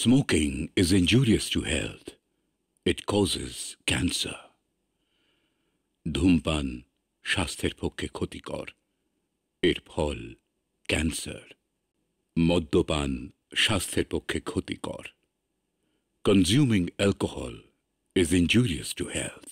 Smoking is injurious to health. It causes cancer. ধূমপান স্বাস্থ্যের পক্ষে ক্ষতিকর এর ফল ক্যান্সার মদ্যপান স্বাস্থ্যের পক্ষে ক্ষতিকর consuming alcohol is injurious to health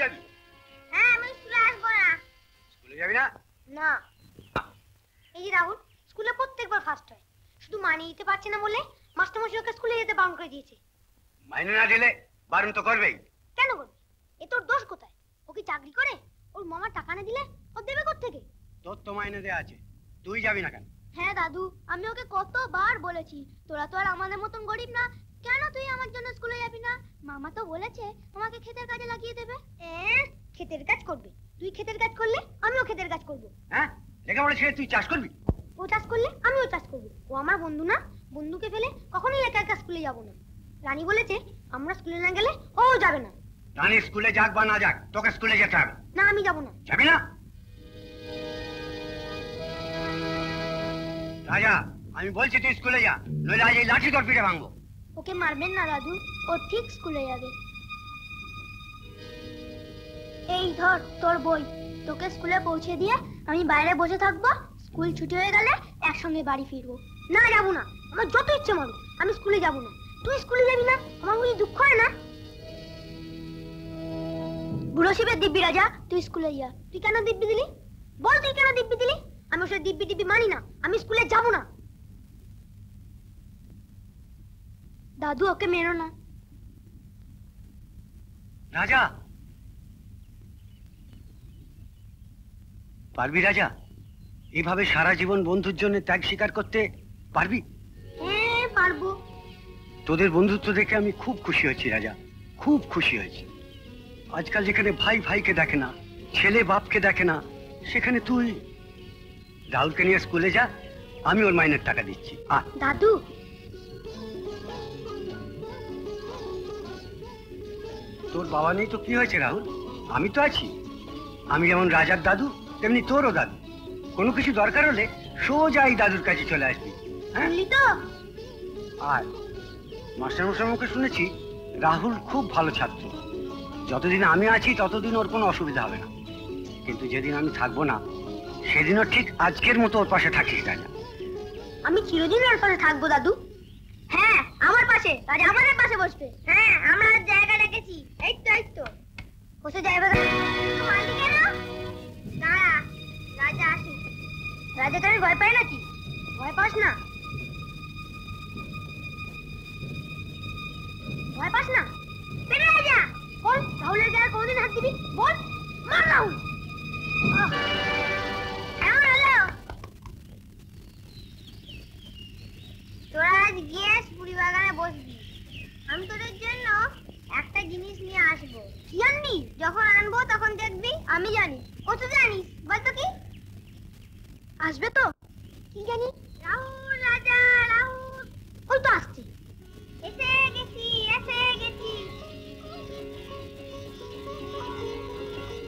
যাবি? হ্যাঁ আমি স্কুলে আসব না। স্কুলে যাবি না? না। এই যে রাহুল স্কুলে প্রত্যেকবার ফার্স্ট হয়। শুধু মানিয়ে দিতে পারছে না বলে মাস্টারমশাই ওকে স্কুলে যেতে বারণ করে দিয়েছে। মাইনে না দিলে বারণ তো করবেই। কেন করবে? এ তোর দোষ কোথায়? ও কি চাকরি করে? ওর মামা টাকা না দিলে ও দেবে থেকে তোর তো মাইনে দেওয়া আছে। তুই যাবি না কেন? হ্যাঁ দাদু আমি ওকে কতবার বলেছি। তোরা তো আর আমাদের মতন গরিব না। কেন তুই আমার জন্য স্কুলে যাবি না? মামা তো বলেছে আমাকে ক্ষেতের কাজে লাগিয়ে দেবে। এ ক্ষেতের কাজ করবে। তুই ক্ষেতের কাজ করলে আমিও ক্ষেতের কাজ করব। হ্যাঁ? ছেড়ে তুই চাষ করবি? ও চাষ করলে আমিও চাষ করব। ও আমার বন্ধু না। বন্ধুকে ফেলে কখনোই একা একা স্কুলে যাব না। রানী বলেছে আমরা স্কুলে না গেলে ও যাবে না। রানী স্কুলে যাক বা না যাক তোকে স্কুলে যেতে হবে। না আমি যাব না। যাবি না? রাজা আমি বলছি তুই স্কুলে যা নইলে আজ এই লাঠি তোর পিঠে ভাঙবো। ওকে মারবেন না, দাদু। ও ঠিক স্কুলে যাবে। এই ধর, তোর বই। তোকে স্কুলে পৌঁছে দিয়ে আমি বাইরে বসে থাকব। স্কুল ছুটি হয়ে গেলে একসঙ্গে বাড়ি ফিরবো। না, যাব না। আমার যত ইচ্ছে মারো আমি স্কুলে যাব না। তুই স্কুলে যাবি না? আমার বুঝি দুঃখ হয় না? বুড়ো শিবের দিব্যি রাজা, তুই স্কুলে যা। তুই কেন দিব্যি দিলি? বল তুই কেন দিব্যি দিলি? আমি ওসব দিব্যি দিব্যি মানি না। আমি স্কুলে যাব না। দাদু ওকে মেরো না। রাজা! পারবি রাজা? এভাবে সারা জীবন বন্ধুর জন্য ত্যাগ স্বীকার করতে পারবি? হ্যাঁ পারব। তোদের বন্ধুত্ব দেখে আমি খুব খুশি হয়েছি রাজা খুব খুশি হয়েছি। আজকাল যেখানে ভাই ভাইকে দেখে না ছেলে বাপকে দেখে না সেখানে তুই রাহুলকে নিয়ে স্কুলে যা আমি ওর মাইনের টাকা দিচ্ছি। দাদু তোর বাবা নেই তো কি হয়েছে রাহুল? আমি তো আছি। আমি যেমন রাজার দাদু তেমনি তোরও দাদু। কোনো কিছু দরকার হলে সোজা এই দাদুর কাছে চলে আসবি হ্যাঁ? আর মাস্টারমশাই মুখে শুনেছি রাহুল খুব ভালো ছাত্র। যতদিন আমি আছি ততদিন ওর কোনো অসুবিধা হবে না। কিন্তু যেদিন আমি থাকব না সেদিনও ঠিক আজকের মতো ওর পাশে থাকিস রাজা। আমি চিরদিন ওর পাশে থাকব দাদু। হ্যাঁ আমার পাশে। রাজা আমাদের পাশে বসবে। হ্যাঁ আমরা জায়গা রেখেছি এই তো এই তো। বসে যাইবে মারলি কেন দাঁড়া, রাজা আসুক। রাজাকে আমি ভয় পাই নাকি? ভয় পাস না? ভয় পাস না? বেরে রাজা, বল রাহুলের গায়ে কোনদিন হাত দিবি? বল, মার রাহুল। হলো তোরা আজ গিয়ে পুরি বাগানে বসবি। আমি তোদের জন্য একটা জিনিস নিয়ে আসব। কি আনবি যখন আনব তখন দেখবি, আমি জানি। কত জানিস? বল তো কি? আসবে তো? কি জানি? রাহুল রাজা, রাহুল। ওই তো আসছে। এসে গেছি এসে গেছি।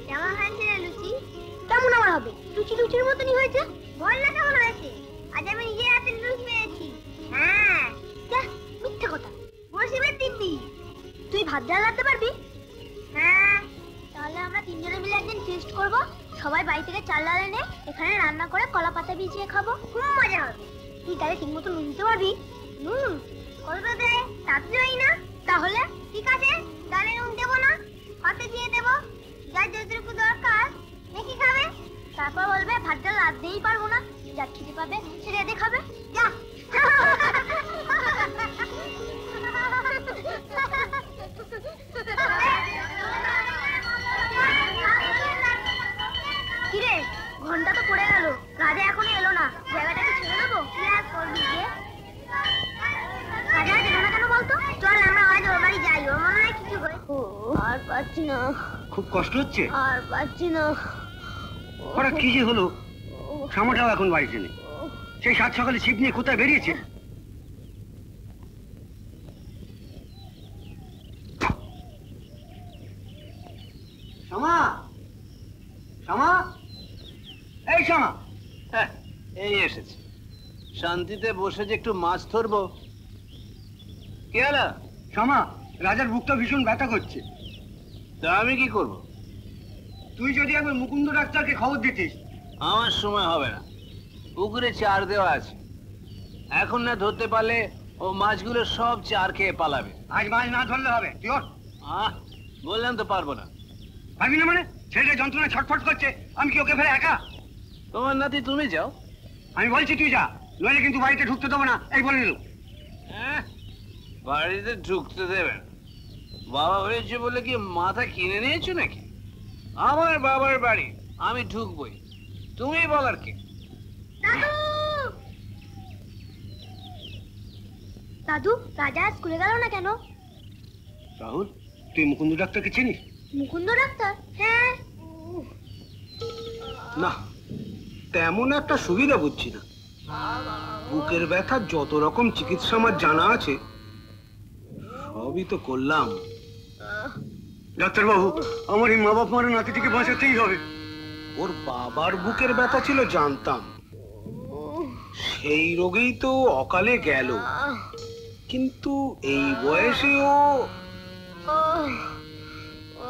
কেমন হয়েছে রে লুচি? কেমন আমার হবে? লুচি লুচির মতনই হয়েছে? বল না কেমন হয়েছে? আজ আমি নিজে হাতে লুচি পেয়েছি। হ্যাঁ। মিথ্যে কথা। বসিবে দিব্যি তুই ভাত ডাল রাখতে পারবি? হ্যাঁ তাহলে আমরা তিনজনে মিলে একদিন ফিস্ট করব। সবাই বাড়ি থেকে চাল ডাল এনে এখানে রান্না করে কলা পাতা ভিজিয়ে খাব। খুব মজা হবে। তুই তাহলে ঠিক মতো নুন দিতে পারবি? নুন? তাতে দেই না। তাহলে ঠিক আছে, ডালে নুন দেবো না পাতে দিয়ে দেবো। যার যতটুকু দরকার দেখি খাবে। তারপর বলবে, ভাত ডাল রাঁধতেই পারব না। যা খিদে পাবে, সে রেঁধে খাবে। যা। কিরে ঘণ্টা তো পড়ে গেল। রাজা এখনও এলো না। জায়গাটাকে ছেড়ে দেবো? কি আর করবি যে রাজা আজ এলো না কেন বলতো? চল আমরা আজ ওর বাড়ি যাই। ওর মনে হয় কিছু আর পাচ্ছি না। খুব কষ্ট হচ্ছে? আর পাচ্ছি না। ওরা কি যে হলো? শ্যামাটাও এখন বাড়িতে নেই। সেই সাত সকালে ছিপ নিয়ে কোথায় বেরিয়েছে? শ্যামা? শ্যামা? এই শ্যামা। হ্যাঁ, এই এসেছি। শান্তিতে বসে যে একটু মাছ ধরবো। কি হলো শ্যামা রাজার বুকটা ভীষণ ব্যথা করছে। তা আমি কি করব? তুই যদি একবার মুকুন্দ ডাক্তারকে খবর দিতিস। আমার সময় হবে না। পুকুরে চার দেওয়া আছে। এখন না ধরতে পারলে ও মাছগুলো সব চার খেয়ে পালাবে। আজ মাছ না ধরলে হবে। বললাম তো পারব না। পারবি না মানে? ছেলেটা যন্ত্রণা ছটফট করছে। আমি কি ওকে ফেলে একা? তোমার নাতি তুমি যাও। আমি বলছি তুই যা নইলে কিন্তু বাড়িতে ঢুকতে দেবো না। এই বলে দিল। হ্যাঁ, বাড়িতে ঢুকতে দেবে বাবা হয়েছে বলে কি মাথা কিনে নিয়েছো নাকি? আমার বাবার বাড়ি আমি ঢুকবই। তুমি বলার কি। দাদু! দাদু রাজা স্কুলে গেল না কেন? রাহুল তুই মুকুন্দ ডাক্তারকে চিনিস? মুকুন্দ ডাক্তার? হ্যাঁ। না, তেমন একটা সুবিধা বুঝছি না। বুকের ব্যথার যত রকম চিকিৎসা আমার জানা আছে, সবই তো করলাম। ডাক্তারবাবু, আমার এই মা বাপ মারা নাতিটিকে বাঁচাতেই হবে। ওর বাবার বুকের ব্যথা ছিল, জানতাম। সেই রোগেই তো অকালে গেল। কিন্তু এই বয়সেও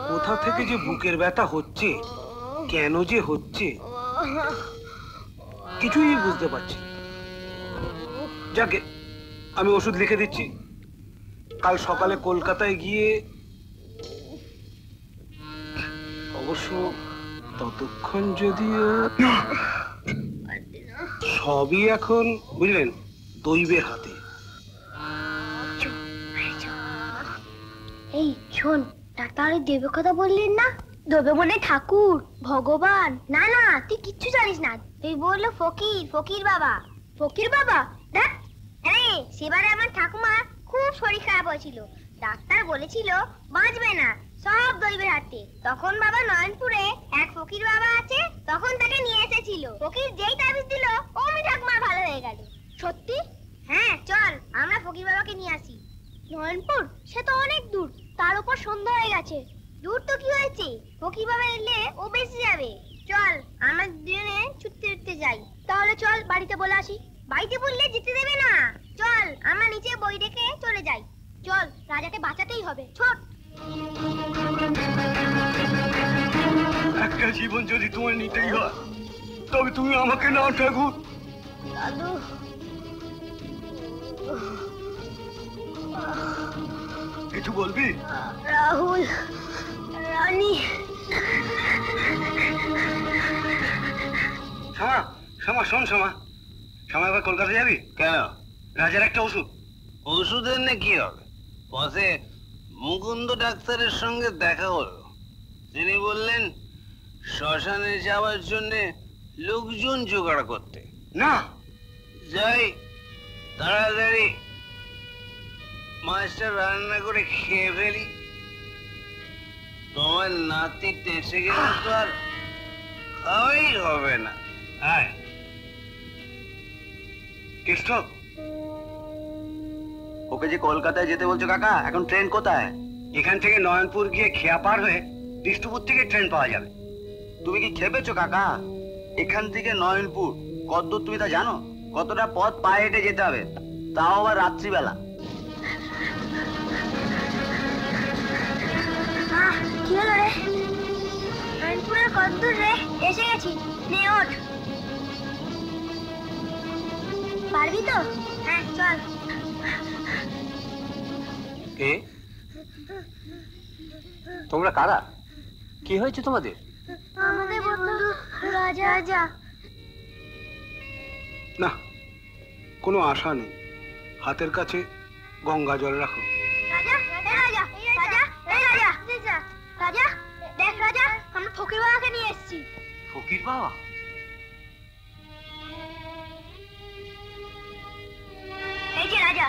কোথা থেকে যে বুকের ব্যথা হচ্ছে, কেন যে হচ্ছে, কিছুই বুঝতে পারছি যাকে, আমি ওষুধ লিখে দিচ্ছি। কাল সকালে কলকাতায় গিয়ে অবশ্য ততক্ষণ যদিও সবই এখন, বুঝলেন দৈবের হাতে। এই, শোন ডাক্তার দেবে কথা বললেন না? দেবে বলে ঠাকুর, ভগবান। না না, তুই কিচ্ছু জানিস না। তুই বলল ফকির ফকির বাবা। ফকির বাবা? দেখ হ্যাঁ সেবারে আমার ঠাকুমার খুব শরীর খারাপ হয়েছিল। ডাক্তার বলেছিল, বাঁচবে না, সব দৈবের হাতে। তখন বাবা নয়নপুরে এক ফকির বাবা আছে, তখন তাকে নিয়ে এসেছিল। ফকির যেই তাবিজ দিল, অমনি ঠাকুমার ভালো হয়ে গেল। সত্যি? হ্যাঁ চল, আমরা ফকির বাবাকে নিয়ে আসি। নয়নপুর, সে তো অনেক দূর। তার উপর সন্ধ্যা হয়ে গেছে। দূর তো কি হয়েছে? ফকির বাবা এলে ও বেঁচে যাবে। চল আমরা দুজনে ছুটতে ছুটতে যাই। তাহলে চল বাড়িতে বলে আসি। বাড়িতে বললে যেতে দেবে না। চল আমরা নিচে বই রেখে চলে যাই। চল রাজাকে বাঁচাতেই হবে। ছোট! একটা জীবন যদি তোমার নিতেই হয় তবে তুমি আমাকে নাও ঠাকুর। দাদু। কিছু বলবি? রাহুল রানী। শ্যামা শ্যামা শোন শ্যামা শ্যামা এবার কলকাতা যাবি? কেন? রাজার একটা ওষুধ। ওষুধের না কি হবে? পথে মুকুন্দ ডাক্তারের সঙ্গে দেখা হলো। তিনি বললেন শ্মশানে যাওয়ার জন্য লোকজন জোগাড় করতে। না। যাই তাড়াতাড়ি মাছটা রান্না করে খেয়ে ফেলি। তোমার নাতি টেসে গেলে তো আর খাওয়াই হবে না। আয়। কেষ্টভ ওকে যে কলকাতায় যেতে বলছো কাকা এখন ট্রেন কোথায়? এখান থেকে নয়নপুর গিয়ে খেয়া পার হয়ে বিষ্ণুপুর থেকে ট্রেন পাওয়া যাবে। তুমি কি খেপেছো কাকা? এখান থেকে নয়নপুর কতদূর তুমি তা জানো? কতটা পথ পায়ে হেঁটে যেতে হবে? তাও আবার রাত্রিবেলা। কি হলো রে? নারায়ণপুরের কদ্দূর রে এসে গেছি। নে ওঠ। পারবি তো? হ্যাঁ চল। কে? তোমরা কারা? কি হয়েছে তোমাদের? আমাদের বন্ধু রাজা রাজা। না কোনো আশা নেই। হাতের কাছে গঙ্গা জল রাখো। রাজা এই রাজা রাজা রাজা রাজা দেখ রাজা আমরা ফকির বাবাকে নিয়ে এসেছি। ফকির বাবা এই যে রাজা।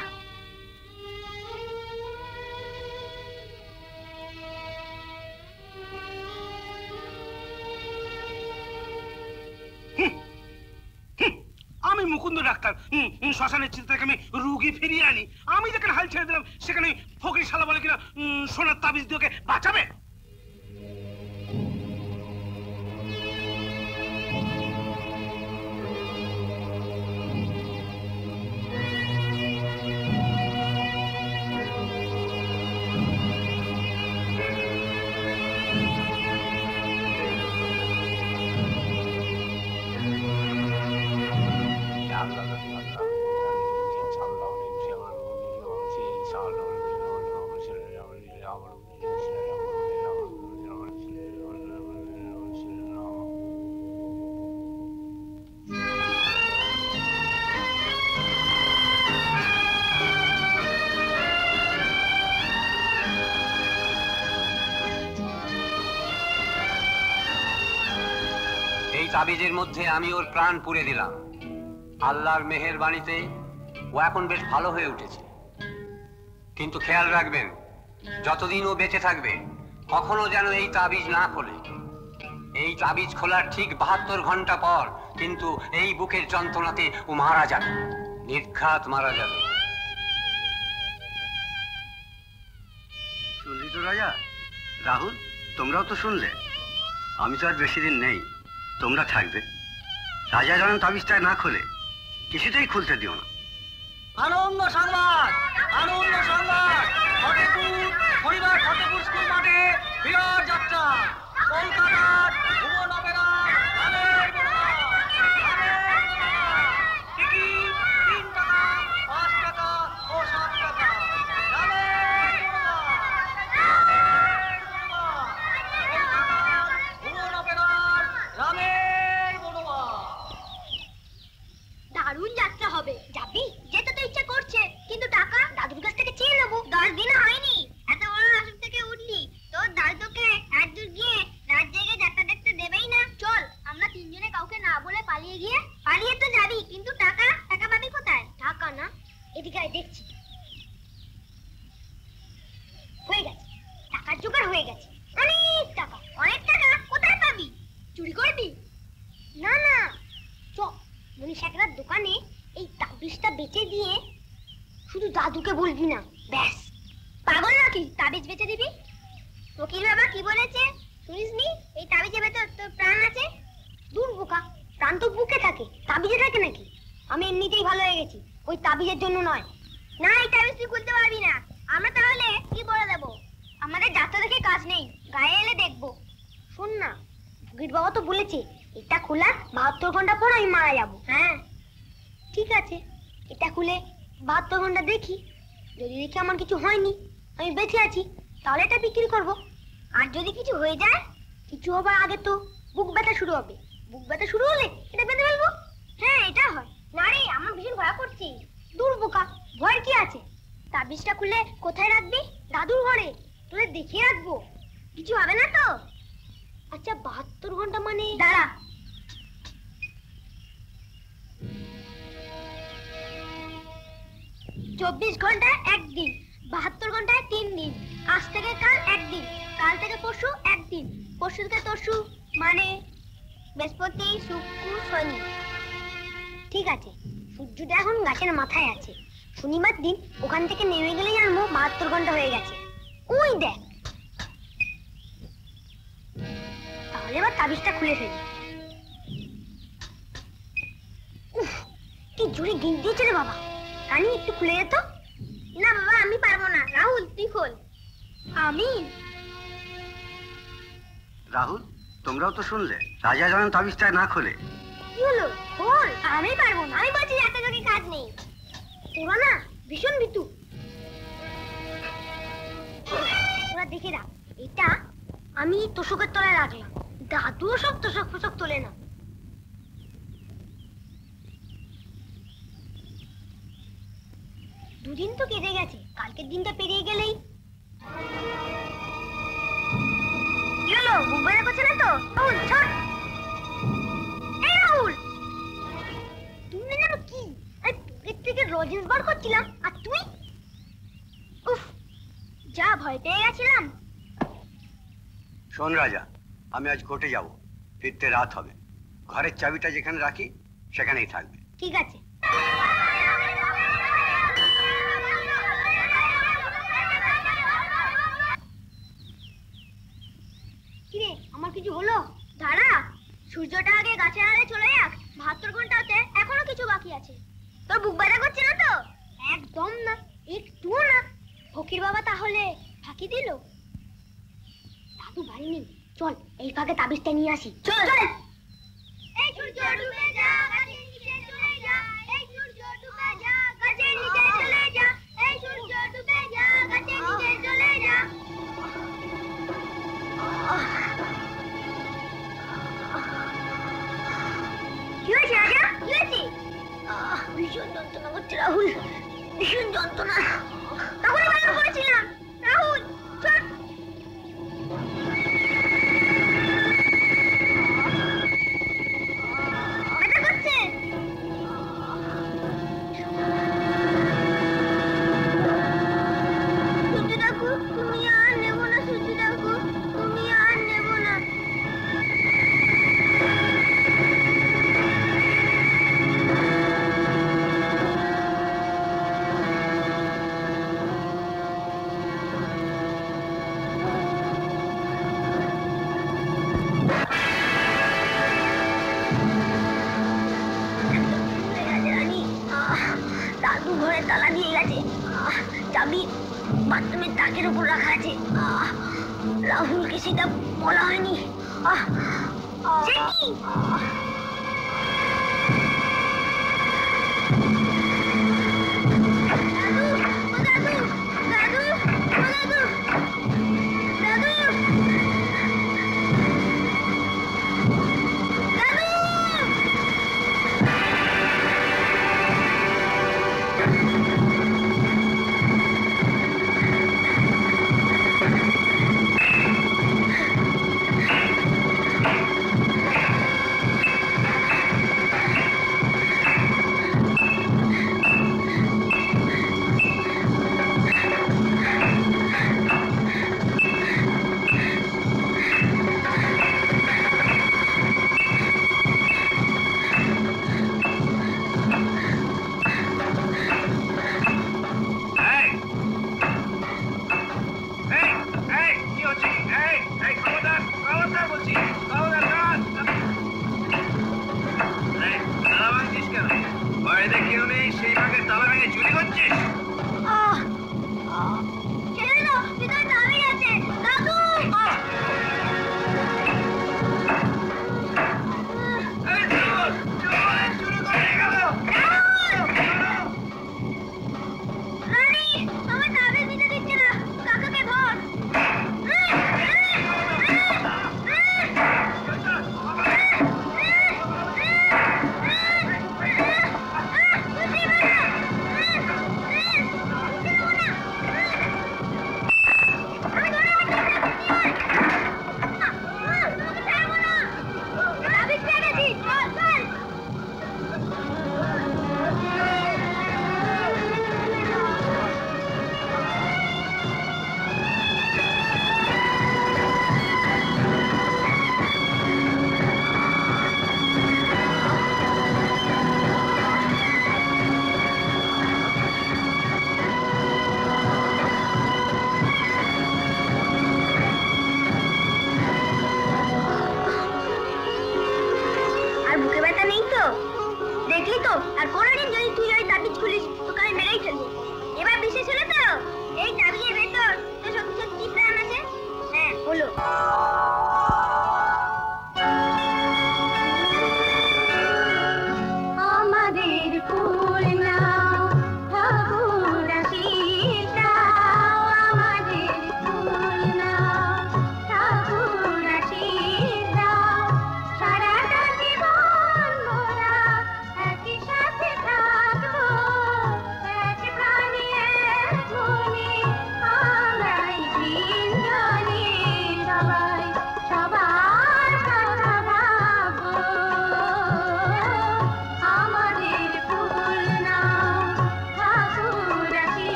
আমি মুকুন্দ ডাক্তার। শ্মশানের চিন্তা থেকে আমি রুগী ফিরিয়ে আনি। আমি যেখানে হাল ছেড়ে দিলাম, সেখানে ফকির শালা বলে কিনা সোনার তাবিজ দিয়ে বাঁচাবে? মধ্যে আমি ওর প্রাণ পুড়ে দিলাম। আল্লাহর মেহের বাণীতে ও এখন বেশ ভালো হয়ে উঠেছে। কিন্তু খেয়াল রাখবেন, যতদিন ও বেঁচে থাকবে, কখনো যেন এই তাবিজ না খোলে। এই তাবিজ খোলার ঠিক বাহাত্তর ঘণ্টা পর কিন্তু এই বুকের যন্ত্রণাতে ও মারা যাবে। নির্ঘাত মারা যাবে। শুনলি তো রাজা? রাহুল, তোমরাও তো শুনলে। আমি তো আর বেশি দিন নেই। তোমরা থাকবে। রাজা যেন তাবিজটা না খোলে, কিছুতেই খুলতে দিও না। আনন্দ সংবাদ আনন্দ সংবাদ। ফতেপুর পরিবার ফতেপুর স্কুল মাঠে বিরাট যাত্রা। কলকাতার ভুবন অপেরা গানের বড়মা, গানের বড়মা। টিকিট তিন টাকা পাঁচ টাকা ও সাত টাকা গানের বড়মা, গানের বড়মা। কলকাতার ভুবন অপেরার গানের বড়মা। দারুণ যাত্রা হবে যাবি যেতে তো ইচ্ছা করছে কিন্তু টাকা দাদুর কাছ থেকে চেয়ে নেব দশ দিন হয়নি এত বড় আসন থেকে উঠলি তোর দাদু তোকে এক দূর গিয়ে রাত জেগে যাত্রা দেখতে দেবেই না চল আমরা তিনজনে কাউকে না বলে পালিয়ে গিয়ে পালিয়ে তো যাবি কিন্তু টাকা টাকা পাবি কোথায় টাকা না এদিকে আয়, দেখছি। হয়ে গেছে। টাকার জোগাড় হয়ে গেছে। অনেক টাকা। অনেক টাকা? কোথায় পাবি? চুরি করবি? না না। চ, মনীষ দোকানে এই তাবিজটা বেচে দিয়ে শুধু দাদুকে বলবি না, ব্যাস। পাগল নাকি? তাবিজ বেচে দিবি? ফকির বাবা কি বলেছে? শুনিসনি? এই তাবিজের ভেতর তোর প্রাণ আছে? দূর বোকা। প্রাণ তো বুকে থাকে। তাবিজে থাকে নাকি? আমি এমনিতেই ভালো হয়ে গেছি। ওই তাবিজের জন্য নয়। না, এই তাবিজ তুই খুলতে পারবি না। আমরা তাহলে কি বলে দেব? আমাদের যাত্রা দেখে কাজ নেই। গায়ে এলে দেখব। শোন না ফকির বাবা তো বলেছে, এটা খোলা বাহাত্তর ঘণ্টা পর আমি মারা যাব। হ্যাঁ ঠিক আছে। এটা খুলে বাহাত্তর ঘণ্টা দেখি। যদি দেখি আমার কিছু হয়নি, আমি বেঁচে আছি, তাহলে এটা বিক্রি করব। আর যদি কিছু হয়ে যায়, কিছু হবার আগে তো বুক ব্যথা শুরু হবে। বুক ব্যথা শুরু হলে এটা বেঁধে ফেলব। হ্যাঁ এটা হয়। না আমার ভীষণ ভয় করছে। দূর বোকা ভয় কি আছে? তাবিজটা খুলে কোথায় রাখবি? দাদুর ঘরে। তোদের দেখিয়ে রাখব। কিছু হবে না তো? আচ্ছা বাহাত্তর ঘণ্টা মানে? দাঁড়া। চব্বিশ ঘন্টায় একদিন, বাহাত্তর ঘন্টায় তিন দিন, আজ থেকে কাল একদিন, কাল থেকে পরশু একদিন, পরশু থেকে তরশু মানে বৃহস্পতি, শুক্র, শনি। ঠিক আছে। সূর্যটা এখন গাছের মাথায় আছে। শনিবার দিন ওখান থেকে নেমে গেলেই জানব বাহাত্তর ঘণ্টা হয়ে গেছে। ওই দেখ। তাহলে এবার তাবিজটা খুলে ফেলি। কি জোরে গিট দিয়েছে রে বাবা। কানি একটু খুলে যেত না বাবা, আমি পারব না। রাহুল, তুই খোল। আমি রাহুল, তোমরাও তো শুনলে, রাজা যেন তাবিজটা না খোলে। কি হলো? খোল আমি পারব না আমি বলছি এত তোকে কাজ নেই। তোরা না ভীষণ ভীতু। তোরা দেখে রাখ এটা আমি তোষকের তলায় রাখলাম। দাদুও সব তোষক ফোষক তোলে না। দুদিন তো কেটে গেছে কালকের দিনটা পেরিয়ে গেলেই। কি হলো ব্যথা করছে না তো? পকেট থেকে রজেন্স বার করছিলাম আর তুই উফ যা ভয় পেয়ে গেছিলাম। শোন রাজা আমি আজ কোর্টে যাব ফিরতে রাত হবে। ঘরের চাবিটা যেখানে রাখি সেখানেই থাকবে। ঠিক আছে। কিরে আমার কিছু হলো? দাঁড়া। সূর্যটা আগে গাছের আড়ে চলে যাক বাহাত্তর ঘন্টাতে এখনও কিছু বাকি আছে। তোর বুক ব্যথা করছে না তো? একদম না একটুও না। ফকির বাবা তাহলে ফাঁকি দিল? দাদু বাড়ি নেই। চল এই ফাঁকে তাবিজটা নিয়ে আসি। চল। চল। কি হয়েছে রাজা? ভীষণ যন্ত্রণা করছে রাহুল। ভীষণ যন্ত্রণা। তখনই বারণ করেছিলাম। রাহুল চল।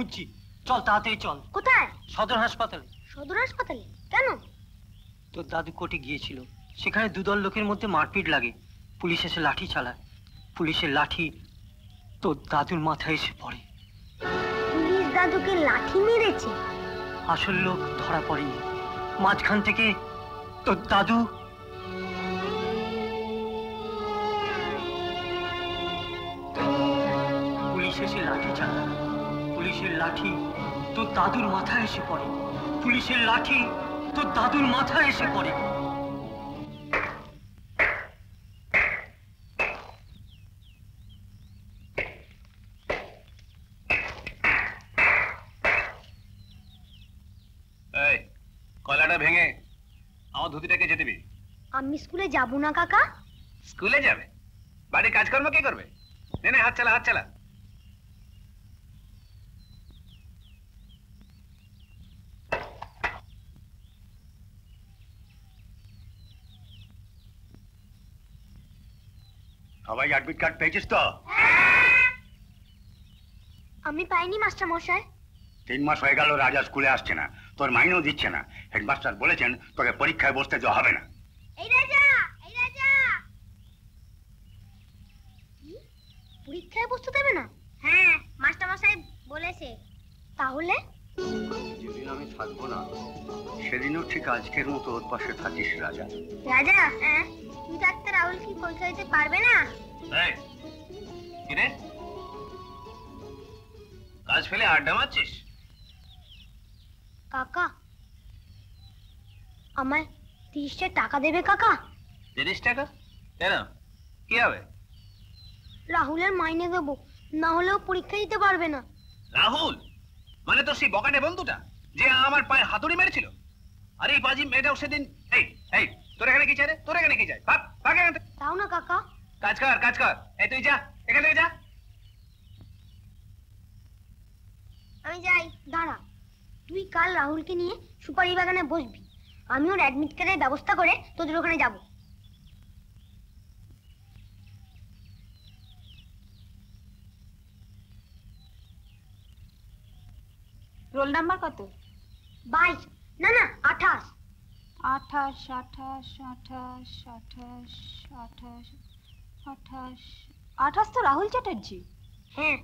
খুঁজছি। চল তাড়াতাড়ি চল। কোথায়? সদর হাসপাতালে। সদর হাসপাতালে? কেন? তোর দাদু কোর্টে গিয়েছিল। সেখানে দুদল লোকের মধ্যে মারপিট লাগে। পুলিশ এসে লাঠি চালায়। পুলিশের লাঠি তোর দাদুর মাথায় এসে পড়ে। পুলিশ দাদুকে লাঠি মেরেছে? আসল লোক ধরা পড়েনি। মাঝখান থেকে তোর দাদু দাদুর মাথায় এসে পড়ে। পুলিশের লাঠি তোর দাদুর মাথায় এসে পড়ে। এই কলাটা ভেঙে আমার ধুতিটাকে যেতে দিবি। আমি স্কুলে যাব না কাকা। স্কুলে যাবে? বাড়ির কাজকর্ম কে করবে? নে নে হাত চালা হাত চালা। সবাই অ্যাডমিট কার্ড পেয়েছিস তো? আমি পাইনি মাস্টার মশাই। তিন মাস হয়ে গেল রাজা স্কুলে আসছে না। তোর মাইনেও দিচ্ছে না। হেডমাস্টার বলেছেন তোকে পরীক্ষায় বসতে দেওয়া হবে না। এই রাজা এই রাজা! পরীক্ষায় বসতে দেবে না? হ্যাঁ মাস্টার মশাই বলেছে। তাহলে? যেদিন আমি থাকব না সেদিনও ঠিক আজকের মতো ওর পাশে থাকিস রাজা। রাজা হ্যাঁ। থাকতে রাহুল কি দিতে পারবে না? এই কি রে কাজ ফেলে আড্ডা মারছিস? কাকা আমায় তিরিশটা টাকা দেবে কাকা? তিরিশ টাকা? কেন? কি হবে? রাহুলের মাইনে দেবো না হলেও পরীক্ষা দিতে পারবে না। রাহুল? মানে তোর সেই বকাটে বন্ধুটা যে আমার পায়ে হাতুড়ি মেরেছিল? আরে এই বাজি মেয়েটাও সেদিন এই এই তোর এখানে কি চাই তোর এখানে কি চাই? তাও না কাকা। কাজ কর কাজ কর। এই তুই যা এখান যা। আমি যাই দাঁড়া। তুই কাল রাহুলকে নিয়ে সুপারি বাগানে বসবি। আমি ওর অ্যাডমিট কার্ডের ব্যবস্থা করে তোদের ওখানে যাব। রোল নাম্বার কত? বাইশ। না না আঠাশ। আঠাশ আঠাশ আঠাশ আঠাশ আঠাশ আঠাশ। আঠাশ তো রাহুল চ্যাটার্জি। হ্যাঁ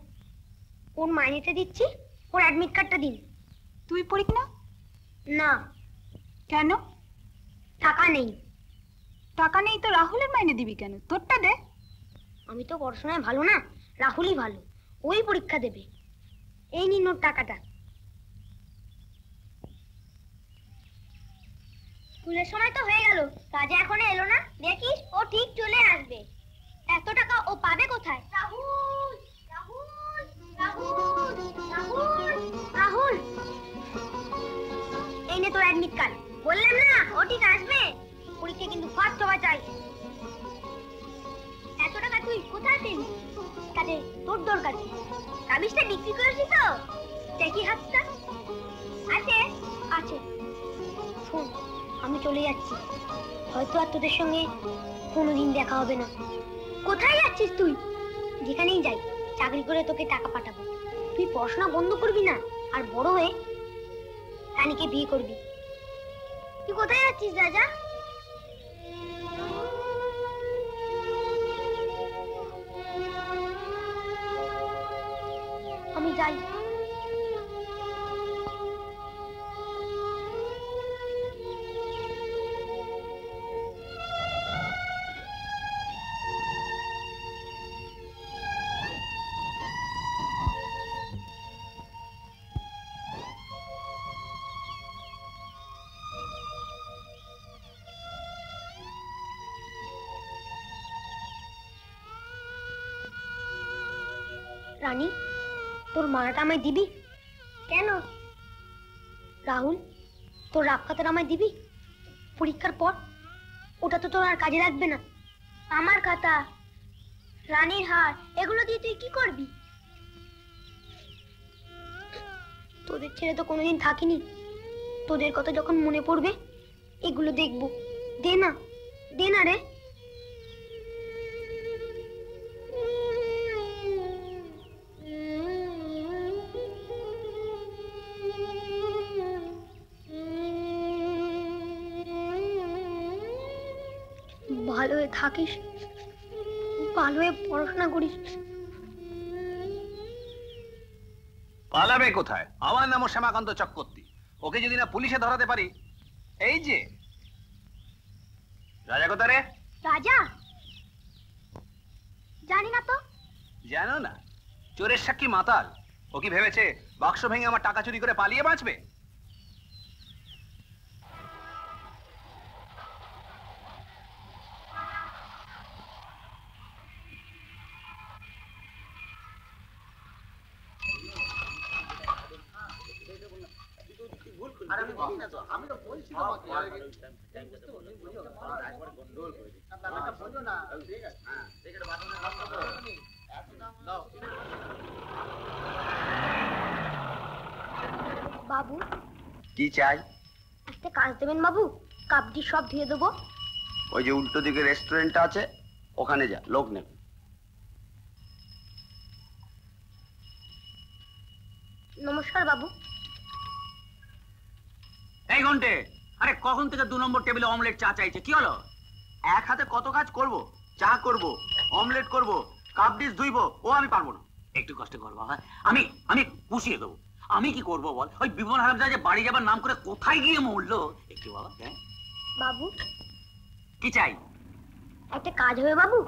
ওর মাইনেতে দিচ্ছি ওর অ্যাডমিট কার্ডটা দিন। তুই পড়িস না? না। কেন? টাকা নেই। টাকা নেই তো রাহুলের মাইনে দিবি কেন? তোরটা দে। আমি তো পড়াশোনায় ভালো না রাহুলই ভালো। ওই পরীক্ষা দেবে। এই নিন ওর টাকাটা। স্কুলের সময় তো হয়ে গেল, রাজা এখনও এলো না। দেখিস, ও ঠিক চলে আসবে। এত টাকা ও পাবে কোথায়? রাহুল রাহুল রাহুল এই নে তোর অ্যাডমিট কার্ড বললাম না, ও ঠিক আসবে। পরীক্ষা কিন্তু ফার্স্ট হওয়া চাই। এত টাকা তুই কোথায় পেলি? কাজে তোর দরকার কি? কামিজটা বিক্রি করেছি তো। দেখি হাতটা। আছে আছে। শোন আমি চলে যাচ্ছি। হয়তো আর তোদের সঙ্গে কোনোদিন দেখা হবে না। কোথায় যাচ্ছিস তুই? যেখানেই যাই, চাকরি করে তোকে টাকা পাঠাবো। তুই পড়াশোনা বন্ধ করবি না? আর বড় হয়ে রানীকে বিয়ে করবি। তুই কোথায় যাচ্ছিস, রাজা? আমি যাই। তোর মারাটা আমায় দিবি? কেন? রাহুল, তোর খাতাটা আমায় দিবি? পরীক্ষার পর? ওটা তো তোর আর কাজে লাগবে না। আমার খাতা, রানীর হার, এগুলো দিয়ে তুই কি করবি? তোদের ছেড়ে তো কোনোদিন থাকিনি। তোদের কথা যখন মনে পড়বে, এগুলো দেখব। দে না দে না রে। থাকিস। ভালো হয়ে পড়াশোনা করিস। পালাবে কোথায়? আমার নামও শ্যামাকান্ত চক্রবর্তী। ওকে যদি না পুলিশে ধরাতে পারি এই যে। রাজা কোথা রে রাজা? জানি না তো। জানো না চোরের সাক্ষী মাতাল। ও কি ভেবেছে বাক্স ভেঙে আমার টাকা চুরি করে পালিয়ে বাঁচবে? বাবু কি চাই? একটা কাজ দেবেন বাবু কাপটি সব ধুয়ে দেবো। ওই যে উল্টো দিকে রেস্টুরেন্টটা আছে ওখানে যা লোক নেবে। নমস্কার বাবু। ঘন্টে? আরে কখন থেকে দু নম্বর টেবিলে অমলেট চা চাইছে? কি হলো? এক হাতে কত কাজ করব? চা করব অমলেট করব কাপ ডিশ ধুইবো ও আমি পারব না। একটু কষ্ট কর বাবা। আমি আমি পুষিয়ে দেবো। আমি কি করব বল? ওই বিমল হারামজা যে বাড়ি যাবার নাম করে কোথায় গিয়ে মরলো? একটু বাবা হ্যাঁ? বাবু? কি চাই? একটা কাজ হবে বাবু?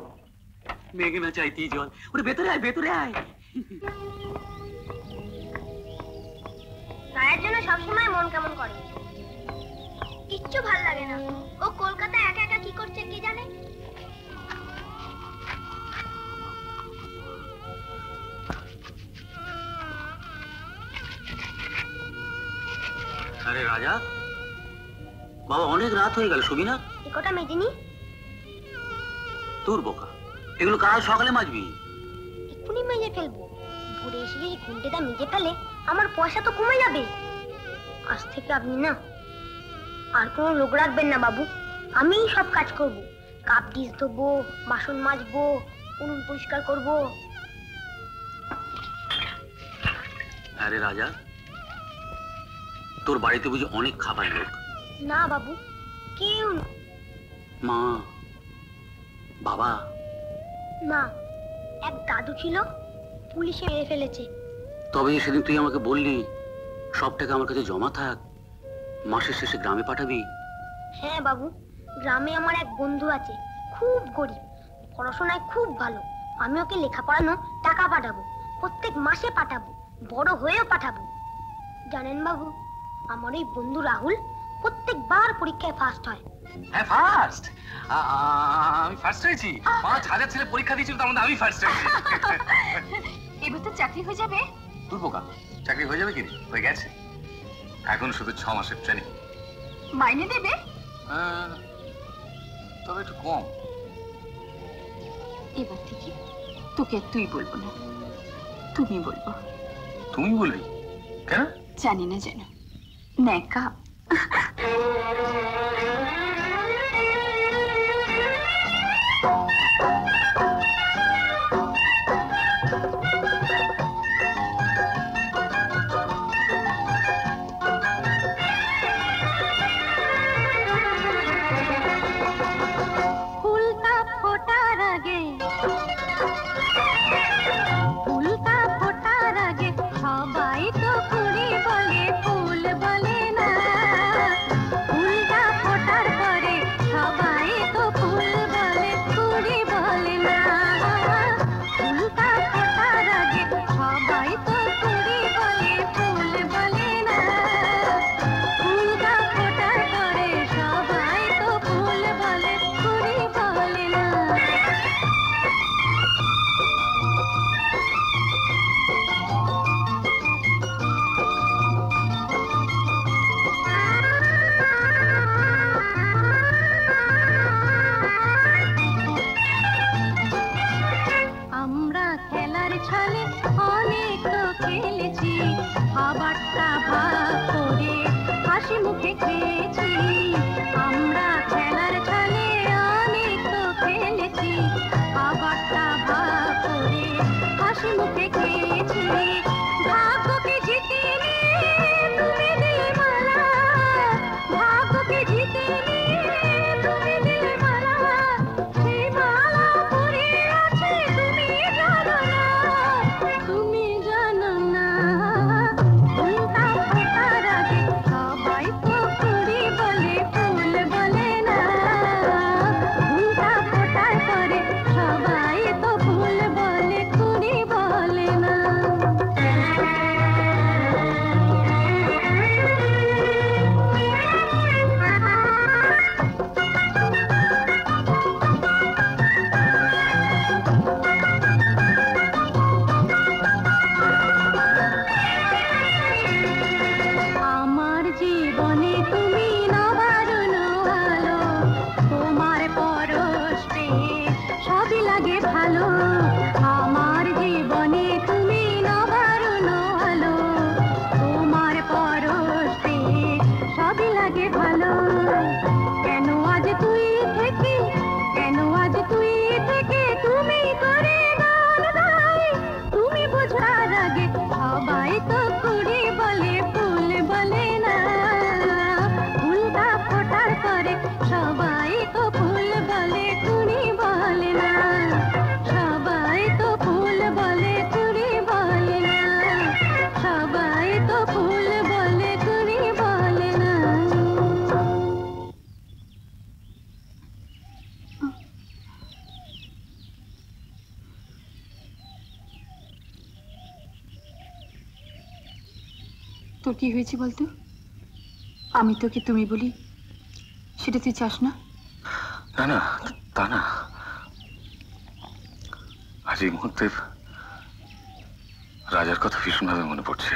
মেঘে না চাইতেই জল। ওরে ভেতরে আয় ভেতরে আয়। রায়ের জন্য সবসময় মন কেমন করে। কিচ্ছু ভালো লাগে না। ও কলকাতা একা একা কি করছে কে জানে? আরে রাজা বাবা অনেক রাত হয়ে গেল শুবি না এ কটা মেজিনি তোর বোকা। এগুলো কাল সকালে মাজবি। এক্ষুনি মেজে ফেলব। ভোরে এসে যদি ঘুমটেটা মেজে ফেলে আমার পয়সা তো কমে যাবে। আজ থেকে আপনি না আর কোনো লোক রাখবেন না বাবু। আমিই সব কাজ করব। কাপ ডিশ ধোবো বাসন মাজবো উনুন পরিষ্কার করব। আরে রাজা তোর বাড়িতে বুঝি অনেক খাবার লোক। না বাবু কেউ মা বাবা। না এক দাদু ছিল পুলিশে মেরে ফেলেছে। তবে সেদিন তুই আমাকে বললি সব টাকা আমার কাছে জমা থাক। মাসের শেষে গ্রামে পাঠাবি? হ্যাঁ বাবু গ্রামে আমার এক বন্ধু আছে খুব গরিব পড়াশোনায় খুব ভালো। আমি ওকে লেখাপড়ানো টাকা পাঠাবো প্রত্যেক মাসে পাঠাবো বড় হয়েও পাঠাবো। জানেন বাবু আমার এই বন্ধু রাহুল প্রত্যেকবার পরীক্ষায় ফার্স্ট হয়। হ্যাঁ ফার্স্ট আমি ফার্স্ট হয়েছি। পাঁচ হাজার ছেলে পরীক্ষা দিয়েছিল তার মধ্যে আমি ফার্স্ট হয়েছি। এবার তো চাকরি হয়ে যাবে। তুই বোকা চাকরি হয়ে যাবে কি হয়ে গেছে। এখন শুধু ছ মাসের ট্রেনিং মাইনে দেবে? তবে একটু কম। এবার থেকে তোকে তুই বলব না তুমি বলব। তুমি বলবি? কেন? জানি না যেন। ন্যাকা ফুলটা কি হয়েছে বলতো? আমি তোকে তুমি বলি, সেটা তুই চাস না? না তা না। আজ এই মুহূর্তে রাজার কথা ভীষণভাবে মনে পড়ছে।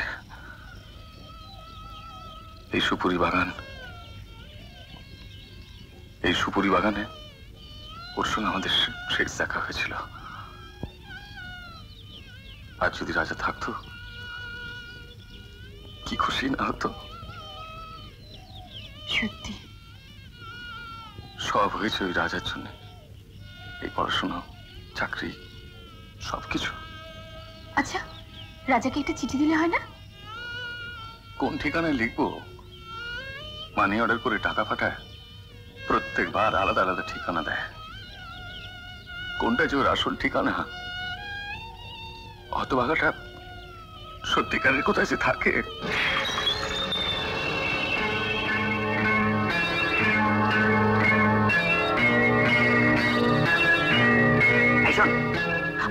এই সুপুরি বাগান, এই সুপুরি বাগানে ওর সঙ্গে আমাদের শেষ দেখা হয়েছিল। আর যদি রাজা থাকতো কি খুশি না হতো সত্যি। সব হয়েছে ওই রাজার জন্য। এই পড়াশোনা চাকরি সবকিছু। আচ্ছা রাজাকে একটা চিঠি দিলে হয় না? কোন ঠিকানায় লিখব? মানি অর্ডার করে টাকা পাঠায়। প্রত্যেকবার আলাদা আলাদা ঠিকানা দেয়। কোনটা যে ওর আসল ঠিকানা হতভাগাটা সত্যিকারের কোথায় যে থাকে?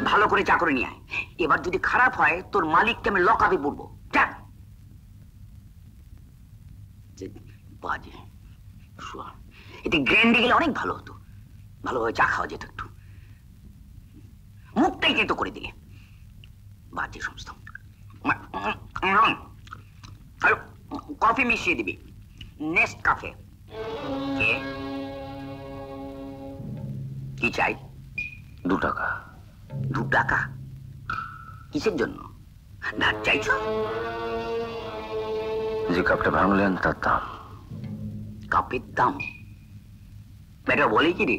ভালো করে চা করে নিয়ে আয়। এবার যদি খারাপ হয়, তোর মালিককে আমি বাজে। শুয়া, এতে গ্র্যান্ডে গেলে অনেক ভালো হতো। ভালোভাবে চা খাওয়া যেত একটু। মুখটাই তেতো করে দিলে। বাজে সমস্ত। কফি মিশিয়ে দিবি। Next cafe. কে? কি চাই? দু টাকা। দু টাকা? কিসের জন্য? ধার চাইছো? যে কাপটা ভাঙলেন তার দাম। কাপের দাম? বেটা বলে কি রে?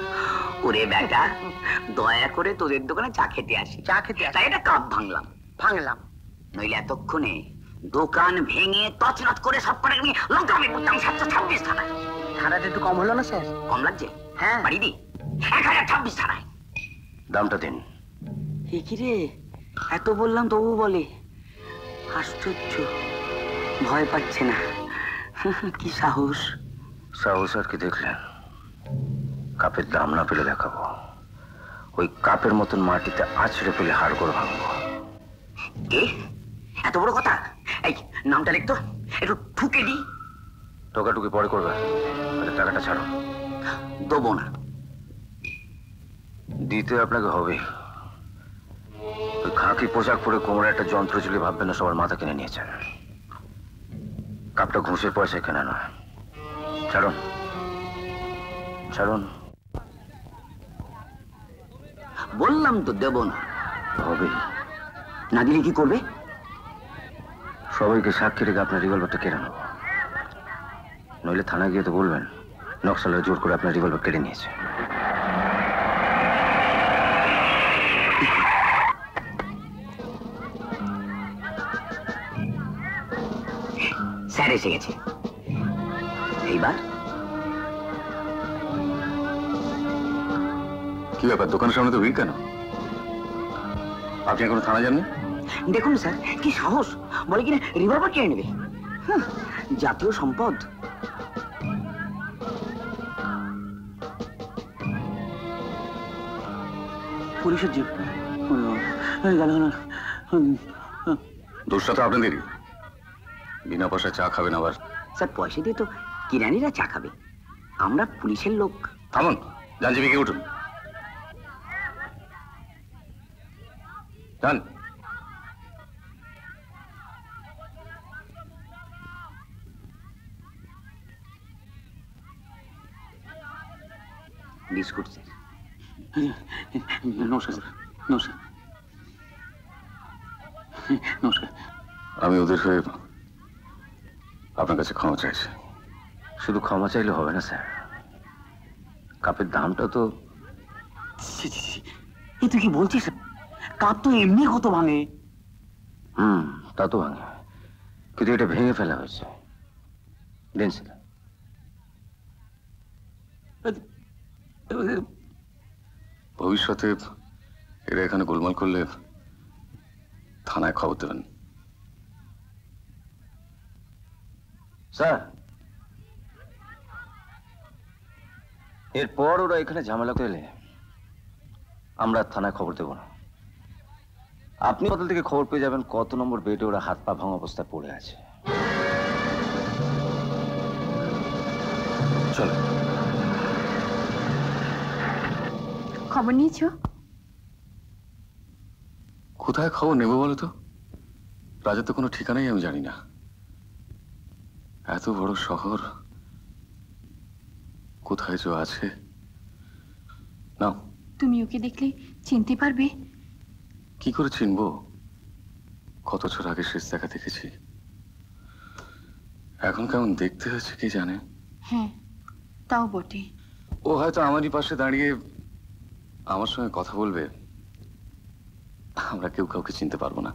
ওরে বেটা দয়া করে তোদের দোকানে চা খেতে আসি। চা খেতে তাই এটা কাপ ভাঙলাম। ভাঙলাম। নইলে এতক্ষণে দোকান ভেঙে তছনছ করে সব করে আমি লঙ্কা আমি করতাম সাতশো ছাব্বিশ থানায়। ভাড়াটা একটু কম হলো না স্যার? কম লাগছে? হ্যাঁ। বাড়ি দি। এক হাজার ছাব্বিশ থানায়। দামটা দিন। রে? এত বললাম তবু বলে। আশ্চর্য। ভয় পাচ্ছে না। কি সাহস। সাহস আর কি দেখলেন? কাপের দাম না পেলে দেখাবো। ওই কাপের মতন মাটিতে আছড়ে পেলে হাড় করে ভাঙবো এত বড় কথা? এই নামটা লিখতো একটু ঠুকে দি। টোকাটুকি পরে করবে। টাকাটা ছাড়ো। দেবো না। দিতে আপনাকে হবে। ওই খাঁকি পোশাক পরে কোমরে একটা যন্ত্র ঝুলে ভাববেন না সবার মাথা কিনে নিয়েছেন কাপটা ঘুষের পয়সা কেনা নয়। ছাড়ুন। ছাড়ুন। বললাম তো দেবো না। হবে। না দিলে কি করবে? সবাইকে সাক্ষী রেখে আপনার রিভলভারটা কেড়ে নেব। নইলে থানায় গিয়ে তো বলবেন নকশালে জোর করে আপনার রিভলভার কেড়ে নিয়েছে। স্যার এসে গেছে। এইবার? কি ব্যাপার দোকানের সামনে তো ভিড় কেন? আপনি এখনও থানা যাননি? দেখুন স্যার কি সাহস। বলে কিনা রিভলভার কিনে নেবে। জাতীয় সম্পদ। পুলিশের জিপ। গেল দোষটা তো আপনাদেরই। বিনা পয়সায় চা খাবেন আবার। স্যার পয়সা দিয়ে তো কিরানিরা চা খাবে। আমরা পুলিশের লোক। থামুন জাঞ্জিবি কে উঠুন। যান বিস্কুট স্যার নমস্কার স্যার। নমস্কার। নমস্কার। আমি ওদের হয়ে আপনার কাছে ক্ষমা চাইছি। শুধু ক্ষমা চাইলে হবে না স্যার। কাপের দামটা তো। এ তুই কি বলছিস? কাপ তো এমনি কত ভাঙে। হুম তা তো ভাঙে। কিন্তু এটা ভেঙে ফেলা হয়েছে। দিন ভবিষ্যতে এরা এখানে গোলমাল করলে থানায় খবর দেবেন। স্যার। এরপর ওরা এখানে ঝামেলা করলে আমরা আর থানায় খবর দেব না। আপনি বদল থেকে খবর পেয়ে যাবেন কত নম্বর বেডে ওরা হাত পা ভাঙা অবস্থায় পড়ে আছে। চলো। খবর নিয়েছো? কোথায় খবর নেব বলো তো? রাজার তো কোনো ঠিকানাই আমি জানি না। এত বড় শহর। কোথায় যে আছে? নাও। তুমি ওকে দেখলে চিনতে পারবে। কি করে চিনবো? কত বছর আগে শেষ দেখা দেখেছি। এখন কেমন দেখতে হয়েছে কি জানে? হ্যাঁ তাও বটে। ও হয়তো আমারই পাশে দাঁড়িয়ে আমার সঙ্গে কথা বলবে। আমরা কেউ কাউকে চিনতে পারব না।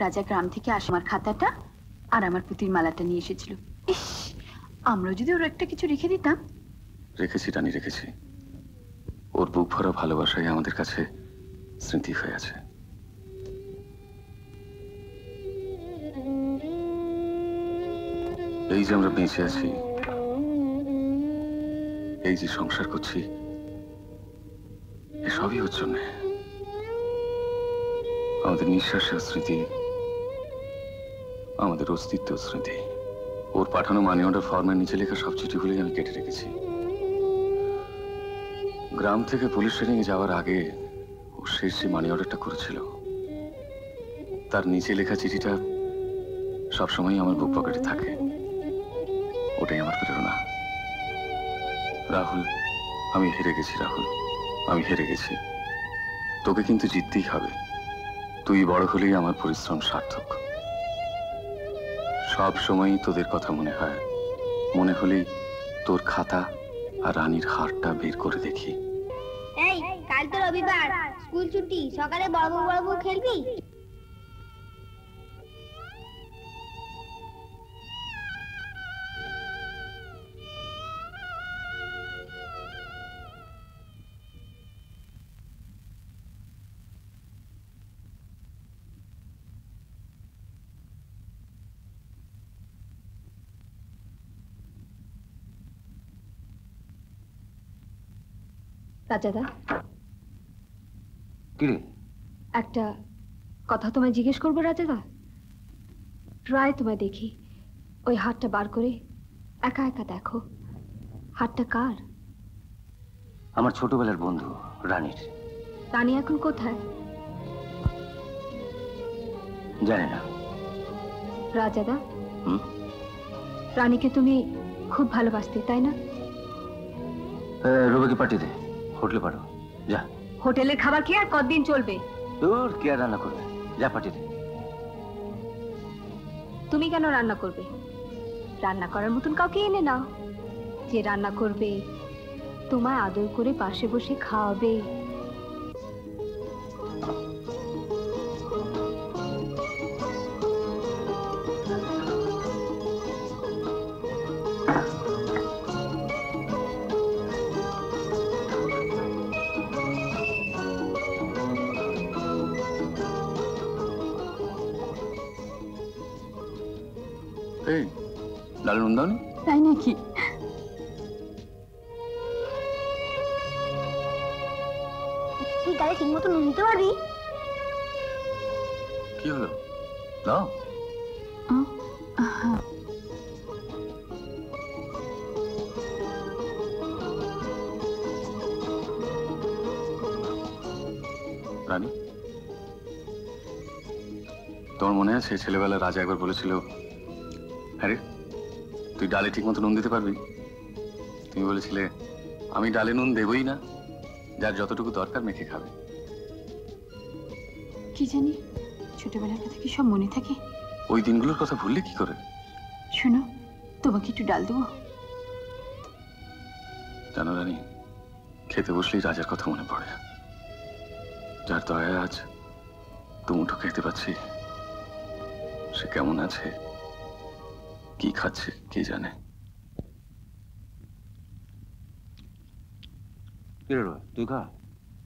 রাজা গ্রাম থেকে আসে আমার খাতাটা আর আমার পুতির মালাটা নিয়ে এসেছিল। ইস আমরা যদি ওর একটা কিছু রেখে দিতাম। রেখেছি রানী রেখেছি। ওর বুক ভরা ভালোবাসাই আমাদের কাছে স্মৃতি হয়ে আছে। এই যে আমরা বেঁচে আছি, এই যে সংসার করছি, এসবই ওর জন্য আমাদের নিঃশ্বাসের স্মৃতি, আমাদের অস্তিত্ব স্মৃতি। ওর পাঠানো মানি অর্ডার ফর্মের নিচে লেখা সব চিঠিগুলোই আমি কেটে রেখেছি। গ্রাম থেকে পুলিশ ট্রেনিং যাওয়ার আগে ও শেষ যে মানি অর্ডারটা করেছিল, তার নিচে লেখা চিঠিটা সবসময় আমার বুক পকেটে থাকে। ওটাই আমার প্রেরণা রাহুল আমি হেরে গেছি রাহুল আমি হেরে গেছি তোকে কিন্তু জিততেই হবে তুই বড় হলেই আমার পরিশ্রম সার্থক সব সময়ই তোদের কথা মনে হয় মনে হলেই তোর খাতা আর রানীর হারটা বের করে দেখি এই কাল তো রবিবার স্কুল ছুটি সকালে বড় বড় খেলবি রাজাদা। কিরে? একটা কথা তোমায় জিজ্ঞেস করব রাজাদা? প্রায় তোমায় দেখি। ওই হাতটা বার করে একা একা দেখো। হাতটা কার? আমার ছোটবেলার বন্ধু রানীর। রানী এখন কোথায়? জানি না। রাজাদা? হুম? রানীকে তুমি খুব ভালোবাসতে তাই না? রবিকে পাঠিয়ে দে। হোটেলে পাঠো যা। হোটেলের খাবার কি আর কতদিন চলবে? তোর কে আর রান্না করবে? যা পাঠিয়ে দে। তুমি কেন রান্না করবে? রান্না করার মতন কাউকে এনে নাও। যে রান্না করবে তোমায় আদর করে পাশে বসে খাওয়াবে। কি হলো? দাও রানী? তোমার মনে আছে ছেলেবেলা রাজা একবার বলেছিল আরে তুই ডালে ঠিক মতো নুন দিতে পারবি? তুমি বলেছিলে আমি ডালে নুন দেবই না যার যতটুকু দরকার মেখে খাবে। কি জানি? ছোটবেলার কথা কি সব মনে থাকে? ওই দিনগুলোর কথা ভুললে কি করে? শোনো তোমাকে একটু ডাল দেবো। জানো রানী খেতে বসলেই রাজার কথা মনে পড়ে। যার দয়া আজ দুমুঠো খেতে পাচ্ছি সে কেমন আছে কি খাচ্ছে কে জানে।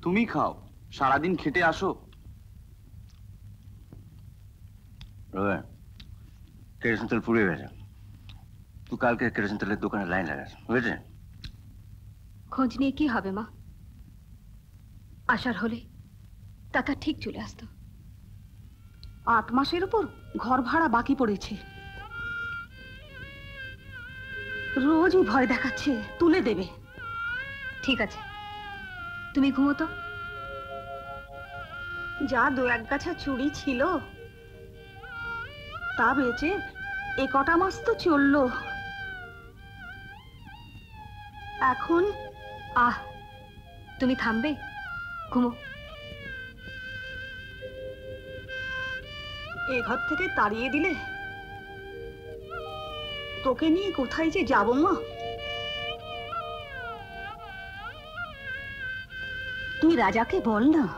তুমি খাও সারাদিন খেটে আসো রবে কেরোসিন তেল পুড়ে গেছে তুই কালকে কেরোসিন তেলের দোকানে লাইন লাগাস বুঝেছে খোঁজ নিয়ে কি হবে মা আসার হলে টাকা ঠিক চলে আসতো আট মাসের উপর ঘর ভাড়া বাকি পড়েছে রোজই ভয় দেখাচ্ছে তুলে দেবে ঠিক আছে তুমি ঘুমোতো যা দু এক গাছা চুড়ি ছিল তা বেচে এ কটা মাস তো চলল। এখন, আহ, তুমি থামবে? ঘুমো। এ ঘর থেকে তাড়িয়ে দিলে? তোকে নিয়ে কোথায় যে যাব মা? তুই রাজাকে বল না।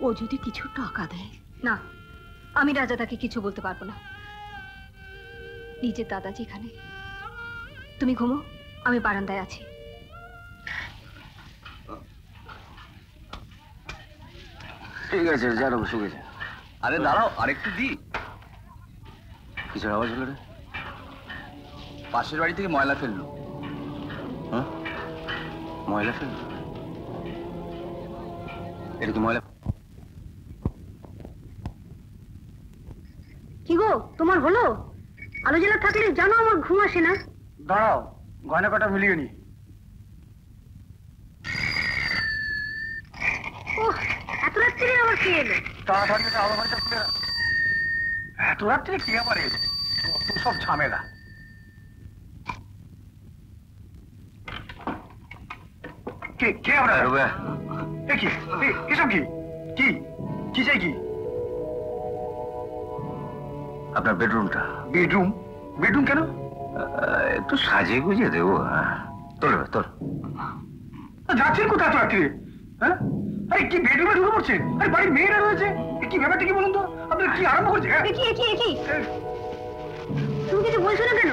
ও যদি কিছু টাকা দেয়। না। আমি রাজা তাকে কিছু বলতে পারব না। নিজের দাদা এখানে। তুমি ঘুমো আমি বারান্দায় আছি। ঠিক আছে জানো শুকেছে আরে দাঁড়াও আরেকটু দি। কিসের আওয়াজ হলো রে? পাশের বাড়ি থেকে ময়লা ফেলল। হ্যাঁ? ময়লা ফেলল? এটা কি ময়লা কি গো তোমার হলো? আলো জ্বালা থাকলে জানো আমার ঘুম আসে না। দাঁড়াও গয়না কটা মিলিয়ে নি। এত রাত্রি আবার কে এলো? তাড়াতাড়ি আলো খুলে। এত রাত্রে কি আবার এলো? সব ঝামেলা। কে কে আমরা কি? এসব কি? কি? কি চাই কি? আপনার বেডরুমটা? বেডরুম? বেডরুম কেন? একটু সাজিয়ে গুজিয়ে দেবো হ্যাঁ। তোল রে, যাচ্ছেন কোথায় রাত্রে হ্যাঁ? আরে কি বেডরুমে ঢুকে পড়ছেন আরে বাড়ির মেয়েরা রয়েছে। কি ব্যাপারটা কি বলুন তো? আপনারা কি আরম্ভ করছেন? হ্যাঁ? কি কি কি তুমি কিছু বলছো না কেন?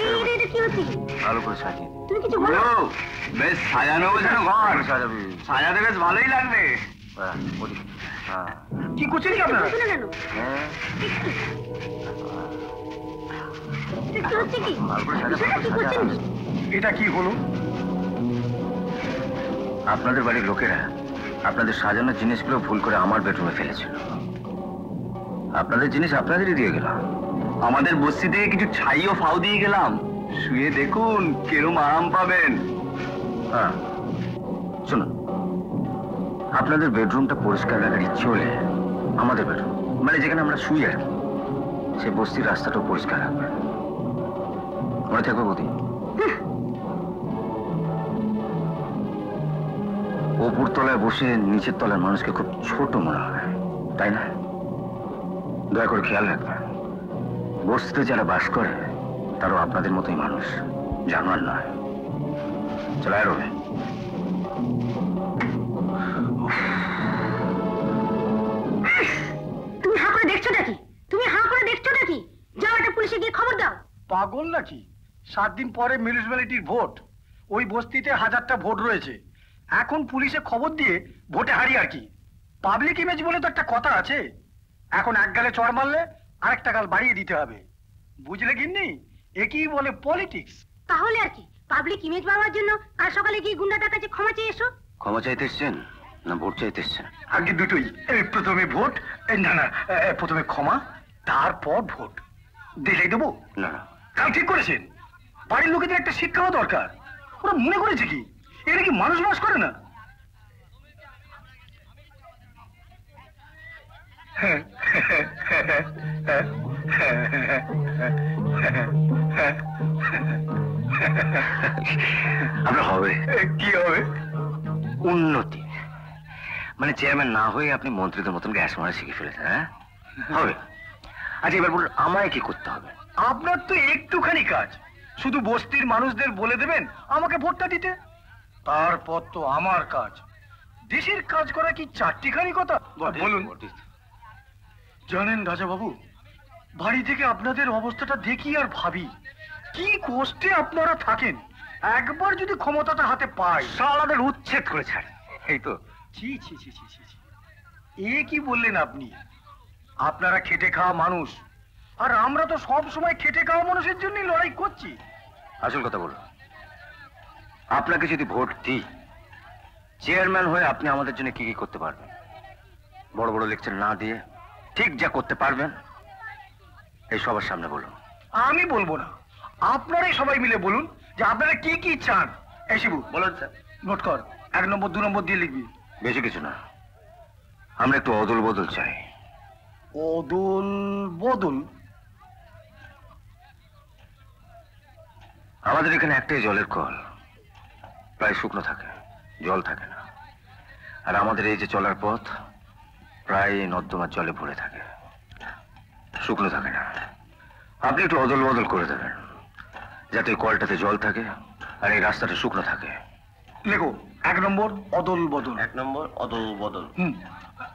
এই, এটা এটা কি হচ্ছে ভালো করে সাজিয়ে তুমি কিছু বলো। বেশ সাজানো গোছানো ঘর সাজাবি সাজাতে বেশ ভালোই লাগবে। হ্যাঁ, হ্যাঁ। কি করছেন কি? আপনারা হ্যাঁ, এটা কি হলো? আপনাদের বাড়ির লোকেরা আপনাদের সাজানো জিনিসগুলো ভুল করে আমার বেডরুমে ফেলেছিল। আপনাদের জিনিস আপনাদেরই দিয়ে গেলাম। আমাদের বস্তি থেকে কিছু ছাইও ফাও দিয়ে গেলাম। শুয়ে দেখুন কেরম আরাম পাবেন। হ্যাঁ শুনুন। আপনাদের বেডরুমটা পরিষ্কার রাখার ইচ্ছে হলে আমাদের বেডরুম মানে যেখানে আমরা শুই আর সে বস্তির রাস্তাটাও পরিষ্কার রাখবে। মনে বৌদি? ওপর তলায় বসে নিচের তলার মানুষকে খুব ছোট মনে হয়, তাই না? দয়া করে খেয়াল রাখবে। বস্তিতে যারা বাস করে, তারাও আপনাদের মতোই মানুষ, জানোয়ার নয়। চলো আর পাগল নাকি? সাত দিন পরে মিউনিসিপ্যালিটির ভোট। ওই বস্তিতে হাজারটা ভোট রয়েছে। এখন পুলিশে খবর দিয়ে ভোটে হারি আর কি? পাবলিক ইমেজ বলে তো একটা কথা আছে। এখন এক গালে চড় মারলে আরেকটা গাল বাড়িয়ে দিতে হবে। বুঝলে গিন্নি? একই বলে পলিটিক্স তাহলে আর কি? পাবলিক ইমেজ পাওয়ার জন্য কাল সকালে গিয়ে গুন্ডাটার কাছে ক্ষমা চেয়ে এসো? ক্ষমা চাইতে এসছেন? না ভোট চাইতে এসছেন? আগে দুটোই। এই প্রথমে ভোট না না প্রথমে ক্ষমা তারপর ভোট। দিলেই দেবো? না না। কাল ঠিক করেছেন। বাড়ির লোকেদের একটা শিক্ষাও দরকার। ওরা মনে করেছে কি? এরা কি মানুষ বাস করে না? আপনার হবে। কি হবে? উন্নতি। মানে চেয়ারম্যান না হয়ে আপনি মন্ত্রীদের মতন গ্যাস মারা শিখে ফেলেছেন হ্যাঁ? হবে। আচ্ছা এবার বলুন আমায় কি করতে হবে? আপনার তো একটুখানি কাজ। শুধু বস্তির মানুষদের বলে দেবেন আমাকে ভোটটা দিতে? তারপর তো আমার কাজ। দেশের কাজ করা কি চারটিখানি কথা? বলুন। জানেন রাজা বাবু বাড়ি থেকে আপনাদের অবস্থাটা দেখি আর ভাবি। কি কষ্টে আপনারা থাকেন। একবার যদি ক্ষমতাটা হাতে পাই। সালাদের উচ্ছেদ করে ছাড়ে এই তো। ছি ছি ছি ছি ছি। এ কি বললেন আপনি? আপনারা খেটে খাওয়া মানুষ। আর আমরা তো সব সময় খেটে খাওয়া মানুষের জন্যই লড়াই করছি। আসল কথা বলুন আপনাকে যদি ভোট দিই চেয়ারম্যান হয়ে আপনি আমাদের জন্য কি কি করতে পারবেন? বড় বড় লেকচার না দিয়ে ঠিক যা করতে পারবেন এই সবার সামনে বলুন। আমি বলব না। আপনারাই সবাই মিলে বলুন যে আপনারা কি কি চান। এই শিবু বলুন স্যার। নোট কর এক নম্বর দু নম্বর দিয়ে লিখবি। বেশি কিছু না। আমরা একটু অদল বদল চাই। অদল বদল? আমাদের এখানে একটাই জলের কল। প্রায় শুকনো থাকে জল থাকে না। আর আমাদের এই যে চলার পথ প্রায় নর্দমার জলে ভরে থাকে। শুকনো থাকে না। আপনি একটু অদল বদল করে দেবেন যাতে কলটাতে জল থাকে আর এই রাস্তাটা শুকনো থাকে। লেখো এক নম্বর অদল বদল এক নম্বর অদল বদল হুম।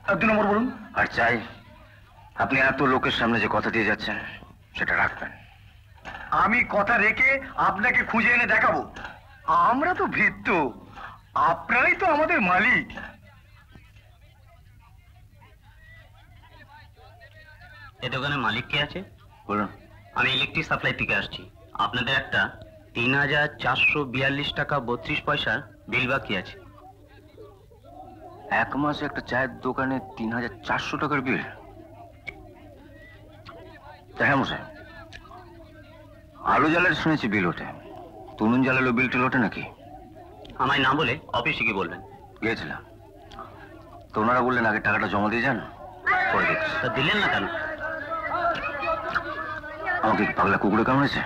আর দু নম্বর বলুন। আর চাই আপনি এত লোকের সামনে যে কথা দিয়ে যাচ্ছেন সেটা রাখবেন। আমি কথা রেখে আপনাকে খুঁজে এনে দেখাবো। আমরা তো ভৃত্য। আপনারাই তো আমাদের মালিক। এ দোকানের মালিক কে আছে? বলুন। আমি ইলেকট্রিক সাপ্লাই থেকে আসছি। আপনাদের একটা তিন হাজার চারশো বিয়াল্লিশ টাকা বত্রিশ পয়সার বিল বাকি আছে। এক মাসে একটা চায়ের দোকানে তিন হাজার চারশো টাকার বিল হ্যাঁ মশাই। আলু জ্বালার শুনেছি বিল ওঠে। তনুন জ্বালালো বিল টিল ওঠে নাকি? আমায় না বলে অফিসে গিয়ে বলবেন। গিয়েছিলাম। তো ওনারা বললেন আগে টাকাটা জমা দিয়ে যান পরে দেখছি। দিলেন না কেন? আমাকে কি পাগলা কুকুরে কামড়েছে?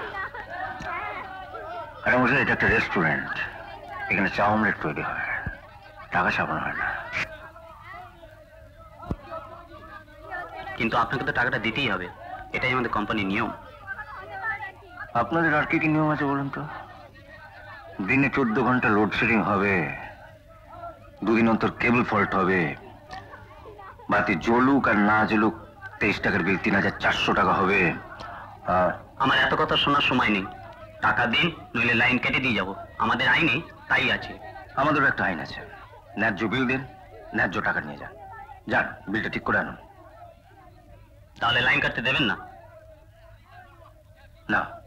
আরে মশাই এটা একটা রেস্টুরেন্ট। এখানে চা অমলেট তৈরি হয়। টাকা ছাপানো হয় না। কিন্তু আপনাকে তো টাকাটা দিতেই হবে। এটাই আমাদের কোম্পানির নিয়ম। আপনাদের আর কি কি নিয়ম আছে বলুন তো? দিনে চোদ্দ ঘণ্টা লোডশেডিং হবে দুদিন অন্তর কেবল ফল্ট হবে। বাতি জ্বলুক আর না জ্বলুক তেইশ টাকার বিল তিন হাজার চারশো টাকা হবে। আর আমার এত কথা শোনার সময় নেই। টাকা দিন নইলে লাইন কেটে দিয়ে যাব। আমাদের আইনে তাই আছে। আমাদেরও একটা আইন আছে। ন্যায্য বিল দিন ন্যায্য টাকা নিয়ে যান। যান বিলটা ঠিক করে আনুন। তাহলে লাইন কাটতে দেবেন না? না।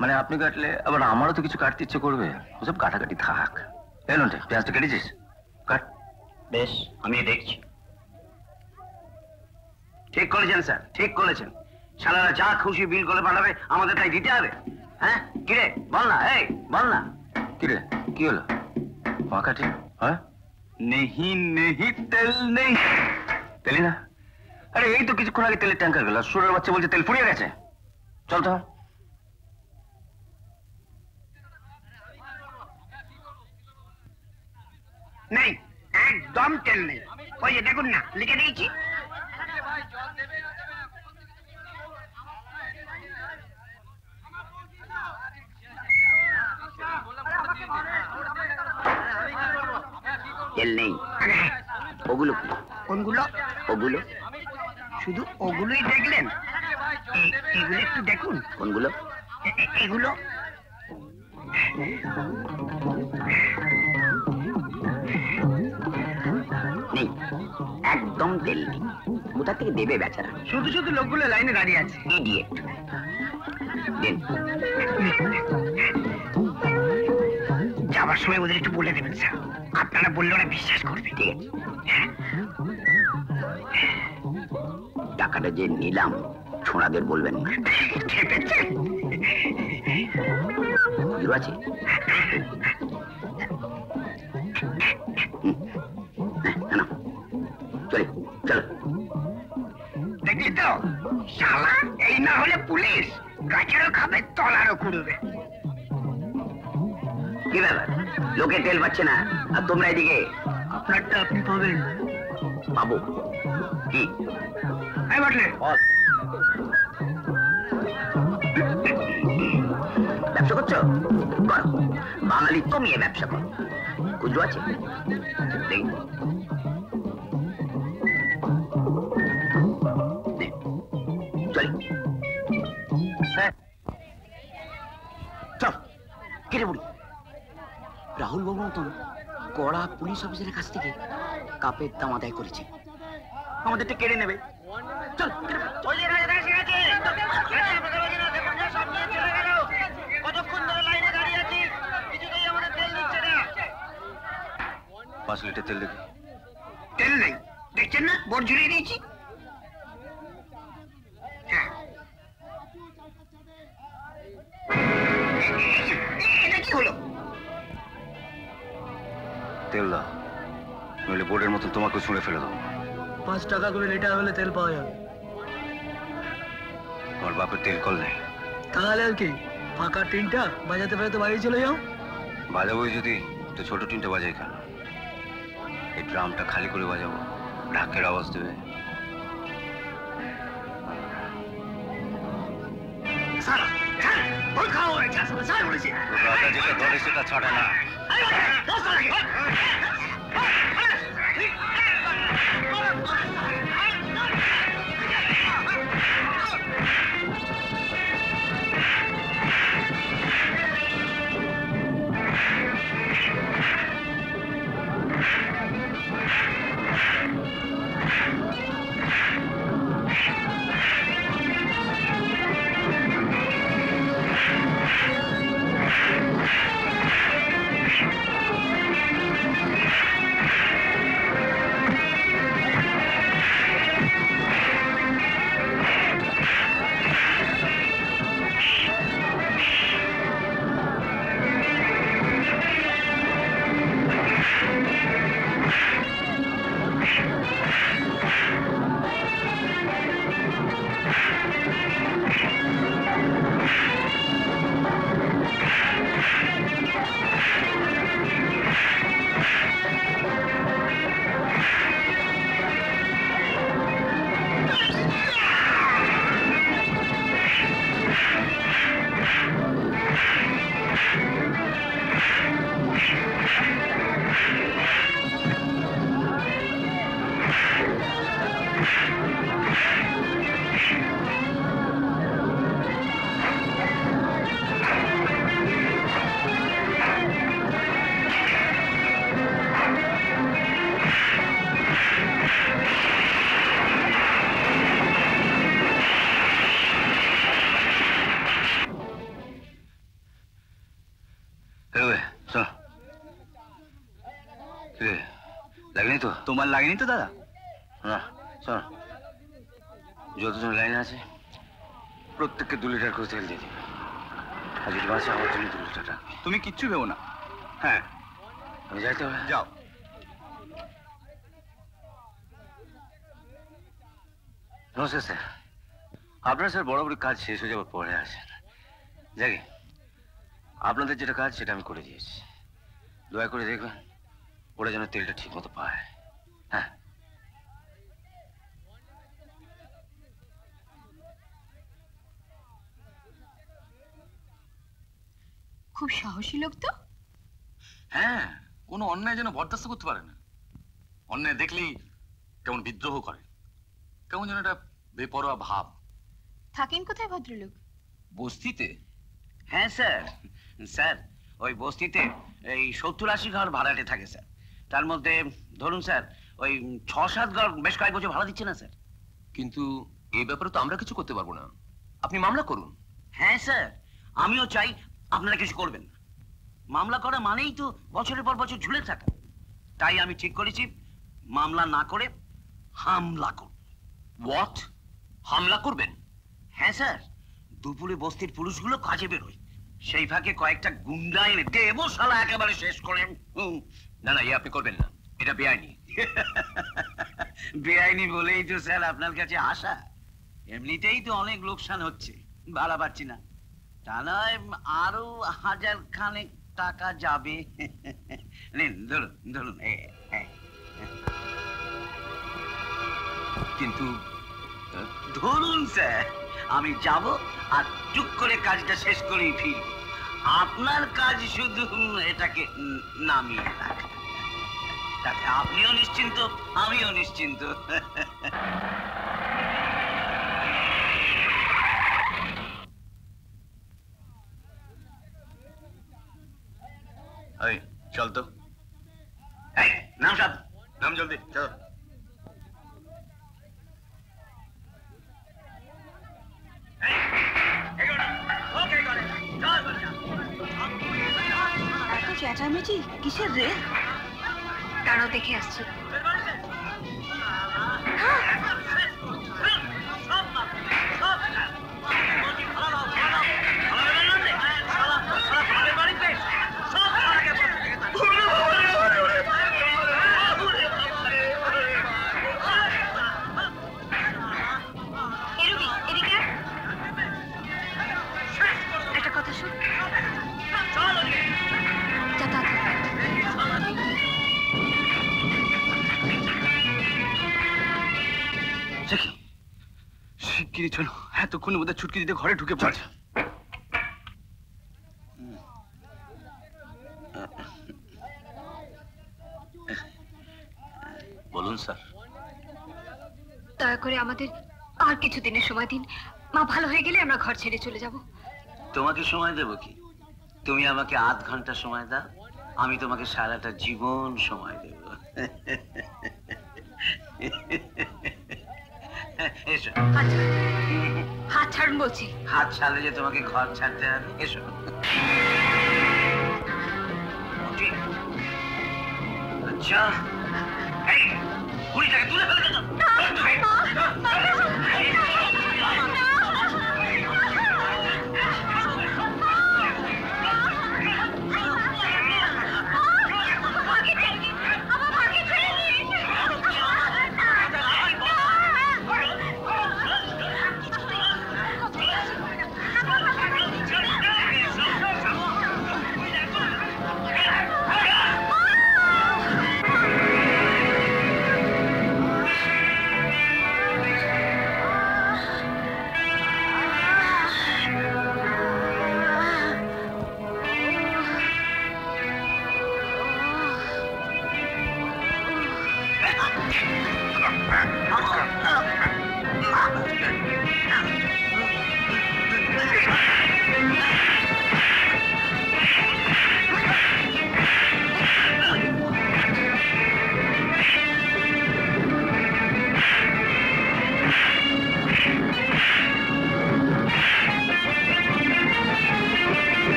মানে আপনি কাটলে আবার আমারও তো কিছু কাটতে ইচ্ছে করবে। ওসব কাটাকাটি থাক। এলুন পেঁয়াজটা কেটেছিস কাট। বেশ আমি দেখছি। ঠিক করেছেন স্যার। ঠিক করেছেন। শালারা যা খুশি বিল করে পাঠাবে আমাদের তাই দিতে হবে। হ্যাঁ? কিরে? বল না এই বল না। কিরে কি হলো? পাকাটি হ্যাঁ? নেহি নেহি তেল নেই। তেলি না? আরে এই তো কিছুক্ষণ আগে তেলের ট্যাঙ্কার গেল সুরের বাচ্চা বলছে তেল ফুরিয়ে গেছে। চল তো। নেই একদম তেল নেই। ওই যে দেখুন না লিখে দিয়েছি। তেল নেই। ওগুলো কি? কোনগুলো? ওগুলো? শুধু ওগুলোই দেখলেন? এগুলো একটু দেখুন। কোনগুলো? এগুলো? নেই একদম তেল নেই। কোথা থেকে দেবে বেচারা? শুধু শুধু লোকগুলো লাইনে দাঁড়িয়ে আছে। ইডিয়েট যাবার সময় ওদের একটু বলে দেবেন স্যার। আপনারা বললে ওরা বিশ্বাস করবে ঠিক আছে? হ্যাঁ। টাকাটা যে নিলাম ছোড়াদের বলবেন না। আছে? দেখলি শালা এই না হলে পুলিশ গাছেরও খাবে তলারও কুড়বে কি ব্যাপার? লোকে তেল পাচ্ছে না। আর তোমরা এদিকে? আপনারটা আপনি পাবেন। পাবো। কি? ব্যবসা করছ? কর। বাঙালি কমিয়ে ব্যবসা কর। খুচরো আছে। দেখি। কেটে পড়ি। রাহুল বাবু মতন কড়া পুলিশ অফিসারের কাছ থেকে কাপের দাম আদায় করেছে। আমাদেরটা কেড়ে নেবে। চল পাঁচ লিটার তেল দেখি তেল নেই। দেখছেন না? বোর্ড ঝুলিয়ে দিয়েছি। হ্যাঁ। কি হলো তেল দাও নইলে বোর্ডের মতন তোমাকে ছুঁড়ে ফেলে দেবো। পাঁচ টাকা করে লিটার হলে তেল পাওয়া যাবে। আমার বাপের তেল কল নেই। তাহলে আর কি? ফাঁকা টিনটা বাজাতে বাজাতে বাড়ি চলে যাও। বাজাবোই যদি তো ছোট টিনটা বাজাই কেন? এই ড্রামটা খালি করে বাজাবো ঢাকের আওয়াজ দেবে। সারা রাজা যেটা ধরে সেটা ছাড়ে না। তোমার লাগেনি তো দাদা? না শোন। যতজন লাইন আছে প্রত্যেককে দু লিটার করে তেল দিয়ে দিবে। আর যদি বাসে আমার জন্য দু লিটার রাখবে তুমি কিচ্ছু ভেবো না। হ্যাঁ আমি যাইতে হবে। যাও। নমস্কার স্যার। আপনার স্যার বড় বড় কাজ শেষ হয়ে যাওয়ার পরে আসেন। যাকে আপনাদের যেটা কাজ সেটা আমি করে দিয়েছি। দয়া করে দেখবেন ওরা যেন তেলটা ঠিক মতো পায় হ্যাঁ খুব সাহসী লোক তো। হ্যাঁ কোনো অন্যায় যেন বরদাস্ত করতে পারে না। অন্যায় দেখলেই কেমন বিদ্রোহ করে। কেমন যেন একটা বেপরোয়া ভাব। থাকেন কোথায় ভদ্রলোক? বস্তিতে? হ্যাঁ স্যার। স্যার ওই বস্তিতে এই সত্তর আশি ঘর ভাড়াটে থাকে স্যার। তার মধ্যে ধরুন স্যার ওই ছ সাত ঘর বেশ কয়েক বছর ভাড়া দিচ্ছে না স্যার। কিন্তু এই ব্যাপারে তো আমরা কিছু করতে পারব না। আপনি মামলা করুন। হ্যাঁ স্যার। আমিও চাই আপনারা কিছু করবেন না। মামলা করা মানেই তো বছরের পর বছর ঝুলে থাকা। তাই আমি ঠিক করেছি, মামলা না করে হামলা করব হোয়াট হামলা করবেন? হ্যাঁ স্যার। দুপুরে বস্তির পুলিশগুলো কাজে বেরোয়। সেই ফাঁকে কয়েকটা গুন্ডা এনে দেবো শালা একেবারে শেষ করে। না না ইয়ে আপনি করবেন না। এটা বেআইনি। বেআইনি বলেই তো, স্যার, আপনার কাছে আসা। এমনিতেই তো অনেক লোকসান হচ্ছে। ভাড়া পাচ্ছি না। তা আরও হাজার খানেক টাকা যাবে। নিন, ধরুন ধরুন কিন্তু ধরুন, স্যার, আমি যাব আর টুক করে কাজটা শেষ করেই ফিরব। আপনার কাজ শুধু এটাকে নামিয়ে রাখা। তাতে আপনিও নিশ্চিন্ত, আমিও নিশ্চিন্ত। এই চল তো। নাম নাম জলদি চল। এত চেঁচামেচি কিসের রে? তারও দেখে আসছি। শিগগিরই চলো। এতক্ষণের মধ্যে ছুটকি দিতে ঘরে ঢুকে পড়ছে। বলুন স্যার। দয়া করে আমাদের আর কিছু দিনের সময় দিন। মা ভালো হয়ে গেলে আমরা ঘর ছেড়ে চলে যাব। তোমাকে সময় দেবো কি? তুমি আমাকে আধ ঘণ্টা সময় দাও আমি তোমাকে সারাটা জীবন সময় দেব। এসো। হাত ছাড়ুন বলছি। হাত ছাড়লে যে তোমাকে ঘর ছাড়তে হবে এসো। আচ্ছা। এই, তুলে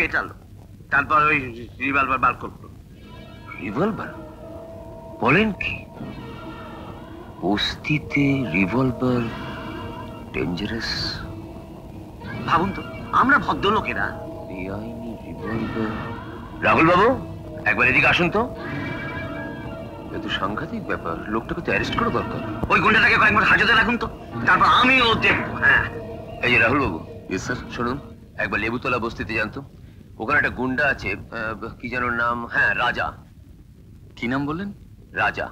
পেটালো তারপর ওই রিভলভার বার করল। রিভলভার বলেন কি? বস্তিতে রিভলভার ডেঞ্জারাস ভাবুন তো আমরা ভদ্রলোকেরা। বেআইনি রিভলভার রাহুল বাবু একবার এদিকে আসুন তো। এ তো সাংঘাতিক ব্যাপার লোকটাকে তো অ্যারেস্ট করা দরকার। ওই গুন্ডাটাকে কয়েকবার হাজতে রাখুন তো তারপর আমিও দেখব হ্যাঁ। এই যে রাহুল বাবু স্যার শুনুন একবার লেবুতলা বস্তিতে জানতো ওখানে একটা গুন্ডা আছে কি যেন নাম? হ্যাঁ রাজা। কি নাম বললেন? রাজা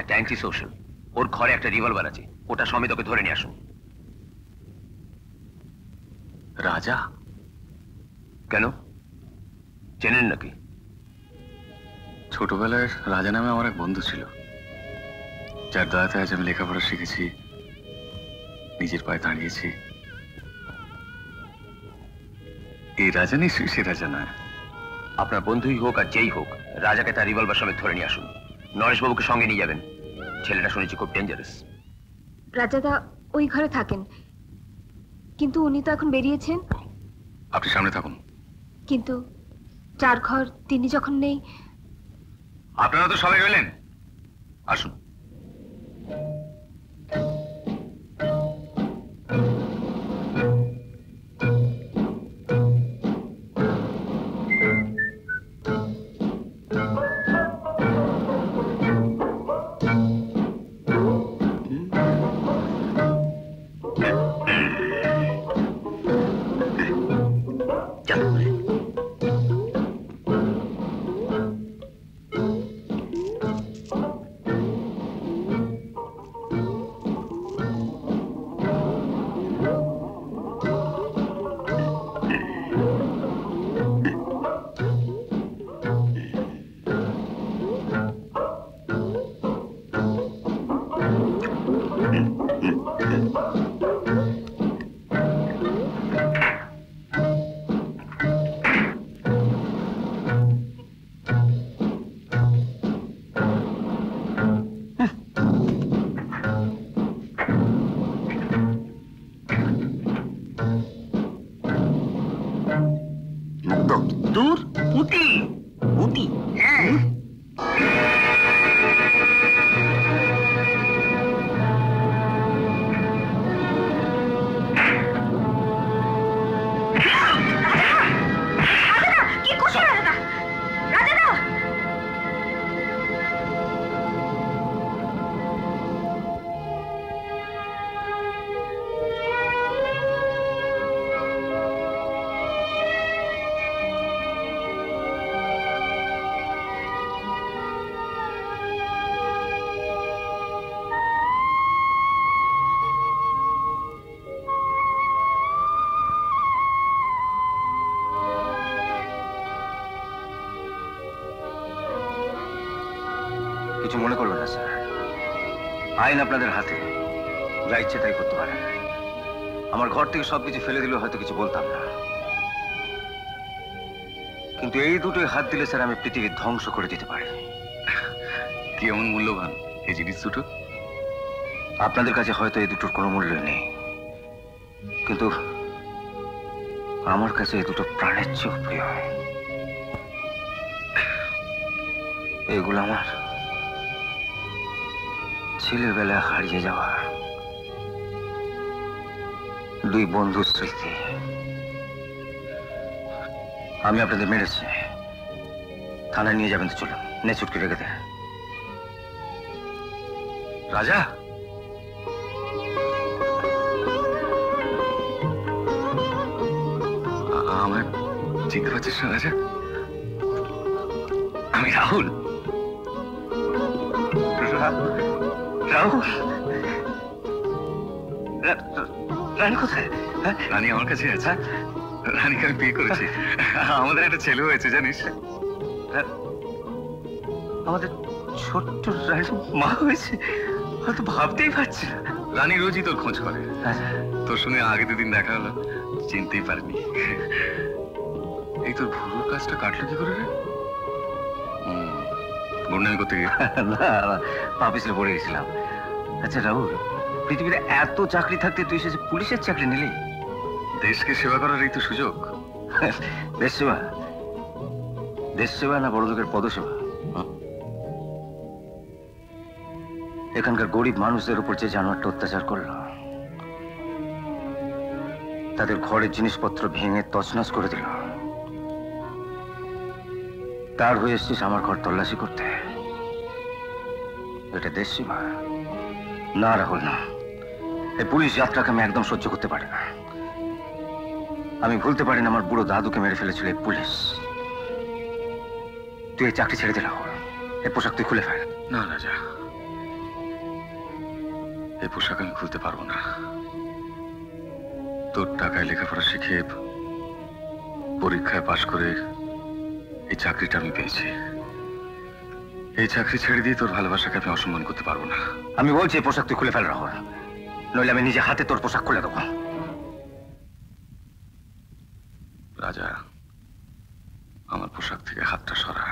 একটা অ্যান্টি সোশ্যাল ওর ঘরে একটা রিভলভার আছে। ওটা সমেত ওকে ধরে নিয়ে আসুন। রাজা? কেন? চেনেন নাকি? ছোটবেলায় রাজা নামে আমার এক বন্ধু ছিল। যার দয়াতে আজ আমি লেখাপড়া শিখেছি নিজের পায়ে দাঁড়িয়েছি। এই রাজা নিশ্চয়ই সে রাজা নয়। আপনার বন্ধুই হোক আর যেই হোক রাজাকে তার রিভলভার সমেত ধরে নিয়ে আসুন। নরেশবাবুকে সঙ্গে নিয়ে যাবেন। ছেলেটা শুনেছি খুব ডেঞ্জারাস রাজাদা ওই ঘরে থাকেন। কিন্তু উনি তো এখন বেরিয়েছেন। আপনি সামনে থাকুন। কিন্তু চার ঘর তিনি যখন নেই। আপনারা তো সবাই রইলেন। আসুন। আইন আপনাদের হাতে। যা ইচ্ছে তাই করতে পারেন। আমার ঘর থেকে সবকিছু ফেলে দিলে হয়তো কিছু বলতাম না। কিন্তু এই দুটোই হাত দিলে স্যার আমি পৃথিবী ধ্বংস করে দিতে পারি। কি এমন মূল্যবান এই জিনিস দুটো? আপনাদের কাছে হয়তো এই দুটোর কোনো মূল্য নেই। কিন্তু আমার কাছে এই দুটো প্রাণের চেয়েও প্রিয়। এগুলো আমার। ছেলেবেলা হারিয়ে যাওয়া দুই বন্ধুর স্মৃতি। আমি আপনাদের মেরেছি। থানায় নিয়ে যাবেন তো, চলুন। নে রেখে দে। রাজা? আমার চিনতে পারছিস না, রাজা? আমি রাহুল? রাহুল? রানী কোথায় রানী আমার কাছে আছে। রানীকে আমি বিয়ে করেছি। আমাদের একটা ছেলে হয়েছে জানিস? আমাদের ছোট্ট রানীর মা হয়েছে। হয়তো ভাবতেই পারছি না। রানী রোজই তোর খোঁজ করে। তোর সঙ্গে আগে দুদিন দেখা হলো। চিনতেই পারিনি। এই তোর ভুরুর কাজটা কাটলো কি করে রে? গুন্ডামি করতে গিয়ে না না, পড়ে গেছিলাম। আচ্ছা রাহুল পৃথিবীতে এত চাকরি থাকতে তুই শেষে পুলিশের চাকরি নিলি? দেশকে সেবা করার এই তো সুযোগ। দেশ সেবা দেশ সেবা না বড় লোকের পদসেবা? এখানকার গরিব মানুষদের উপর যে জানোয়ারটা অত্যাচার করল তাদের ঘরের জিনিসপত্র ভেঙে তছনছ করে দিল। তার হয়ে এসছিস আমার ঘর তল্লাশি করতে। এটা দেশ সেবা না, রাহুল, না। এই পুলিশ যাত্রাকে আমি একদম সহ্য করতে পারি না। আমি ভুলতে পারি না আমার বুড়ো দাদুকে মেরে ফেলেছিল এই পুলিশ। তুই এই চাকরি ছেড়ে দিল এই পোশাক তুই খুলে ফেল। না রাজা এই পোশাক আমি খুলতে পারব না। তোর টাকায় লেখাপড়া শিখে পরীক্ষায় পাশ করে এই চাকরিটা আমি পেয়েছি। এই চাকরি ছেড়ে দিয়ে তোর ভালোবাসাকে আমি অসম্মান করতে পারব না। আমি বলছি এই পোশাক তুই খুলে ফেল রাহুল। নইলে আমি নিজে হাতে তোর পোশাক খুলে দেবো। রাজা আমার পোশাক থেকে হাতটা সরা।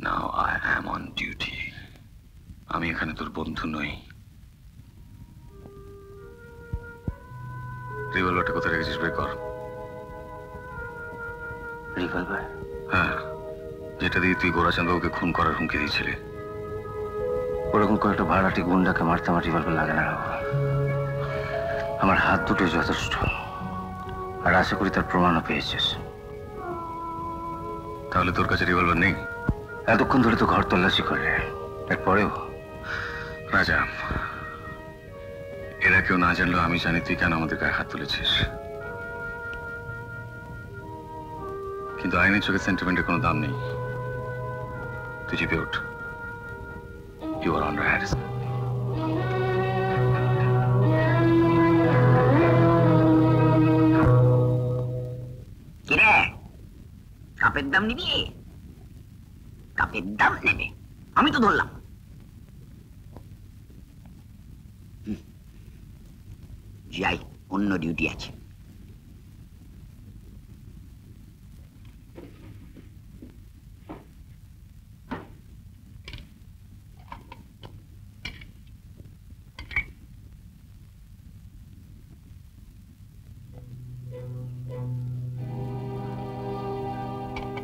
Now I am on duty আমি এখানে তোর বন্ধু নই। রিভলভারটা কোথায় রেখেছিস বের কর। রিভলভার হ্যাঁ যেটা দিয়ে তুই গোরাচাঁদবাবুকে খুন করার হুমকি দিয়েছিলি। ওরকম কয়েকটা ভাড়াটি গুন্ডাকে মারতে আমার রিভলভার লাগে না আমার হাত দুটো যথেষ্ট। আর আশা করি তার প্রমাণও পেয়েছিস। তাহলে তোর কাছে রিভলভার নেই? এতক্ষণ ধরে তো ঘর তল্লাশি করলে এরপরেও? রাজা এরা কেউ না জানলেও আমি জানি তুই কেন আমাদের গায়ে হাত তুলেছিস। কিন্তু আইনের চোখে সেন্টিমেন্টের কোনো দাম নেই। তুই জিপে উঠ। ইউ আর আন্ডার হ্যারিস কাপের দাম নিবি? কাপের দাম নেবে। আমি তো ধরলাম। যাই, অন্য ডিউটি আছে।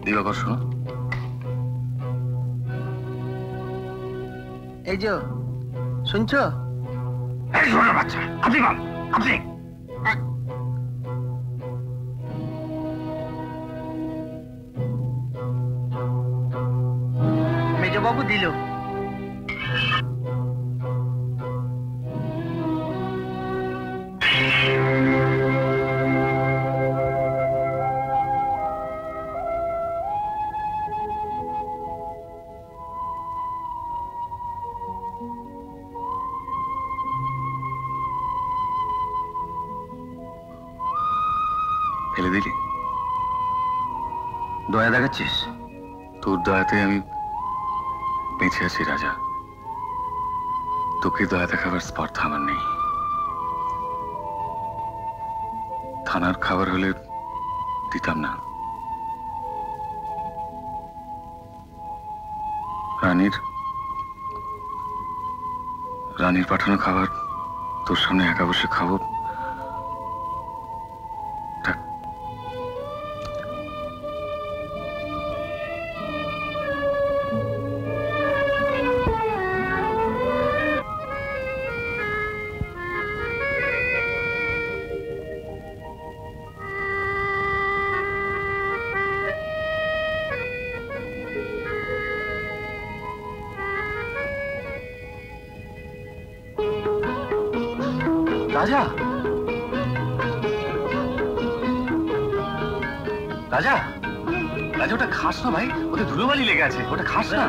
দিবাকর শোনো এই যে শুনছো? বাচ্চা আপনি বল আপনি। মেজবাবু দিল। দয়াতে আমি বেঁচে আছি, রাজা। তোকে দয়া দেখাবার স্পর্ধা আমার নেই। থানার খাবার হলে দিতাম না। রানীর রানীর পাঠানো খাবার তোর সামনে একা বসে খাব? রাজা? রাজা? রাজা, ওটা খাস না ভাই ধুলোবালি লেগে আছে, ওটা খাস না?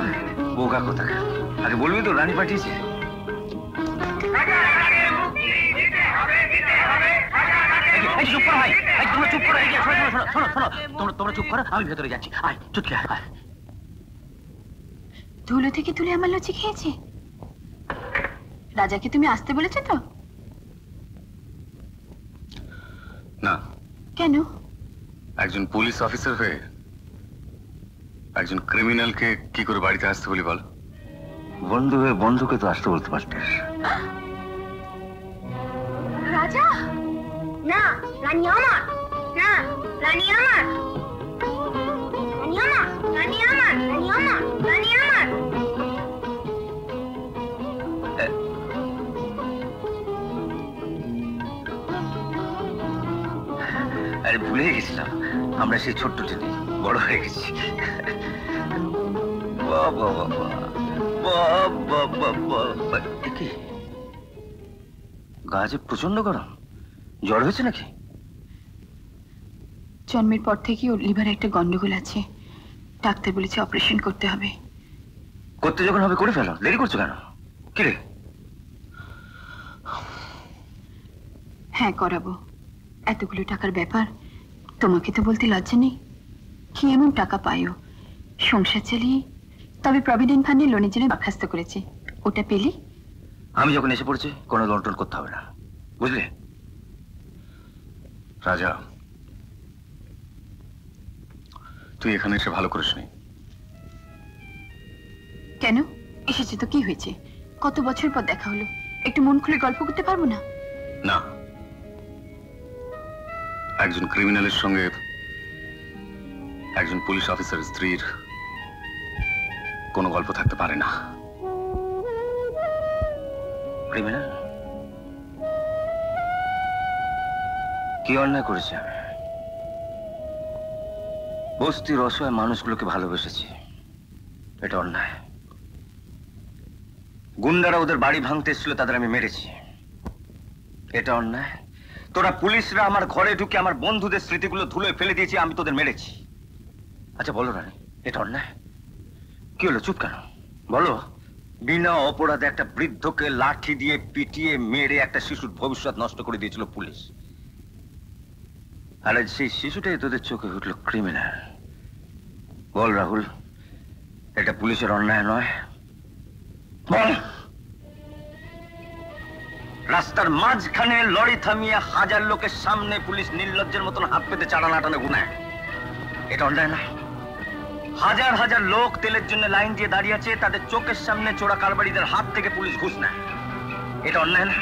বোকা কোথায় আগে বলবি তো, রানী পাঠিয়েছে। ভাই। চুপ চুপ থেকে তুলে আমার লুচি রাজাকে তুমি আসতে বলেছ তো না কেন একজন পুলিশ অফিসার হয়ে একজন ক্রিমিনালকে কি করে বাড়িতে আসতে বলি বল? বন্ধু হয়ে বন্ধুকে তো আসতে বলতে পারতিস। রাজা? না রানী আমার। না রানী আমার। রানী আমার রানী আমার রানী আমার রানী আমার। আরে ভুলে গেছিলাম। আমরা সেই ছোট্ট টেনে বড় হয়ে গেছি। বাবা বাবা বাবা বাবা কি? গা যে প্রচণ্ড গরম। জ্বর হয়েছে নাকি? জন্মের পর থেকেই ওর লিভারে একটা গন্ডগোল আছে। ডাক্তার বলেছে অপারেশন করতে হবে। করতে যখন হবে করে ফেলো। দেরি করছ কেন? কি রে? হ্যাঁ করাবো। এতগুলো টাকার ব্যাপার তোমাকে তো বলতে লজ্জা নেই। কি এমন টাকা পাইও সংসার চালিয়ে? তবে প্রভিডেন্ট ফান্ডে লোনের জন্য দরখাস্ত করেছে। ওটা পেলে? আমি যখন এসে পড়েছি কোনো লন্টন করতে হবে না। বুঝলে? রাজা তুই এখানে এসে ভালো করিস নি কেন? এসেছে তো কি হয়েছে? কত বছর পর দেখা হলো? একটু মন খুলে গল্প করতে পারব না? না। একজন ক্রিমিনালের সঙ্গে একজন পুলিশ অফিসার স্ত্রীর কোনো গল্প থাকতে পারে না। কি অন্যায় করেছি? বস্তির অসহায় মানুষগুলোকে ভালোবেসেছি। এটা অন্যায়। গুন্ডারা ওদের বাড়ি ভাঙতে এসেছিল, তাদের আমি মেরেছি। এটা অন্যায়? তোরা পুলিশরা আমার ঘরে ঢুকে আমার বন্ধুদের স্মৃতিগুলো ধুলে ফেলে দিয়েছি, আমি তোদের মেরেছি। আচ্ছা বলো রানী, এটা অন্যায়? কি হলো, চুপ কেন? বলো। বিনা অপরাধে একটা বৃদ্ধকে লাঠি দিয়ে পিটিয়ে মেরে একটা শিশুর ভবিষ্যৎ নষ্ট করে দিয়েছিল পুলিশ। আর, সেই শিশুটাই তোদের চোখে উঠল ক্রিমিনাল বল রাহুল, এটা পুলিশের অন্যায় নয়। বল! রাস্তার মাঝখানে লরি থামিয়ে হাজার লোকের সামনে পুলিশ নির্লজ্জের মতন হাত পেতে চাড়া নাটানো গুনায় এটা অন্যায় না। হাজার হাজার লোক তেলের জন্য লাইন দিয়ে দাঁড়িয়ে আছে, তাদের চোখের সামনে চোরা কারবারিদের হাত থেকে পুলিশ ঘুষ নেয়। এটা অন্যায় না।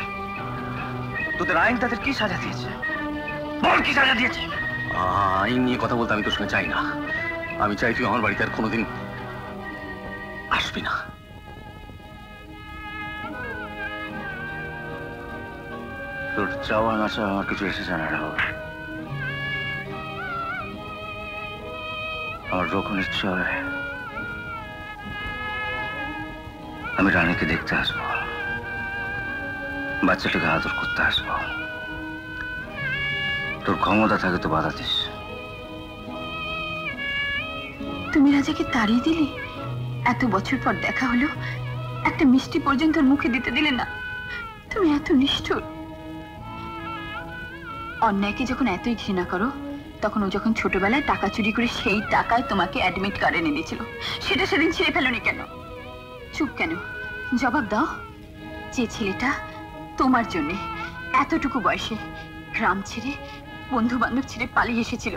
তোদের আইন তাদের কি সাজা দিয়েছে? বল কি সাজা দিয়েছে? আইন নিয়ে কথা বলতে আমি তোর সঙ্গে চাই না। আমি চাই তুই আমার বাড়িতে আর কোনোদিন আসবি না। তোর চাওয়া না চাওয়া আমার কিছু এসেছে না রাহুল আমার যখন ইচ্ছা হয়, আমি রানীকে দেখতে আসব। বাচ্চাটাকে আদর করতে আসব। তোর ক্ষমতা থাকে তো বাধা দিস। তুমি রাজাকে তাড়িয়ে দিলে? এত বছর পর দেখা হলো, একটা মিষ্টি পর্যন্ত মুখে দিতে দিলে না। তুমি এত নিষ্ঠুর। অন্যায়কে যখন এতই ঘৃণা করো, তখন ও যখন ছোটবেলায় টাকা চুরি করে সেই টাকায় তোমাকে অ্যাডমিট কার্ডে এনে দিয়েছিল। সেটা সেদিন ছিঁড়ে ফেলোনি কেন? চুপ কেন? জবাব দাও। যে ছেলেটা তোমার জন্য এতটুকু বয়সে গ্রাম ছেড়ে বন্ধু বান্ধব ছেড়ে পালিয়ে এসেছিল,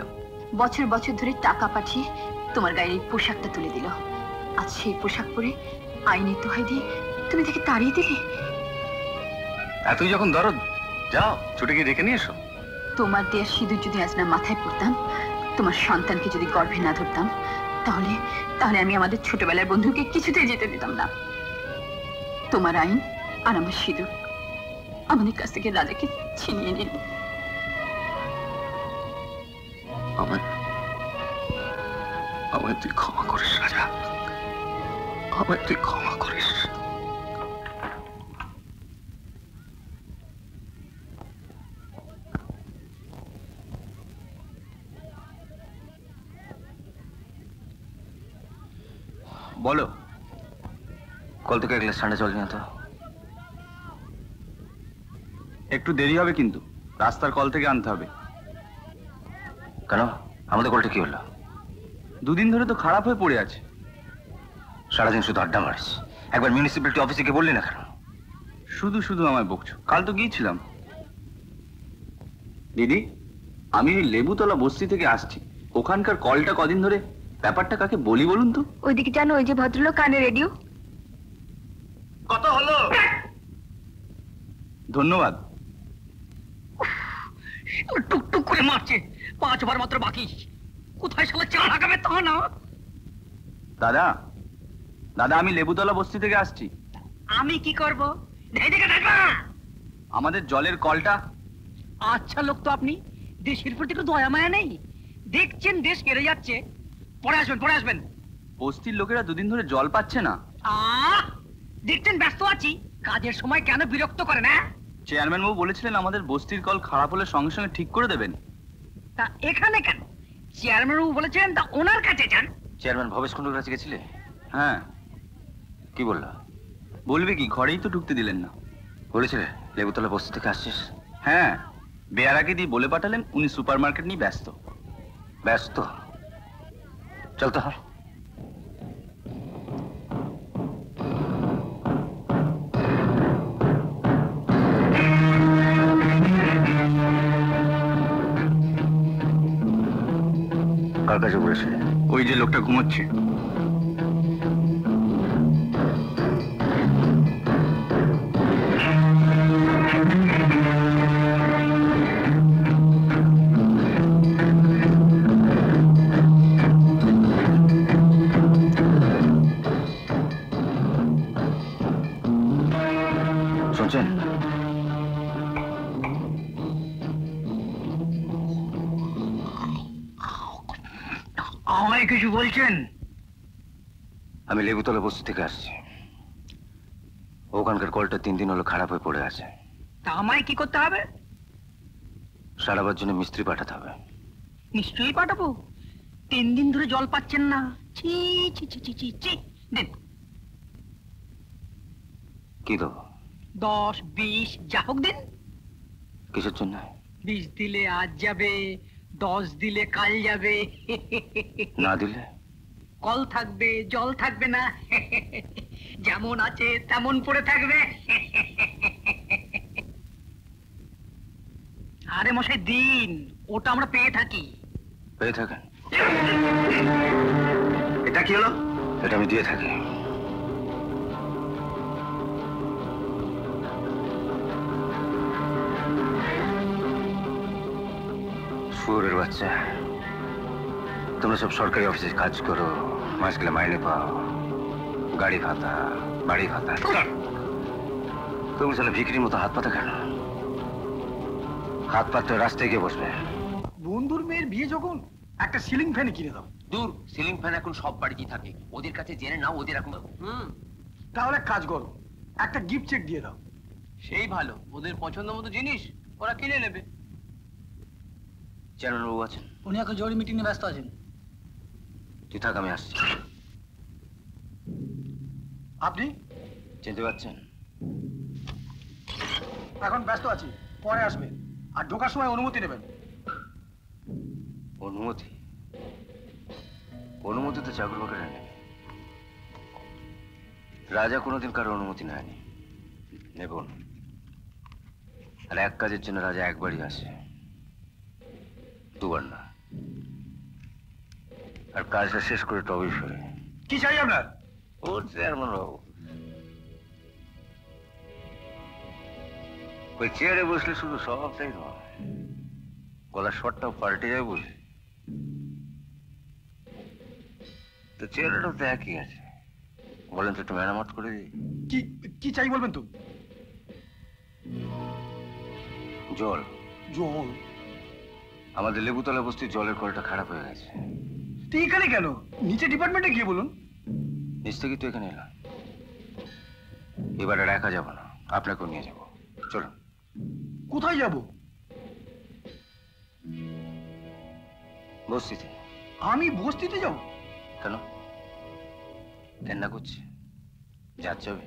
বছর বছর ধরে টাকা পাঠিয়ে তোমার গায়ের এই পোশাকটা তুলে দিল। আজ সেই পোশাক পরে আইনের দোহাই দিয়ে তুমি তাকে তাড়িয়ে দিলে? এতই যখন দরদ যাও, ছুটে গিয়ে ডেকে নিয়ে এসো। তোমার দেয়া সিঁদুর যদি আজ না মাথায় পড়তাম, তোমার সন্তানকে যদি গর্ভে না ধরতাম, তাহলে তাহলে আমি আমাদের ছোটবেলার বন্ধুকে কিছুতেই যেতে দিতাম না। তোমার আইন আর আমার সিঁদুর আমাদের কাছ থেকে রাজাকে ছিনিয়ে নিল আমায় আমায় তুই ক্ষমা করিস, রাজা। আমায় তুই ক্ষমা করিস। বলো। কল থেকে এক গ্লাস ঠান্ডা জল তো। একটু দেরি হবে কিন্তু। রাস্তার কল থেকে আনতে হবে। কেন? আমাদের কলটা কি হলো? দুদিন ধরে তো খারাপ হয়ে পড়ে আছে। সারাদিন শুধু আড্ডা মারিস। একবার মিউনিসিপ্যালিটি অফিসে গিয়ে বললি না কেন? শুধু শুধু আমায় বকছো। কাল তো গিয়েছিলাম। দিদি, আমি ওই লেবুতলা বস্তি থেকে আসছি। ওখানকার কলটা কদিন ধরে ব্যাপারটা কাকে বলি বলুন তো? ওইদিকে জানো ওই যে ভদ্রলোক কানে রেডিও। কত হলো? ধন্যবাদ। টুকটুক করে মারছে। পাঁচবার মাত্র বাকি। কোথায় শালা চা লাগাবে তা না? দাদা দাদা আমি লেবুতলা বস্তি থেকে আসছি। আমি কি করব? আমাদের জলের কলটা। আচ্ছা লোক তো আপনি। দেশের প্রতি একটু দয়া মায়া নেই। দেখছেন দেশ কেড়ে যাচ্ছে। পরে আসবেন পরে আসবেন। বস্তির লোকেরা দুদিন ধরে জল পাচ্ছে না। দেখছেন ব্যস্ত আছি। কাজের সময় কেন বিরক্ত করে না চেয়ারম্যান বাবু বলেছিলেন আমাদের বস্তির কল খারাপ হলে সঙ্গে সঙ্গে ঠিক করে দেবেন। তা এখানে কেন? চেয়ারম্যান বাবু বলেছিলেন তা ওনার কাছে যান। চেয়ারম্যান ভবেশ কুণ্ডুর কাছে গেছিলে? হ্যাঁ। কি বলল? বলবে কি ঘরেই তো ঢুকতে দিলেন না। বলেছিলে লেবুতলা বস্তি থেকে আসছিস? হ্যাঁ। বেয়ারাকে দিয়ে বলে পাঠালেন উনি সুপার মার্কেট নিয়ে ব্যস্ত। ব্যস্ত? চল তো। কার কাছে বলেছে ওই যে লোকটা ঘুমোচ্ছে। আমি লেবুতলা বস্তি থেকে আসছি। ওখানকার কলটা তিন দিন হলো খারাপ হয়ে পড়ে আছে। তা আমায় কি করতে হবে? সারাবার জন্য মিস্ত্রি পাঠাতে হবে। নিশ্চয়ই পাঠাবো? তিন দিন ধরে জল পাচ্ছেন না। ছি ছি ছি ছি ছি ছি দিন কি দেবো? দশ বিশ যা হোক দিন। কিসের জন্য? বিশ দিলে আজ যাবে দশ দিলে কাল যাবে। না দিলে? কল থাকবে জল থাকবে না। যেমন আছে তেমন পড়ে থাকবে। আরে মশাই দিন ওটা আমরা পেয়ে থাকি। পেয়ে থাকেন। এটা কি হলো? এটা আমি দিয়ে থাকি। শুয়োরের বাচ্চা। তোমরা সব সরকারি অফিসে কাজ করো মাস গেলে মাইনে পাও গাড়ি ভাতা বাড়ি ভাতা। তুমি তাহলে ভিখিরির মতো হাত পাতা কেন? হাত পাততে রাস্তায় গিয়ে বসবে। বন্ধুর মেয়ের বিয়ে যখন একটা সিলিং ফ্যানে কিনে দাও। দূর সিলিং ফ্যান এখন সব বাড়িতেই থাকে। ওদের কাছে জেনে নাও ওদের এখন হুম। তাহলে এক কাজ করো একটা গিফট চেক দিয়ে দাও। সেই ভালো ওদের পছন্দ মতো জিনিস ওরা কিনে নেবে। চেয়ারম্যান আছেন। উনি এখন জরুরি মিটিং নিয়ে ব্যস্ত আছেন। তুই থাক আমি আসছি। আপনি? চিনতে পারছেন? এখন ব্যস্ত আছি পরে আসবেন আর ঢোকার সময় অনুমতি নেবেন। অনুমতি? অনুমতি তো চাকর বাকরে নেবে রাজা কোনোদিন কারও অনুমতি নেয়নি নেব আর এক কাজের জন্য রাজা একবারই আসে। দুবার না। আর কাজটা শেষ করে টবেই ফেরে। কি চাই আপনার? ও চেয়ারম্যান বাবু ওই চেয়ারে বসলে শুধু স্বভাবটাই নয় গলার শটটাও পাল্টে যায় বুঝি তো চেয়ারটাও তো একই আছে। বলেন তো একটু মেরামত করে দিই। কি কি চাই বলবেন তো? জল। জল। আমাদের লেবুতলা বস্তির জলের কলটা খারাপ হয়ে গেছে। তো এখানে কেন? নিচে ডিপার্টমেন্টে গিয়ে বলুন। নিচ থেকে তো এখানে এলাম এবার আর একা যাব না আপনাকেও নিয়ে যাব। চলুন। কোথায় যাব? বস্তিতে। আমি বস্তিতে যাব? কেন? কেন্না করছে। যাচ্ছে হবে।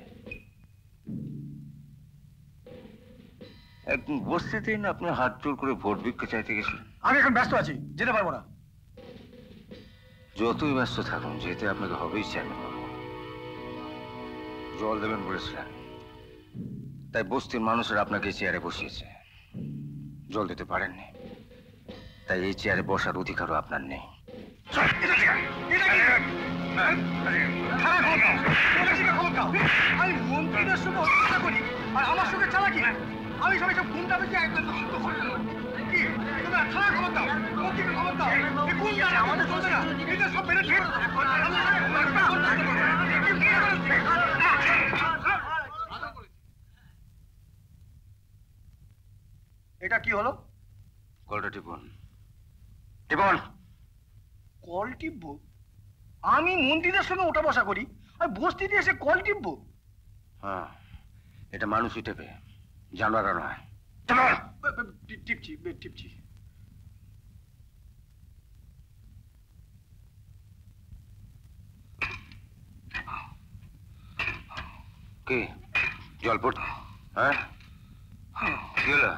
একদিন বস্তিতেই না আপনি হাত জোর করে ভোট ভিক্ষা চাইতে গেছিলেন। আমি এখন ব্যস্ত আছি যেতে পারব না। যতই ব্যস্ত থাকুন, যেতে আপনাকে হবেই চেয়ারম্যান জল দেবেন বলেছিলেন তাই বস্তির মানুষের আপনাকে চেয়ারে বসিয়েছে। জল দিতে পারেননি। তাই এই চেয়ারে বসার অধিকারও আপনার নেই। আমার সঙ্গে চালাকি। আমি সবাই সব ঘুমটা বেঁচে একদম এটা কি হলো? কলটা টিপুন। টিপুন। কল টিপবো? আমি মন্ত্রীদের সঙ্গে ওঠা বসা করি আর বস্তিতে এসে কল টিপবো? হ্যাঁ এটা মানুষই টেপে জানোয়াররা নয়। টিপছি টিপছি। কি? জল পড় হ্যাঁ? কি হলো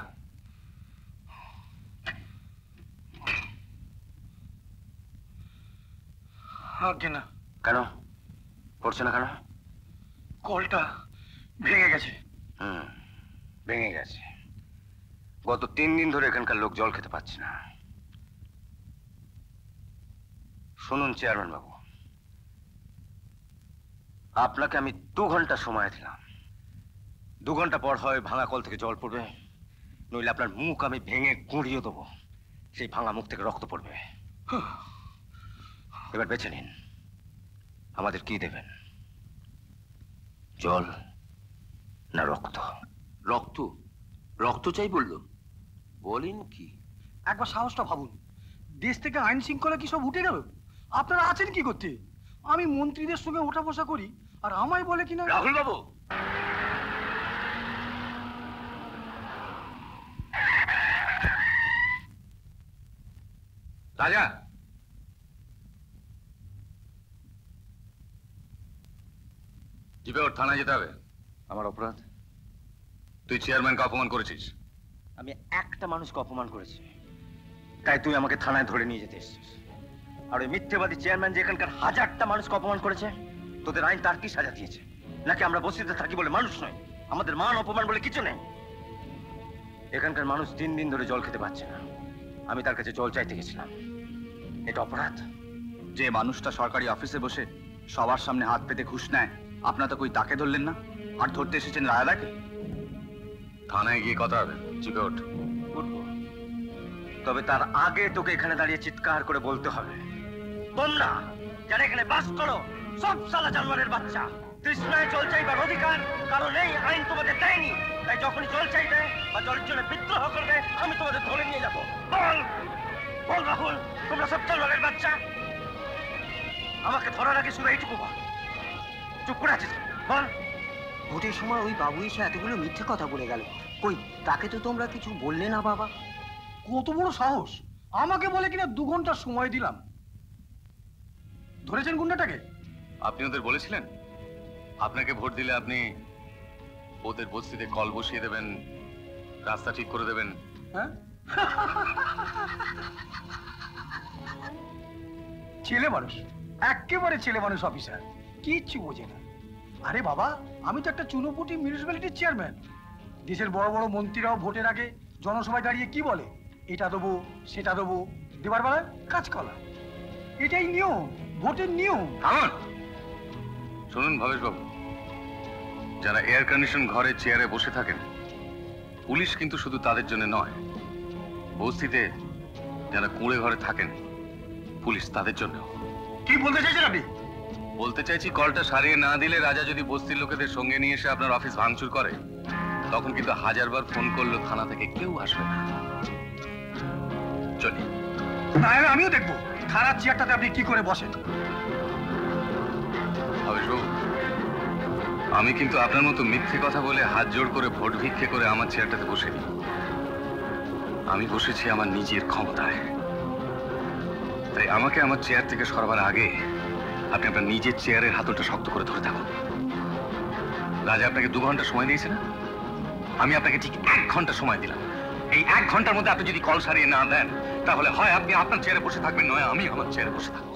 না কেন? পড়ছে না কেন? কলটা ভেঙে গেছে। হুম ভেঙে গেছে। গত তিন দিন ধরে এখানকার লোক জল খেতে পাচ্ছে না। শুনুন চেয়ারম্যান বাবু আপনাকে আমি দু ঘণ্টা সময় দিলাম। দু ঘণ্টা পর হয় ভাঙা কল থেকে জল পড়বে, নইলে আপনার মুখ আমি ভেঙে গুঁড়িয়ে দেবো। সেই ভাঙা মুখ থেকে রক্ত পড়বে। এবার বেছে নিন, আমাদের কি দেবেন? জল না রক্ত? রক্ত? রক্ত চাই বলল। বলেন কি? একবার সাহসটা ভাবুন। দেশ থেকে আইন শৃঙ্খলা কি সব উঠে গেল? আপনারা আছেন কি করতে? আমি মন্ত্রীদের সঙ্গে ওঠা বসা করি আর আমায় বলে কিনা রাহুল বাবু রাজা! জিপে ওর থানায় যেতে হবে। আমার অপরাধ? তুই চেয়ারম্যানকে অপমান করেছিস। আমি একটা মানুষকে অপমান করেছি। তাই তুই আমাকে থানায় ধরে নিয়ে যেতে এসেছিস। আর ওই মিথ্যেবাদী চেয়ারম্যান যে এখানকার হাজারটা মানুষকে অপমান করেছে তোদের আইন তার কি সাজা দিয়েছে? নাকি আমরা বসিতে থাকি বলে মানুষ নয়? আমাদের মান অপমান বলে কিছু নেই। এখানকার মানুষ তিন দিন ধরে জল খেতে পাচ্ছে না। আমি তার কাছে জল চাইতে গেছিলাম। এটা অপরাধ। যে মানুষটা সরকারি অফিসে বসে সবার সামনে হাত পেতে ঘুষ নেয় আপনার তো কই তাকে ধরলেন না? আর ধরতে এসেছেন রায়দাকে? থানায় গিয়ে কথা হবে। উঠবো। তবে তার আগে তোকে এখানে দাঁড়িয়ে চিৎকার করে বলতে হবে। তোমরা যারা এখানে বাস করো! সব সালা জানোয়ারের বাচ্চা। তৃষ্ণায় জল চাইবার অধিকার কারণ এই আইন তোমাদের দেয়নি। তাই যখনই জল চাইবে বা জলের জন্য বিদ্রোহ করবে আমি তোমাদের ধরে নিয়ে যাব। বল! বল রাহুল তোমরা সব জানোয়ারের বাচ্চা। আমাকে ধরার আগে শুধু এইটুকু বল। চুপ করে আছিস? বল। ভোটের সময় ওই বাবু এসে এতগুলো মিথ্যে কথা বলে গেল। কই তাকে তো তোমরা কিছু বললে না বাবা? কত বড় সাহস! আমাকে বলে কিনা দু ঘণ্টা সময় দিলাম। ধরেছেন গুন্ডাটাকে? আপনি ওদের বলেছিলেন? আপনাকে ভোট দিলে আপনি ওদের বস্তিতে কল বসিয়ে দেবেন রাস্তা ঠিক করে দেবেন। হ্যাঁ? ছেলে মানুষ একেবারে ছেলে মানুষ অফিসার কিচ্ছু বোঝে না। আরে বাবা আমি তো একটা চুনোপুটি মিউনিসিপ্যালিটির চেয়ারম্যান দেশের বড় বড় মন্ত্রীরাও ভোটের আগে জনসভায় দাঁড়িয়ে কি বলে? এটা দেবো সেটা দেবো দেবার বেলায় কাজকলা এটাই নিয়ম ভোটের নিয়ম। শুনুন ভবেশ বাবু যারা এয়ার কন্ডিশন ঘরে চেয়ারে বসে থাকেন পুলিশ কিন্তু শুধু তাদের জন্য নয় বস্তিতে যারা কুঁড়ে ঘরে থাকেন পুলিশ তাদের জন্য। কি বলতে চাইছেন আপনি? বলতে চাইছি কলটা সারিয়ে না দিলে রাজা যদি বস্তির লোকেদের সঙ্গে নিয়ে এসে আপনার অফিস ভাঙচুর করে তখন কিন্তু হাজারবার ফোন করলেও থানা থেকে কেউ আসবে না। চলি আমিও দেখব। থানার চেয়ারটাতে আপনি কি করে বসেন? ভবেশ বাবু আমি কিন্তু আপনার মতো মিথ্যে কথা বলে হাত জোড় করে ভোট ভিক্ষে করে আমার চেয়ারটাতে বসে বসেনি। আমি বসেছি আমার নিজের ক্ষমতায়। তাই আমাকে আমার চেয়ার থেকে সরবার আগে আপনি আপনার নিজের চেয়ারের হাতলটা শক্ত করে ধরে থাকুন। রাজা, আপনাকে দু ঘণ্টা সময় দিয়েছে না? আমি আপনাকে ঠিক এক ঘণ্টা সময় দিলাম। এই এক ঘণ্টার মধ্যে আপনি যদি কল সারিয়ে না দেন, তাহলে হয় আপনি আপনার চেয়ারে বসে থাকবেন, নয় আমি আমার চেয়ারে বসে থাকব।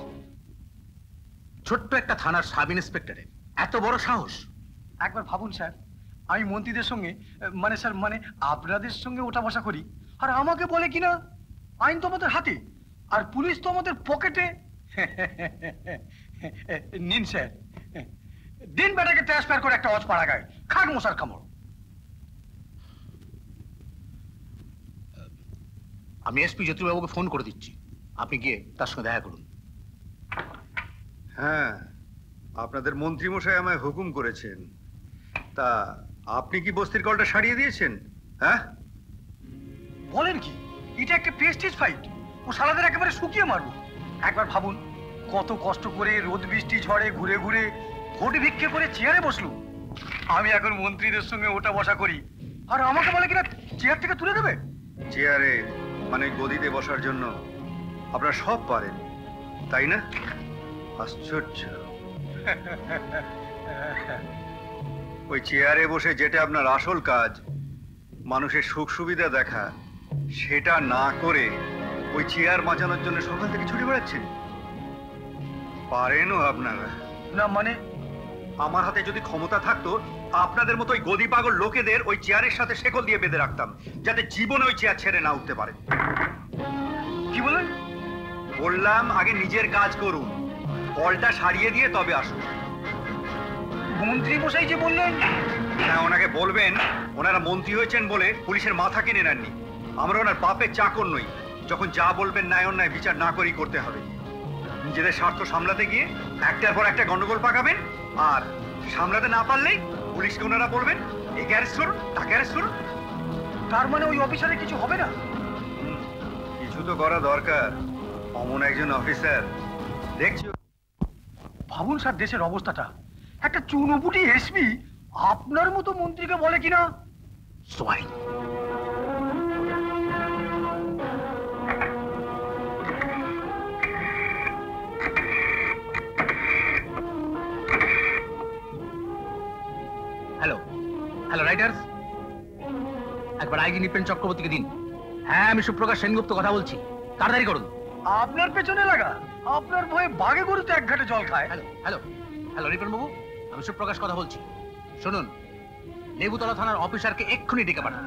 ছোট্ট একটা থানার সাব ইন্সপেক্টরের এত বড় সাহস? একবার ভাবুন স্যার। আমি মন্ত্রীদের সঙ্গে মানে স্যার মানে আপনাদের সঙ্গে ওঠা বসা করি। আর আমাকে বলে কিনা আইন তো আমাদের হাতে আর পুলিশ তো আমাদের পকেটে। নিন স্যার। দিন বেটাকে ট্রান্সফার করে একটা অজ পাড়া গায়। খাক মশার কামড়। আমি এসপি জ্যোতিবাবুকে ফোন করে দিচ্ছি। আপনি গিয়ে তার সঙ্গে দেখা করুন। হ্যাঁ আপনাদের মন্ত্রীমশাই আমায় হুকুম করেছেন। তা আপনি কি বস্তির কলটা সারিয়ে দিয়েছেন? হ্যাঁ? বলেন কি এটা একটা প্রেস্টিজ ফাইট ও সালাদের একেবারে শুকিয়ে মারবো একবার ভাবুন কত কষ্ট করে রোদ বৃষ্টি ঝড়ে ঘুরে ঘুরে ভোট ভিক্ষে করে চেয়ারে বসলুম। আমি এখন মন্ত্রীদের সঙ্গে ওটা বসা করি। আর আমাকে বলে কিনা চেয়ার থেকে তুলে দেবে? চেয়ারে মানে গদিতে বসার জন্য। আপনারা সব পারেন তাই না? আশ্চর্য। ওই চেয়ারে বসে যেটা আপনার আসল কাজ মানুষের সুখ সুবিধা দেখা সেটা না করে ওই চেয়ার বাঁচানোর জন্য সকাল থেকে ছুটে বেড়াচ্ছেন? পারেনও আপনারা। না মানে? আমার হাতে যদি ক্ষমতা থাকতো আপনাদের মতো ওই গদি পাগল লোকেদের ওই চেয়ারের সাথে শেকল দিয়ে বেঁধে রাখতাম যাতে জীবনে ওই চেয়ার ছেড়ে না উঠতে পারে। কি বলেন বললাম আগে নিজের কাজ করুন। কলটা সারিয়ে দিয়ে তবে আসুন। মন্ত্রী মশাই যে বললেন হ্যাঁ ওনাকে বলবেন, ওনারা মন্ত্রী হয়েছেন বলে পুলিশের মাথা কিনে নেননি। আমরা ওনার বাপের চাকর নই। যখন যা বলবেন ন্যায় অন্যায় বিচার না করেই করতে হবে। নিজেদের স্বার্থ সামলাতে গিয়ে একটার পর একটা গন্ডগোল পাকাবেন, আর সামলাতে না পারলেই পুলিশকে ওনারা বলবেন, একে অ্যারেস্ট করুন, তাকে অ্যারেস্ট করুন। তার মানে ওই অফিসারের কিছু হবে না? কিছু তো করা দরকার। অমন একজন অফিসার দেখছি ভাবুন স্যার, দেশের অবস্থাটা। একটা চুনোপুটি এসপি আপনার মতো মন্ত্রীকে বলে কিনা? সোয়াই হ্যালো হ্যালো রাইটার্স একবার আইজি নিপেন চক্রবর্তীকে দিন। হ্যাঁ আমি সুপ্রকাশ সেনগুপ্ত কথা বলছি। তাড়াতাড়ি করুন। আপনার পেছনে লাগা আপনার ভয়ে বাঘে গরুতে এক ঘাটে জল খায়। হ্যালো হ্যালো হ্যালো রিপন বাবু আমি সুপ্রকাশ কথা বলছি। শুনুন লেবুতলা থানার অফিসারকে এক্ষুনি ডেকে পাঠান।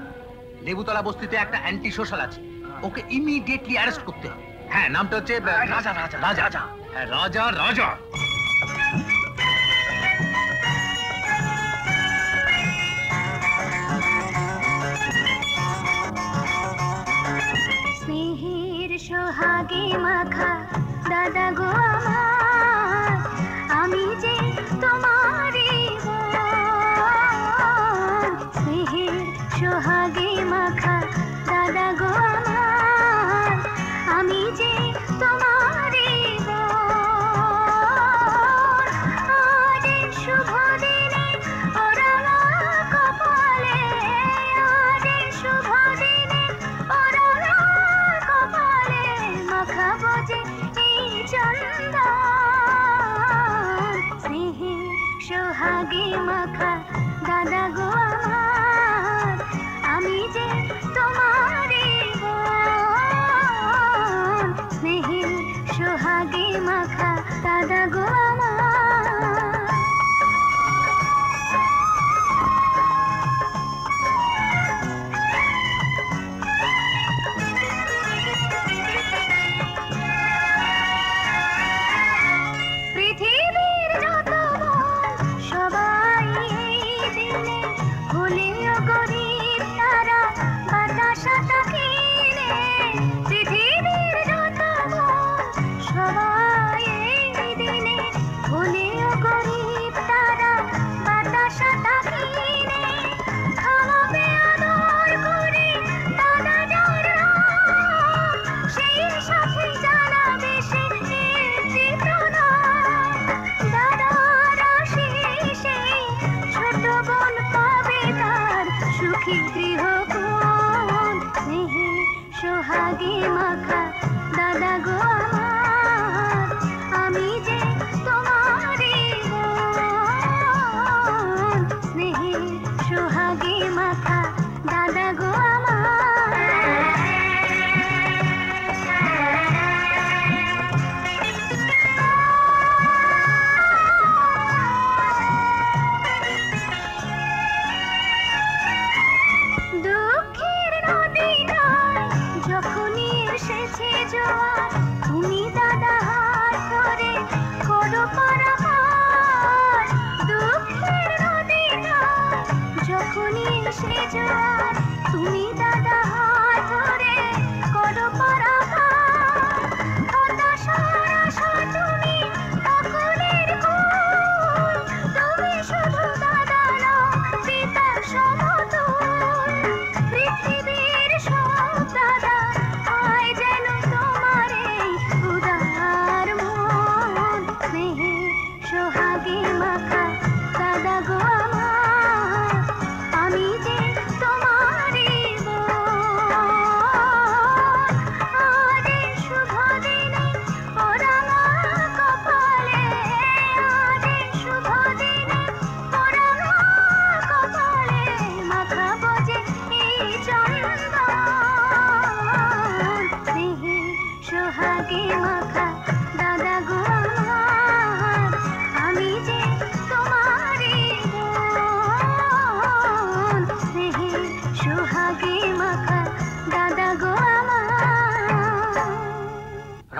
লেবুতলা বস্তিতে একটা অ্যান্টি সোশ্যাল আছে ওকে ইমিডিয়েটলি অ্যারেস্ট করতে হবে। হ্যাঁ নামটা হচ্ছে রাজা, রাজা, রাজা। রাজা। হ্যাঁ রাজা রাজা। সোহাগে মাখা দাদা গো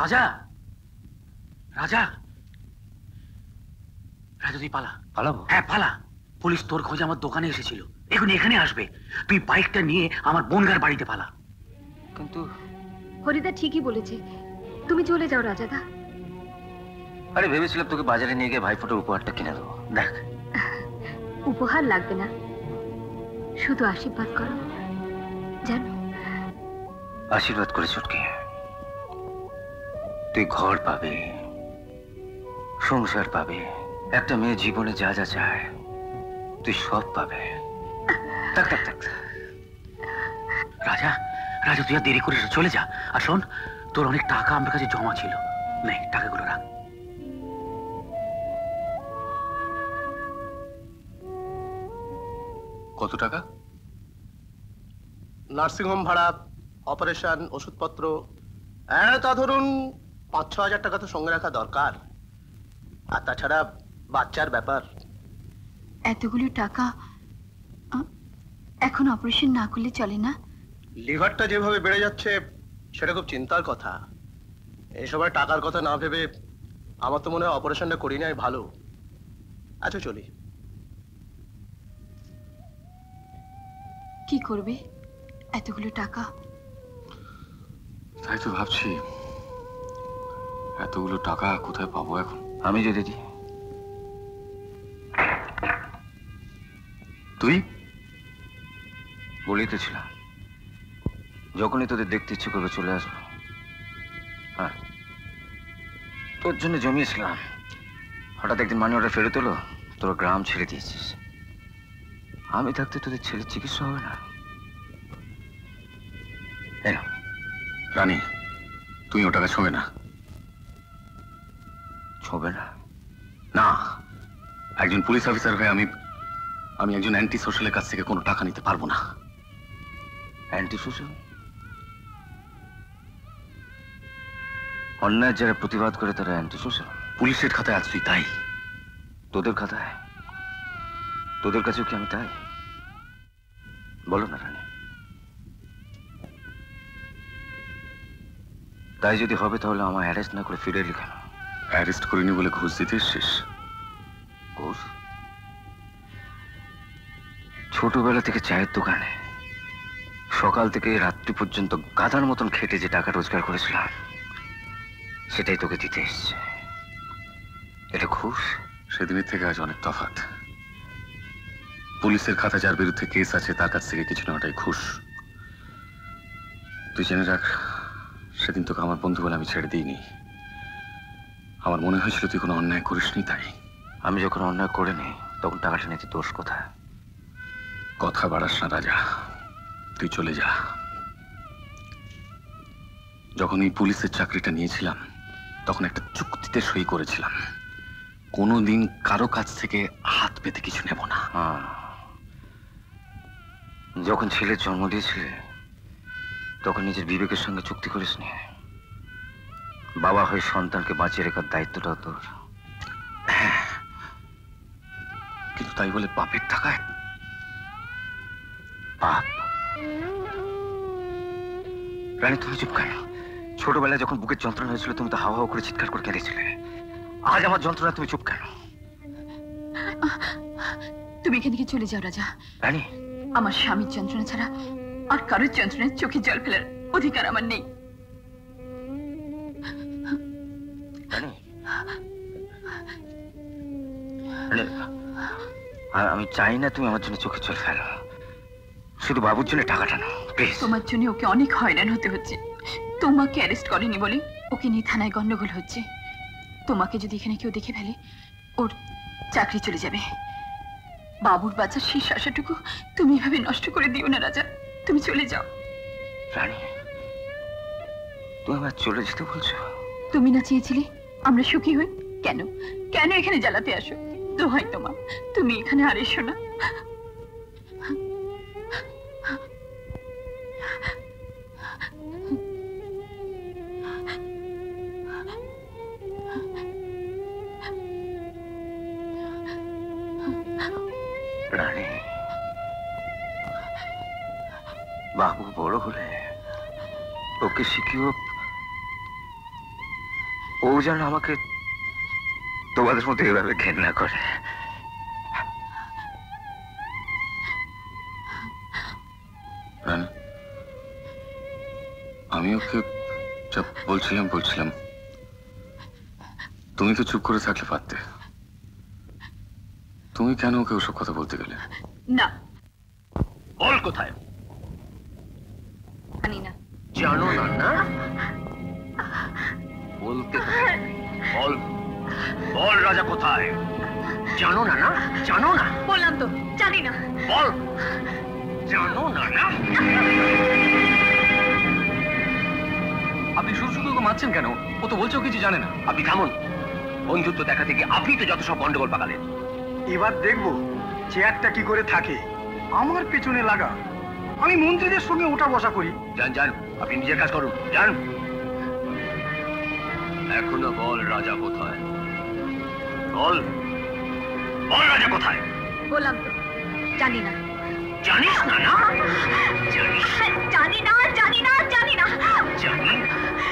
রাজা? রাজা? রাজা তুই পালা। পালাবো? হ্যাঁ পালা। পুলিশ তোর খোঁজে আমার দোকানে এসেছিল। এখন এখানে আসবে। তুই বাইকটা নিয়ে আমার বনগার বাড়িতে পালা। কিন্তু হরিদা ঠিকই বলেছে। তুমি চলে যাও রাজাদা। আরে ভেবেছিলাম তোকে বাজারে নিয়ে গিয়ে ভাইফোঁটার উপহারটা কিনে দেবো। দেখ। উপহার লাগবে না। শুধু আশীর্বাদ করো। জানো? আশীর্বাদ করে ছুটকে তুই ঘর পাবে, সংসার পাবে, একটা মেয়ে জীবনে যা যা চায়, তুই সব পাবে। রাজা রাজা, তুই আর দেরি করিস চলে যা। আর শোন, তোর অনেক টাকা আমার কাছে জমা ছিল। নে, টাকাগুলো রাখ। কত টাকা? নার্সিংহোম ভাড়া, অপারেশন, ওষুধপত্র। হ্যাঁ তা ধরুন পাঁচ ছ হাজার টাকা তো সঙ্গে রাখা দরকার। আর তাছাড়া বাচ্চার ব্যাপার। এতগুলো টাকা এখন অপারেশন না করলে চলে না? লিভারটা যেভাবে বেড়ে যাচ্ছে সেটা খুব চিন্তার কথা। এই সময় টাকার কথা না ভেবে আমার তো মনে হয় অপারেশনটা করি নাই ভালো। আচ্ছা চলি। কি করবে? এতগুলো টাকা? তাই তো ভাবছি। এতগুলো টাকা কোথায় পাবো এখন? আমি যদি দিই তুই? তো যখনই তোদের দেখতে ইচ্ছে করবে চলে আসব। হ্যাঁ। তোর জন্য জমিয়েছিলাম। হঠাৎ একদিন মানি অর্ডার ফেরত এলো, তোর গ্রাম ছেড়ে দিয়েছিস। আমি থাকতে তোদের ছেলের চিকিৎসা হবে না? রানী তুমি ও টাকা ছোঁবে না। ছোঁবে না। না, একজন পুলিশ অফিসার হয়ে আমি আমি একজন অ্যান্টি সোশ্যালের কাছ থেকে কোনো টাকা নিতে পারব না। অ্যান্টি সোশ্যাল অন্যায় যারা প্রতিবাদ করে তারা অ্যান্টি সোশ্যাল পুলিশের খাতায় আজ তুই তাই। তোদের খাতায়? তোদের কাছেও কি আমি তাই? বলো না, রানী। তাই যদি হবে তাহলে আমার অ্যারেস্ট না করে ফিরে এলি কেন? অ্যারেস্ট করিনি বলে ঘুষ দিতে এসছিস ঘুষ? ছোটবেলা থেকে চায়ের দোকানে, সকাল থেকে রাত্রি পর্যন্ত গাধার মতন খেটে যে টাকা রোজগার করেছিলাম, সেটাই তোকে দিতে এসছে। এটা ঘুষ? সেদিনের থেকে আজ অনেক তফাৎ। পুলিশের খাতা যার বিরুদ্ধে কেস আছে, তার কাছ থেকে কিছু নেওয়াটাই ঘুষ। তুই জেনে রাখ, সেদিন তোকে আমার বন্ধু বলে আমি ছেড়ে দিইনি। আমার মনে হয়েছিল তুই কোনো অন্যায় করিসনি তাই। আমি যখন অন্যায় করিনি তখন টাকাটা নিতে দোষ কোথায়? কথা বাড়াস না রাজা। তুই চলে যা। যখন এই পুলিশের চাকরিটা নিয়েছিলাম তখন একটা চুক্তিতে সই করেছিলাম। কোনোদিন কারও কাছ থেকে হাত পেতে কিছু নেব না। যখন ছেলের জন্ম দিয়েছিলে তখন নিজের বিবেকের সঙ্গে চুক্তি করিস নি বাবা হয়ে সন্তানকে বাঁচিয়ে রেখার দায়িত্বটাও তোর। কিন্তু তাই বলে পাপের টাকায়? পাপ? রানী তুমি চুপ কেন ছোটবেলায় যখন বুকের যন্ত্রণা হয়েছিল তুমি তো হাওয়া হাওয়া করে চিৎকার করে কেঁদেছিলে। আজ আমার যন্ত্রণা তুমি চুপ কেন? তুমি এখান থেকে চলে যাও রাজা। রানী? আমার স্বামীর যন্ত্রণা ছাড়া আর কারোর যন্ত্রণায় চোখে জল ফেলার অধিকার আমার নেই। আমি চাই না তুমি আমার জন্য চোখে জল ফেলো। শুধু বাবুর জন্য টাকাটা নাও প্লিজ তোমার জন্য ওকে অনেক হয়রান হতে হচ্ছে। তোমাকে অ্যারেস্ট করেনি বলে ওকে নিয়ে থানায় গন্ডগোল হচ্ছে। তোমাকে যদি এখানে কেউ দেখে ফেলে ওর চাকরি চলে যাবে। বাবুর বাচ্চার শেষ আশাটুকু তুমি এভাবে নষ্ট করে দিও না রাজা। তুমি চলে যাও। রানী তুমি আমার চলে যেতে বলছো? তুমি না চেয়েছিলে আমরা সুখী হই? কেন? কেন এখানে জ্বালাতে আসো? দোহাই তোমা তুমি এখানে আর এসো না। বাবু বড় হলে ওকে শিখিও ও যেন আমাকে তোমাদের মতো এভাবে ঘেন্না করে। আমি ওকে যা বলছিলাম বলছিলাম। তুমি তো চুপ করে থাকলে পারতে। তুমি কেন ওকে ওসব কথা বলতে গেলে? না। বল কোথায়? জানো না না? বলতে বল। বল রাজা কোথায়? জানো না না? জানো না? বললাম তো জানি না। বল। জানো না না? আপনি শুধু শুধু ওকে মারছেন কেন? ও তো বলছে ও কিছু জানে না। আপনি থামুন। বন্ধুত্ব দেখা থেকে আপনি তো যত সব গন্ডগোল পাকালেন। এবার দেখব চেয়ারটা কি করে থাকে। আমার পেছনে লাগা। আমি মন্ত্রীদের সঙ্গে ওঠা বসা করি। যান যান। আপনি নিজের কাজ করুন। যান। এখনও বল রাজা কোথায়? বল। বল রাজা কোথায়? বললাম তো জানি না। জানিস না না? জানিস? জানি না জানি না জানি না। জানি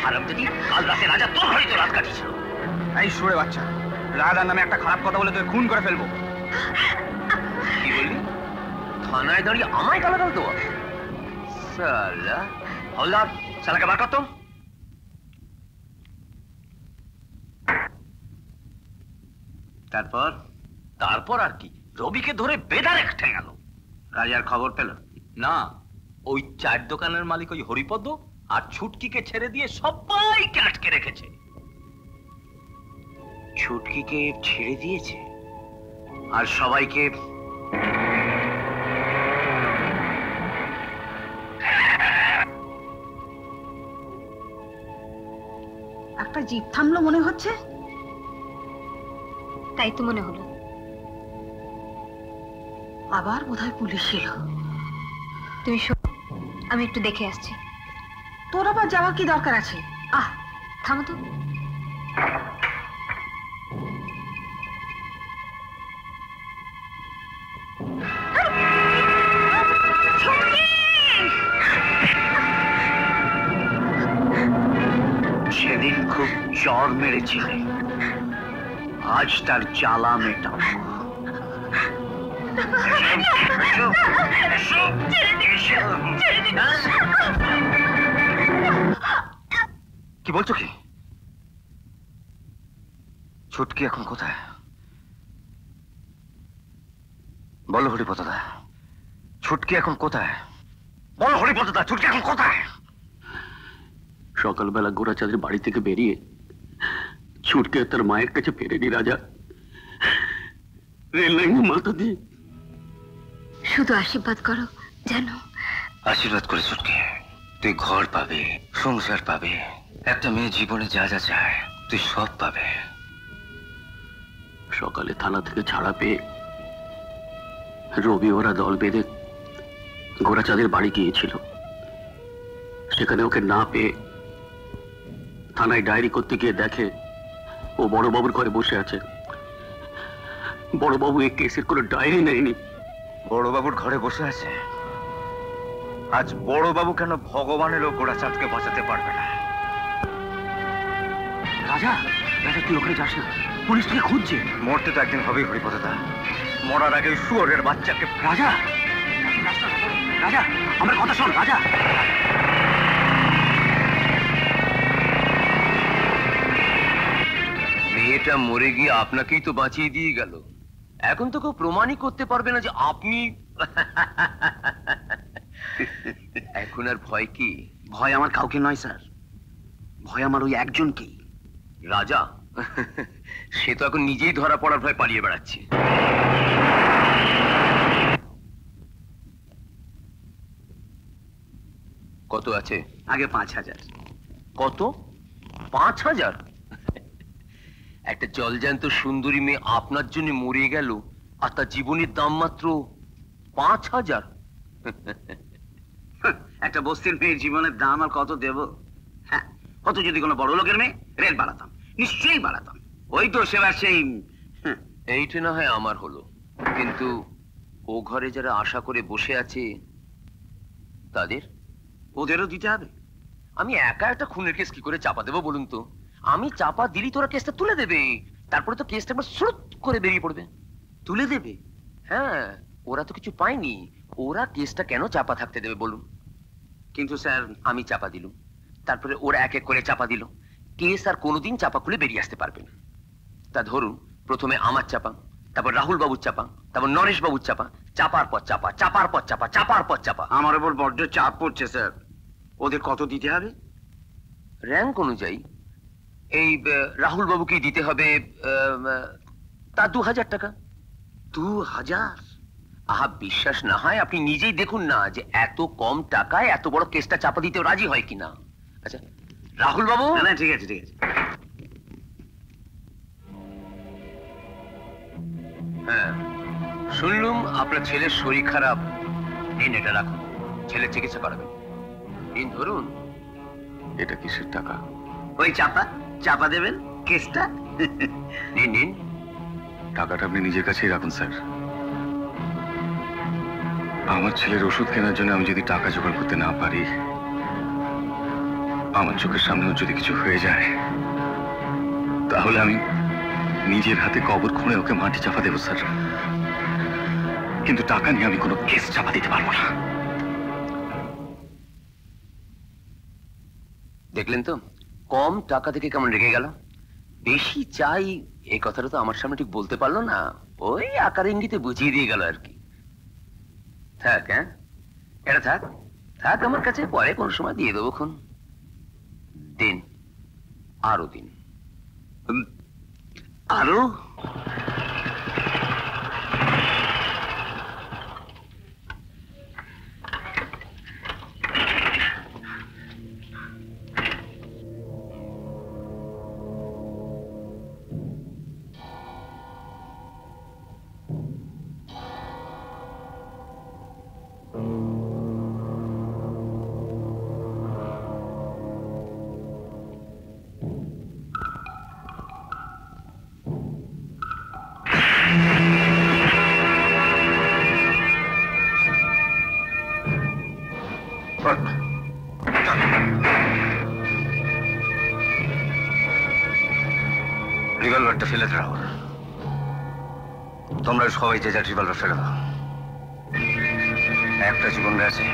আরাম যদি কাল রাতে রাজা তোর ঘরে তো রাত কাটিয়েছিল এই সুরে বাচ্চা রায়দার নামে একটা খারাপ কথা বলে তোকে খুন করে ফেলব। কি বললি? থানায় দাঁড়িয়ে আমায় গালাগাল দেওয়া সালা হলদার সালাকে বার করতো তারপর? তারপর আর কি? রবিকে ধরে বেদার একটা গেল। রাজার খবর পেল? না ওই চায়ের দোকানের মালিক ওই হরিপদ আর ছুটকিকে ছেড়ে দিয়ে সবাইকে আটকে রেখেছে। ছুটকিকে ছেড়ে দিয়েছে? আর সবাইকে একটা জিপ থামলো মনে হচ্ছে? তাই তো মনে হলো। আবার বোধহয় পুলিশ এলো। তুমি শোনো আমি একটু দেখে আসছি। তোর আবার যাওয়ার কি দরকার আছে? আহ থামো তো। সেদিন খুব জ্বর মেরেছিলে। আজ তার জ্বালা মেটাবো। কি বলছো কি? ছুটকি এখন কোথায়? বলো হরিপদা ছুটকি এখন কোথায়? বলো হরিপদা ছুটকি এখন কোথায়? সকালবেলা গোরাচাঁদের বাড়ি থেকে বেরিয়ে ছুটকে তার মায়ের কাছে ফেরেনি রাজা। রেল লাইনে মাথা দিয়ে শুধু আশীর্বাদ করো জানো। আশীর্বাদ করে ছুটকে। তুই ঘর পাবে সংসার পাবে। একটা মেয়ে জীবনে যা যা চায় তুই সব পাবে। সকালে থানা থেকে ছাড়া পেয়ে রবি ওরা দল বেঁধে গোরাচাঁদের বাড়ি গিয়েছিল। সেখানে ওকে না পেয়ে থানায় ডায়েরি করতে গিয়ে দেখে ও বড়বাবুর ঘরে বসে আছে। বড়বাবু এই কেসের কোনো ডায়েরি নেয়নি। বড়বাবুর ঘরে বসে আছে? আজ বড়বাবু কেন ভগবানের ভগবানেরও গোড়াচাঁদকে বাঁচাতে পারবে না? রাজা রাজা, তুই ওখানে যাস না। পুলিশ তোকে খুঁজছে মরতে তো একদিন হবেই হরিপদা মরার আগে শুয়োরের বাচ্চাকে রাজা রাজা, আমার কথা শোন, রাজা! মেয়েটা মরে গিয়ে আপনাকেই তো বাঁচিয়ে দিয়ে গেল। এখন তো কেউ প্রমাণই করতে পারবে না যে আপনি এখন আর ভয় কি? ভয় আমার কাউকে নয় স্যার। ভয় আমার ওই একজনকেই। রাজা সে তো এখন নিজেই ধরা পড়ার ভয় পালিয়ে বেড়াচ্ছে। কত আছে? আগে পাঁচ হাজার। কত? পাঁচ হাজার? একটা জলজ্যান্ত সুন্দরী মেয়ে আপনার জন্য মরে গেল আর তার জীবনের দাম মাত্র পাঁচ হাজার। একটা বস্তির মেয়ের জীবনের দাম আর কত দেব? হ্যাঁ কত যদি কোনো বড় লোকের মেয়ে রেট বাড়াতাম নিশ্চয়ই বাড়াতাম। ওই তো সেবার সেই এইটা না হয় আমার হলো কিন্তু ও ঘরে যারা আশা করে বসে আছে তাদের? ওদেরও দিতে হবে। আমি একা একটা খুনের কেস কি করে চাপা দেবো বলুন তো? আমি চাপা দিলি তোরা কেসটা তুলে দেবে। তারপরে তো কেসটা একবার সুরত করে বেরিয়ে পড়বে। তুলে দেবে? হ্যাঁ ওরা তো কিছু পায়নি। ওরা কেসটা কেন চাপা থাকতে দেবে বলুন? কিন্তু স্যার আমি চাপা দিলুম। তারপরে ওরা এক এক করে চাপা দিল। কেস আর কোনোদিন চাপা খুলে বেরিয়ে আসতে পারবে না। তা ধরুন প্রথমে আমার চাপা তারপর রাহুল বাবুর চাপা তারপর নরেশ বাবুর চাপা। চাপার পর চাপা চাপার পর চাপা চাপার পর চাপা। আমার উপর বড্ড চাপ পড়ছে স্যার। ওদের কত দিতে হবে? র্যাঙ্ক অনুযায়ী এই রাহুল বাবুকে দিতে হবে তা দু হাজার টাকা। দু হাজার? আহা বিশ্বাস না হয় আপনি নিজেই দেখুন না যে এত কম টাকায় এত বড় কেসটা চাপা দিতে রাজি হয় কিনা। আচ্ছা রাহুল বাবু না ঠিক আছে ঠিক আছে। হ্যাঁ শুনলুম আপনার ছেলের শরীর খারাপ। নিন এটা রাখুন ছেলের চিকিৎসা করাবেন। নিন ধরুন। এটা কিসের টাকা? ওই চাপা। চাপা দেবেন? কেসটা? নিন নিন। টাকাটা আপনি নিজের কাছেই রাখুন স্যার। আমার ছেলের ওষুধ কেনার জন্য আমি যদি টাকা জোগাড় করতে না পারি আমার চোখের সামনেও যদি কিছু হয়ে যায় তাহলে আমি নিজের হাতে কবর খুঁড়ে ওকে মাটি চাপা দেবো স্যার। কিন্তু টাকা নিয়ে আমি কোনো কেস চাপা দিতে পারব না। দেখলেন তো? কম টাকা থেকে কেমন রেগে গেল? বেশি চাই এই কথাটা তো আমার সামনে ঠিক বলতে পারল না। ওই আকার ইঙ্গিতে বুঝিয়ে দিয়ে গেল আর কি। থাক হ্যাঁ? এটা থাক। থাক আমার কাছে, পরে কোন সময় দিয়ে দেবো খুন। দিন। আরও দিন। আরও? সবাই যে যার রিভলভার ফেলে দাও একটা জীবন গেছে,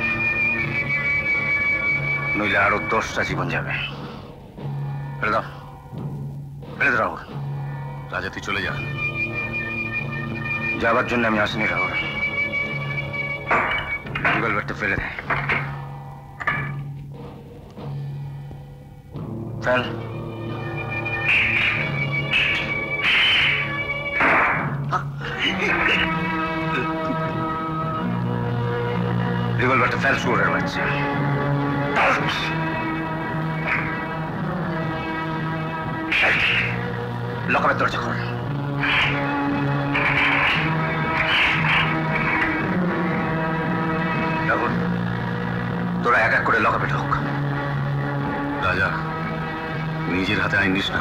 নইলে আরও দশটা জীবন যাবে। ফেলে দাও। ফেলে দাও, রাহুল। রাজা, তুই চলে যা। যাবার জন্য আমি আসিনি, রাহুল। রিভলভারটা ফেলে দে। ফেল। রিভলভারটা ফেল শুয়োরের বাচ্চা লকারের দরজা খোল। রাহুল তোরা এক এক করে লকাপে ঢোক। রাজা নিজের হাতে আইন নিস না।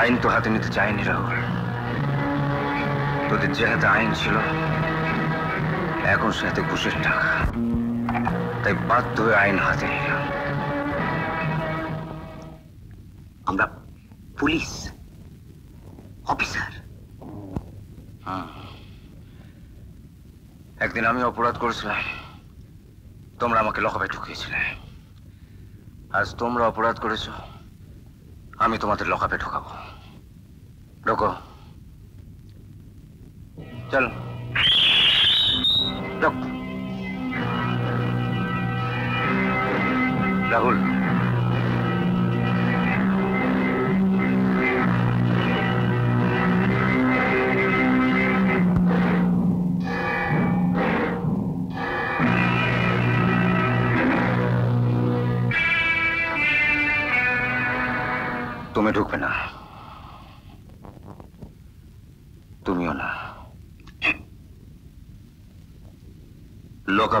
আইন তো হাতে নিতে চাইনি রাহুল। তোদের যে হাতে আইন ছিল এখন সে হাতে ঘুষের টাকা। তাই বাধ্য হয়ে আইন হাতে নিলাম আমরা পুলিশ অফিসার। একদিন আমি অপরাধ করেছিলাম। তোমরা আমাকে লকআপে ঢুকিয়েছিলে। আজ তোমরা অপরাধ করেছ আমি তোমাদের লকআপে ঢোকাবো। ঢোকো। চল।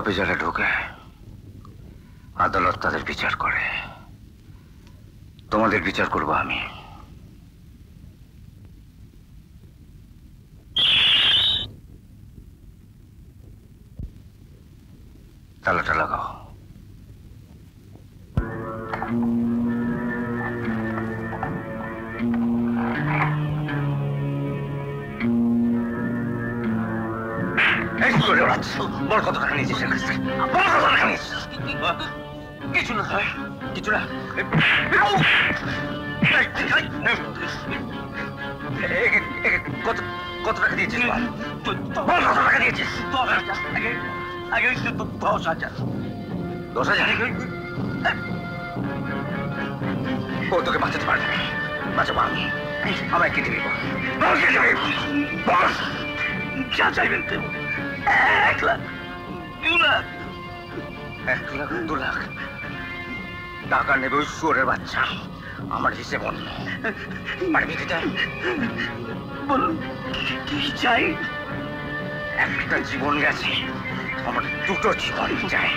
লোকাপে যারা ঢোকে। আদালত তাদের বিচার করে। তোমাদের বিচার করব আমি। শুয়োরের বাচ্চা। আমার হিসেব অন্য দিতে বলুন কি চাই? একটা জীবন গেছে। আমার দুটো জীবন চাই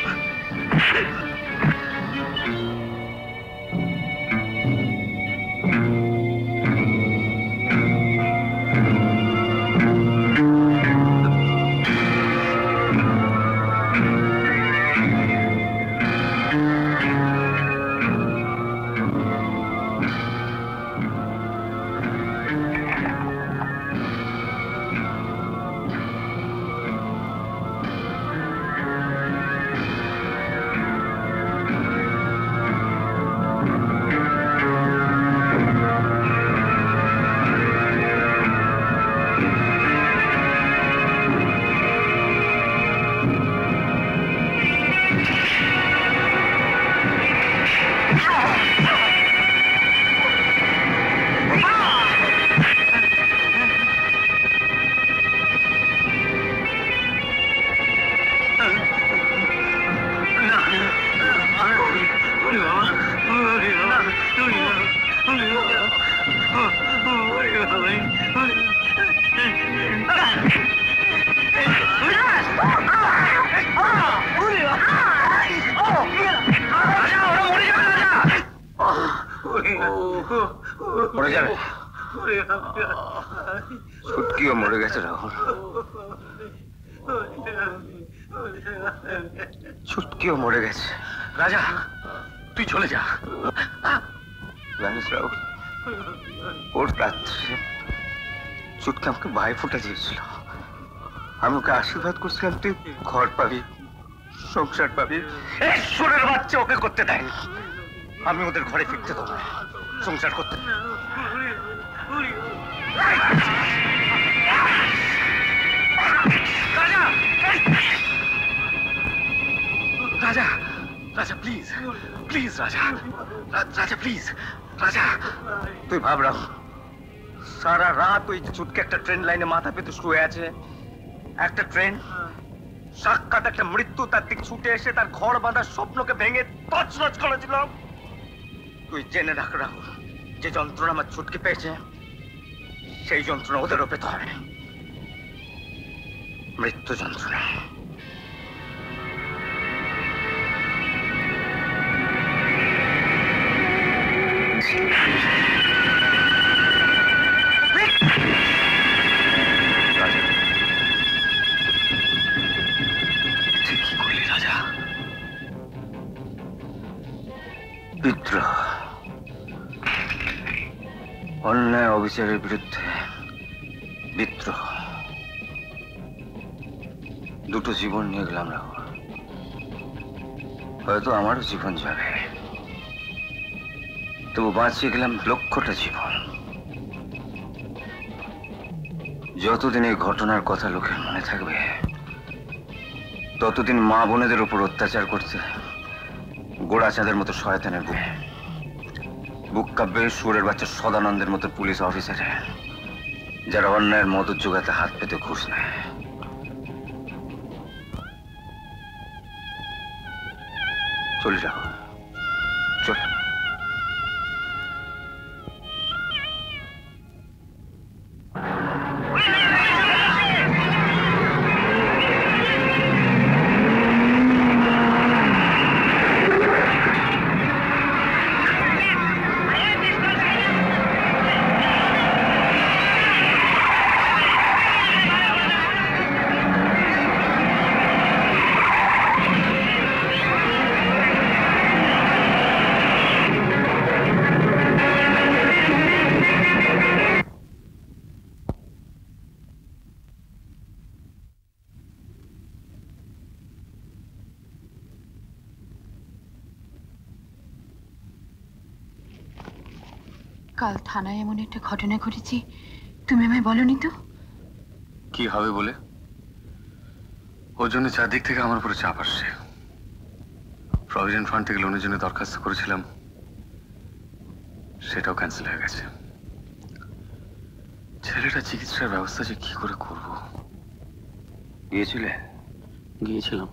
ছুটকিও মরে গেছে রাহুল। ছুটকিও মরে গেছে। রাজা তুই চলে যা। জানিস রাহুল ওর রাত্রে চুটকে আমাকে ভাই ফোটা দিয়েছিল। আমি ওকে আশীর্বাদ করছিলাম তুই ঘর পাবি সংসার পাবি। সুরের বাচ্চা ওকে করতে দেয়। আমি ওদের ঘরে ফিরতে দেবো সংসার করতে প্লিজ রাজা প্লিজ রাজা তুই ভাব রাহুল সারা রাত ওই চুটকে একটা ট্রেন লাইনে মাথা পেতে শুয়ে আছে। একটা ট্রেন, সাক্ষাৎ একটা মৃত্যু, তার দিক ছুটে এসে তার ঘর বাঁধার স্বপ্নকে ভেঙে তছনছ করেছিল তুই জেনে রাখ, রাহুল, যে যন্ত্রণা আমার ছুটকে পেয়েছে সেই যন্ত্রণা ওদেরও পেতে হবে মৃত্যু যন্ত্রণা। বিদ্রোহ। অন্যায় অবিচারের বিরুদ্ধে বিদ্রোহ। দুটো জীবন নিয়ে গেলাম রাহুল। হয়তো আমারও জীবন যাবে। তবু বাঁচিয়ে গেলাম লক্ষ্যটা জীবন। যতদিন এই ঘটনার কথা লোকের মনে থাকবে, ততদিন মা বোনেদের উপর অত্যাচার করতে গোড়া চাঁদের মতো শয়তানের বুক বুক কাব্যে সুরের বাচ্চা সদানন্দের মতো পুলিশ অফিসারে। যারা অন্যায়ের মদত যোগাতে হাত পেতে ঘুষ নেয়। চলে যাও। কাল থানায় এমন একটা ঘটনা ঘটেছে। তুমি আমায় বলনি তো? কি হবে বলে? ওর জন্য চারদিক থেকে আমার উপরে চাপ আসছে। প্রভিডেন্ট ফান্ড থেকে লোনের জন্য দরখাস্ত করেছিলাম। সেটাও ক্যান্সেল হয়ে গেছে। ছেলেটা চিকিৎসার ব্যবস্থা যে কি করে করব? গিয়েছিলে? গিয়েছিলাম।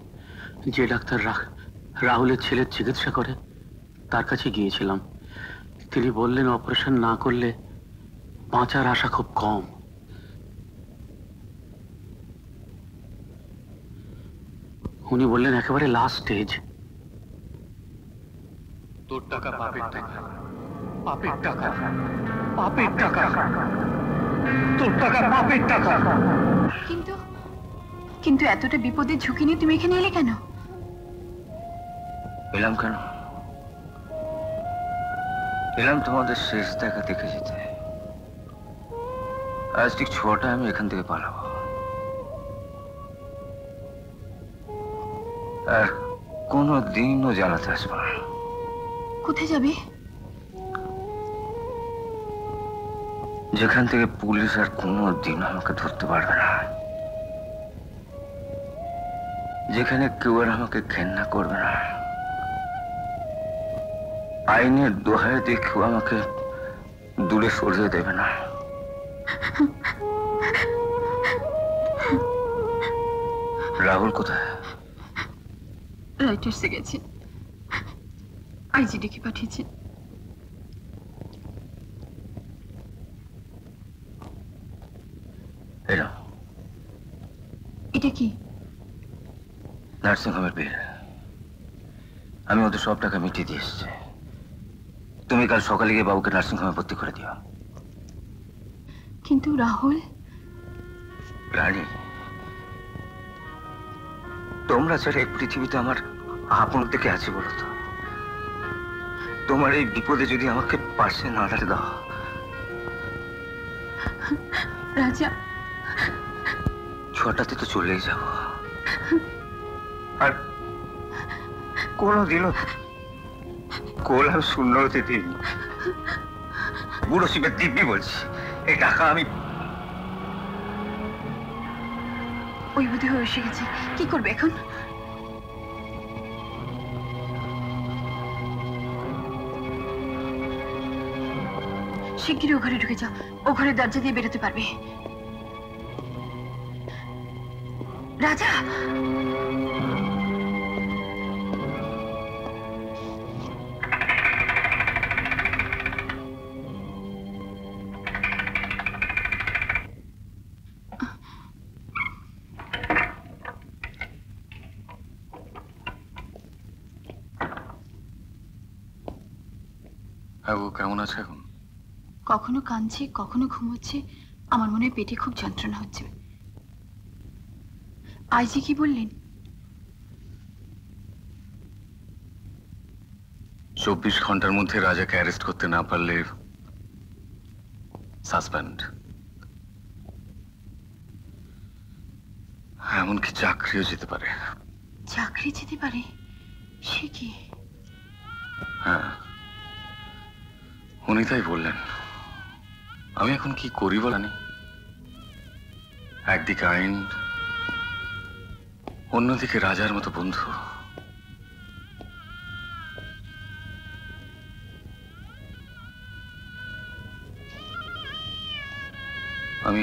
যে ডাক্তার রা- রাহুলের ছেলের চিকিৎসা করে তার কাছে গিয়েছিলাম। তিনি বললেন অপারেশন না করলে বাঁচার আশা খুব কম। উনি বললেন একেবারে লাস্ট স্টেজ তোর টাকা পাপের টাকা। পাপের টাকা। পাপের টাকা। তোর টাকা পাপের টাকা। কিন্তু কিন্তু এতটা বিপদের ঝুঁকি নিয়ে তুমি এখানে এলে কেন? এলাম কেন? এলাম তোমাদের শেষ দেখা দেখে যেতে। আজ ঠিক ছটায় আমি এখান থেকে পালাবো। আর কোনো দিনও জ্বালাতে আসব না। কোথায় যাবি? যেখান থেকে পুলিশ আর কোনো দিন আমাকে ধরতে পারবে না। যেখানে কেউ আর আমাকে ঘেন্না করবে না। আইনের দিয়ে কেউ আমাকে দূরে সরিয়ে দেবে না। রাহুল কোথায়? রাইটার্সে গেছে। আইজি ডেকে পাঠিয়েছে। এলো এটা কি? নার্সিং হোমের বিল আমি ওদের সব টাকা মিটিয়ে দিয়ে এসেছি। তুমি কাল সকালে গিয়ে বাবুকে নার্সিং হোমে ভর্তি করে দিও। কিন্তু রাহুল? রানী তোমরা ছাড়া এই পৃথিবীতে আমার আপন থেকে আছে বলো তো। তোমার এই বিপদে যদি আমাকে পাশে না দাঁড়ে দাও। রাজা? ছটাতে তো চলেই যাব। আর কোনো কোনোদিনও কোল শূন্য হতে দিই বুড়ো শিবের দিব্যি বলছি, এই টাকা আমি ওই বোধ হয়ে এসে গেছে, কি করবে এখন? শিগগিরই ও ঘরে ঢুকে যাও, ও দরজা দিয়ে বেরোতে পারবে। রাজা! আছে এখন? কখনো কাঁদছে কখনো ঘুমোচ্ছে আমার মনে পেটে খুব যন্ত্রণা হচ্ছে। আইজি কি বললেন? চব্বিশ ঘণ্টার মধ্যে রাজাকে অ্যারেস্ট করতে না পারলে সাসপেন্ড। এমনকি চাকরিও যেতে পারে। চাকরি যেতে পারে? সে কি? হ্যাঁ। উনি তাই বললেন, আমি এখন কি করি বলানি একদিকে আইন, অন্যদিকে রাজার মতো বন্ধু। আমি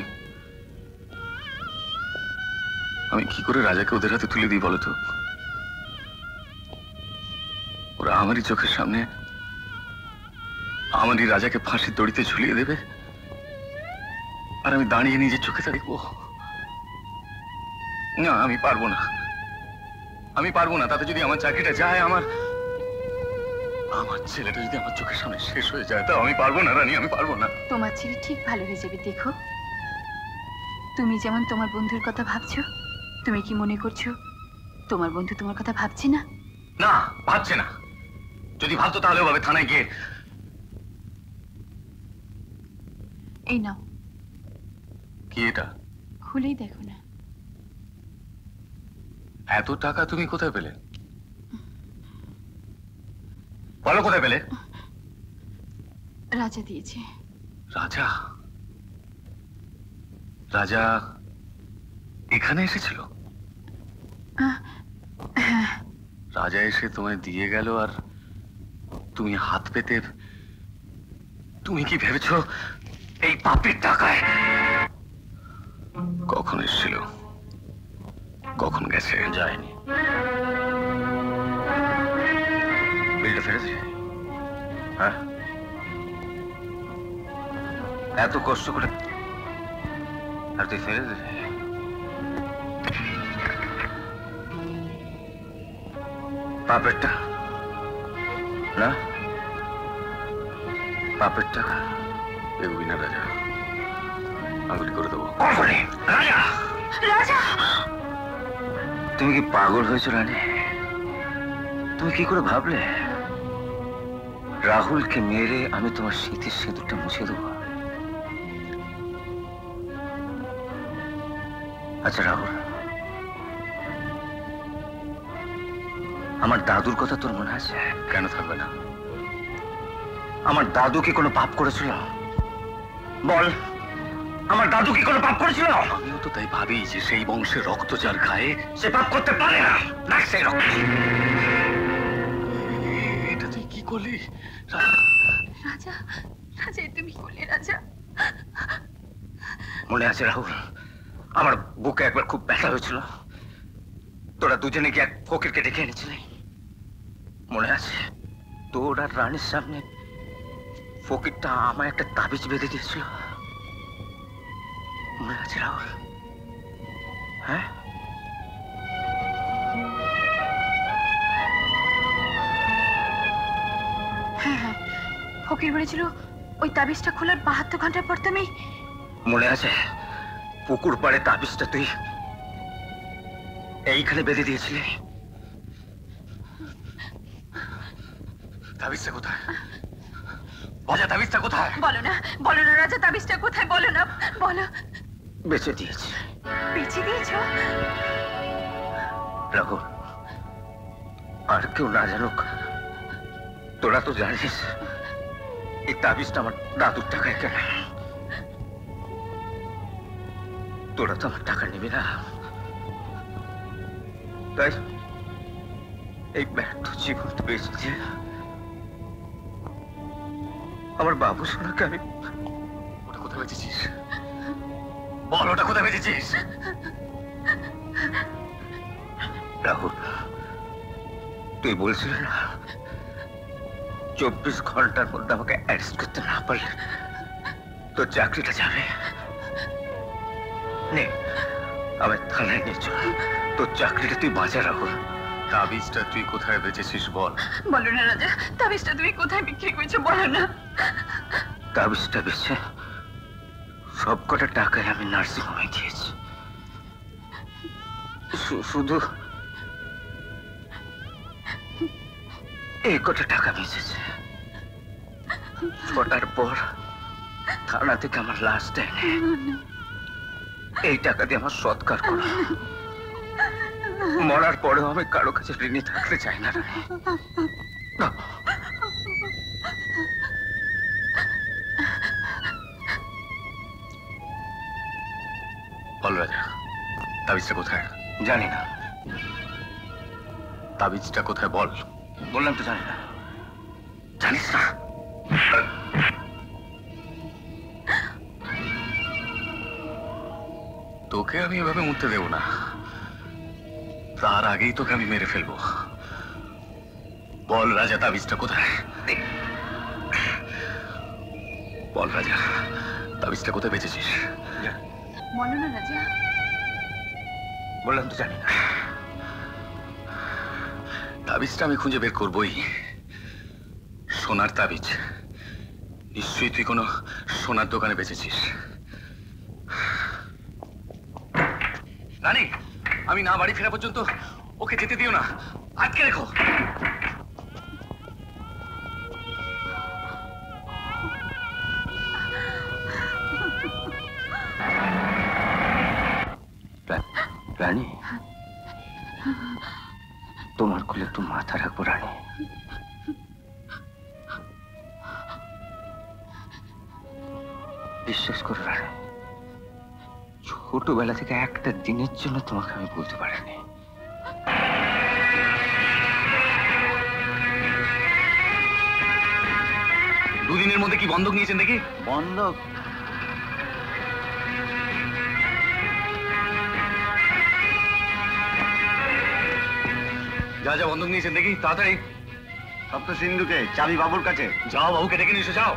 আমি কি করে রাজাকে ওদের হাতে তুলে দিই বলতো ওরা আমারই চোখের সামনে আমারই রাজাকে ফাঁসির দড়িতে ঝুলিয়ে দেবে। আর আমি দাঁড়িয়ে নিজের চোখে দেখব। না আমি পারব না। আমি পারব না তাতে যদি আমার চাকরিটা যায় আমার আমার ছেলেটা যদি আমার চোখের সামনে শেষ হয়ে যায় তাও আমি পারব না রানী আমি পারব না। তোমার ছেলে ঠিক ভালো হয়ে যাবে দেখো। তুমি যেমন তোমার বন্ধুর কথা ভাবছ তুমি কি মনে করছ তোমার বন্ধু তোমার কথা ভাবছে না? না ভাবছে না। যদি ভাবতো তাহলে ভাবে থানায় গিয়ে এই নাও। কি এটা? খুলেই দেখো না। এত টাকা তুমি কোথায় পেলে? বলো কোথায় পেলে? রাজা দিয়েছে। রাজা? রাজা এখানে এসেছিল? রাজা এসে তোমায় দিয়ে গেল আর তুমি হাত পেতে তুমি কি ভেবেছ এই পাপের টাকায়। কখন এসেছিল? কখন গেছে? যায়নি। বিলটা ফেলেছে? হ্যাঁ? এত কষ্ট করে আর তুই ফেলে দিলে পাপের টাকা না? পাপের টাকা। এগোবি না রাজা। আঙুলি করে দেবো। রাজা! রাজা! তুমি কি পাগল হয়েছো রানী? তুমি কি করে ভাবলে? রাহুলকে মেরে আমি তোমার শীতের সেতুরটা মুছে দেবো। আচ্ছা রাহুল। আমার দাদুর কথা তোর মনে আছে? কেন থাকবে না? আমার দাদু কি কোনো পাপ করেছিল? বল আমার দাদু কি কোনো পাপ করেছিল? আমিও তো তাই ভাবি যে সেই বংশের রক্ত যার গায়ে সে পাপ করতে পারে না। না সেই রক্ত। এটা তুই কি করলি? রাজা রাজা তুমি করলে রাজা। মনে আছে রাহুল আমার বুকে একবার খুব ব্যথা হয়েছিল। তোরা দুজনে গিয়ে এক ফকিরকে ডেকে এনেছিলি। মনে আছে তোর আর রানীর সামনে ফকিরটা আমায় একটা তাবিজ বেঁধে দিয়েছিল। মনে আছে রাহুল হ্যাঁ? হ্যাঁ হ্যাঁ। ফকির বলেছিল ওই তাবিজটা খোলার বাহাত্তর ঘণ্টা পর তুমি মনে আছে? পুকুর পাড়ে তাবিজটা তুই এইখানে বেঁধে দিয়েছিলি? তাবিজটা কোথায়? বাজা তাবিজটা কোথায়? বলো না বলো না রাজা তাবিজটা কোথায়? বলো না বলো। বেঁচে দিয়েছি। বেঁচে দিয়েছ? রাহুল আর কেউ না জানুক তোরা তো জানিস এই তাবিজটা আমার দাদুর টাকায় কেনা। তোরা তো আমার টাকা নিবি না। তাই এই ব্যর্থ জীবন বেঁচেছে আমার বাবু সোনাকে আমি ওটা কোথায় বেঁচেছিস? বল, ওটা কোথায় বেঁচেছিস? রাহুল, তুই বলছিলি না? চব্বিশ ঘণ্টার মধ্যে আমাকে অ্যারেস্ট করতে না পারলে তোর চাকরিটা যাবে। নে আমার থানায় নিয়ে চল। তোর চাকরিটা তুই বাঁচা, রাহুল। তাবিজটা তুই কোথায় বেঁচেছিস বল? বলো না রাজা তাবিজটা তুমি কোথায় বিক্রি করেছ বলো না। তাবিজটা বেছে সব কটা টাকায় আমি নার্সিং হোমে দিয়েছি শুধু এই কটা টাকা বেঁচেছে। ছটার পর থানা থেকে আমার লাস্ট এনে এই টাকা দিয়ে আমার সৎকার করো। মরার পরেও আমি কারও কাছে ঋণী থাকতে চাই না। বল তাবিজটা কোথায়? জানি না। তাবিজটা কোথায় বল। বললাম তো জানিস না? তোকে আমি এভাবে মুততে দেব না। তার আগেই তোকে আমি মেরে ফেলব। বল রাজা তাবিজটা কোথায়? বল রাজা তাবিজটা কোথায় বেঁচেছিস? বলো না রাজা। বললাম তো জানি না। তাবিজটা আমি খুঁজে বের করবই। সোনার তাবিজ। নিশ্চয়ই তুই কোনো সোনার দোকানে বেচেছিস। রানী আমি না বাড়ি ফেরা পর্যন্ত ওকে যেতে দিও না। আটকে রেখো। রানী তোমার কোলে একটু মাথা রাখব, রানী। বিশ্বাস করো, রানী। ছোটবেলা থেকে একটা দিনের জন্য তোমাকে আমি বলতে পারিনি। দুদিনের মধ্যে কি বন্ধক নিয়েছেন দেখি বন্ধক। যা যা বন্ধক নিয়েছেন দেখি তাড়াতাড়ি। সপ্ত সিন্ধুকে চাবি বাবুর কাছে। যাও বাবুকে ডেকে নিয়ে এসো যাও।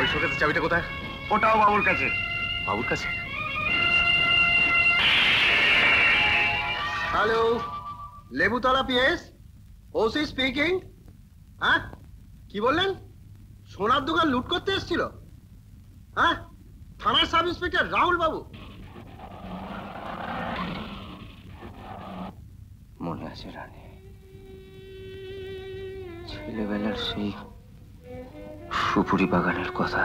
ওই শোকের চাবিটা কোথায়? ওটাও বাবুর কাছে। বাবুর কাছে? Hello Lebutala PS? OC speaking হ্যাঁ? কি বললেন? সোনার দোকান লুট করতে এসেছিল? হ্যাঁ? থানার সাব ইন্সপেক্টর রাহুল বাবু। মনে আছে রানী। ছেলেবেলার সেই সুপুরি বাগানের কথা।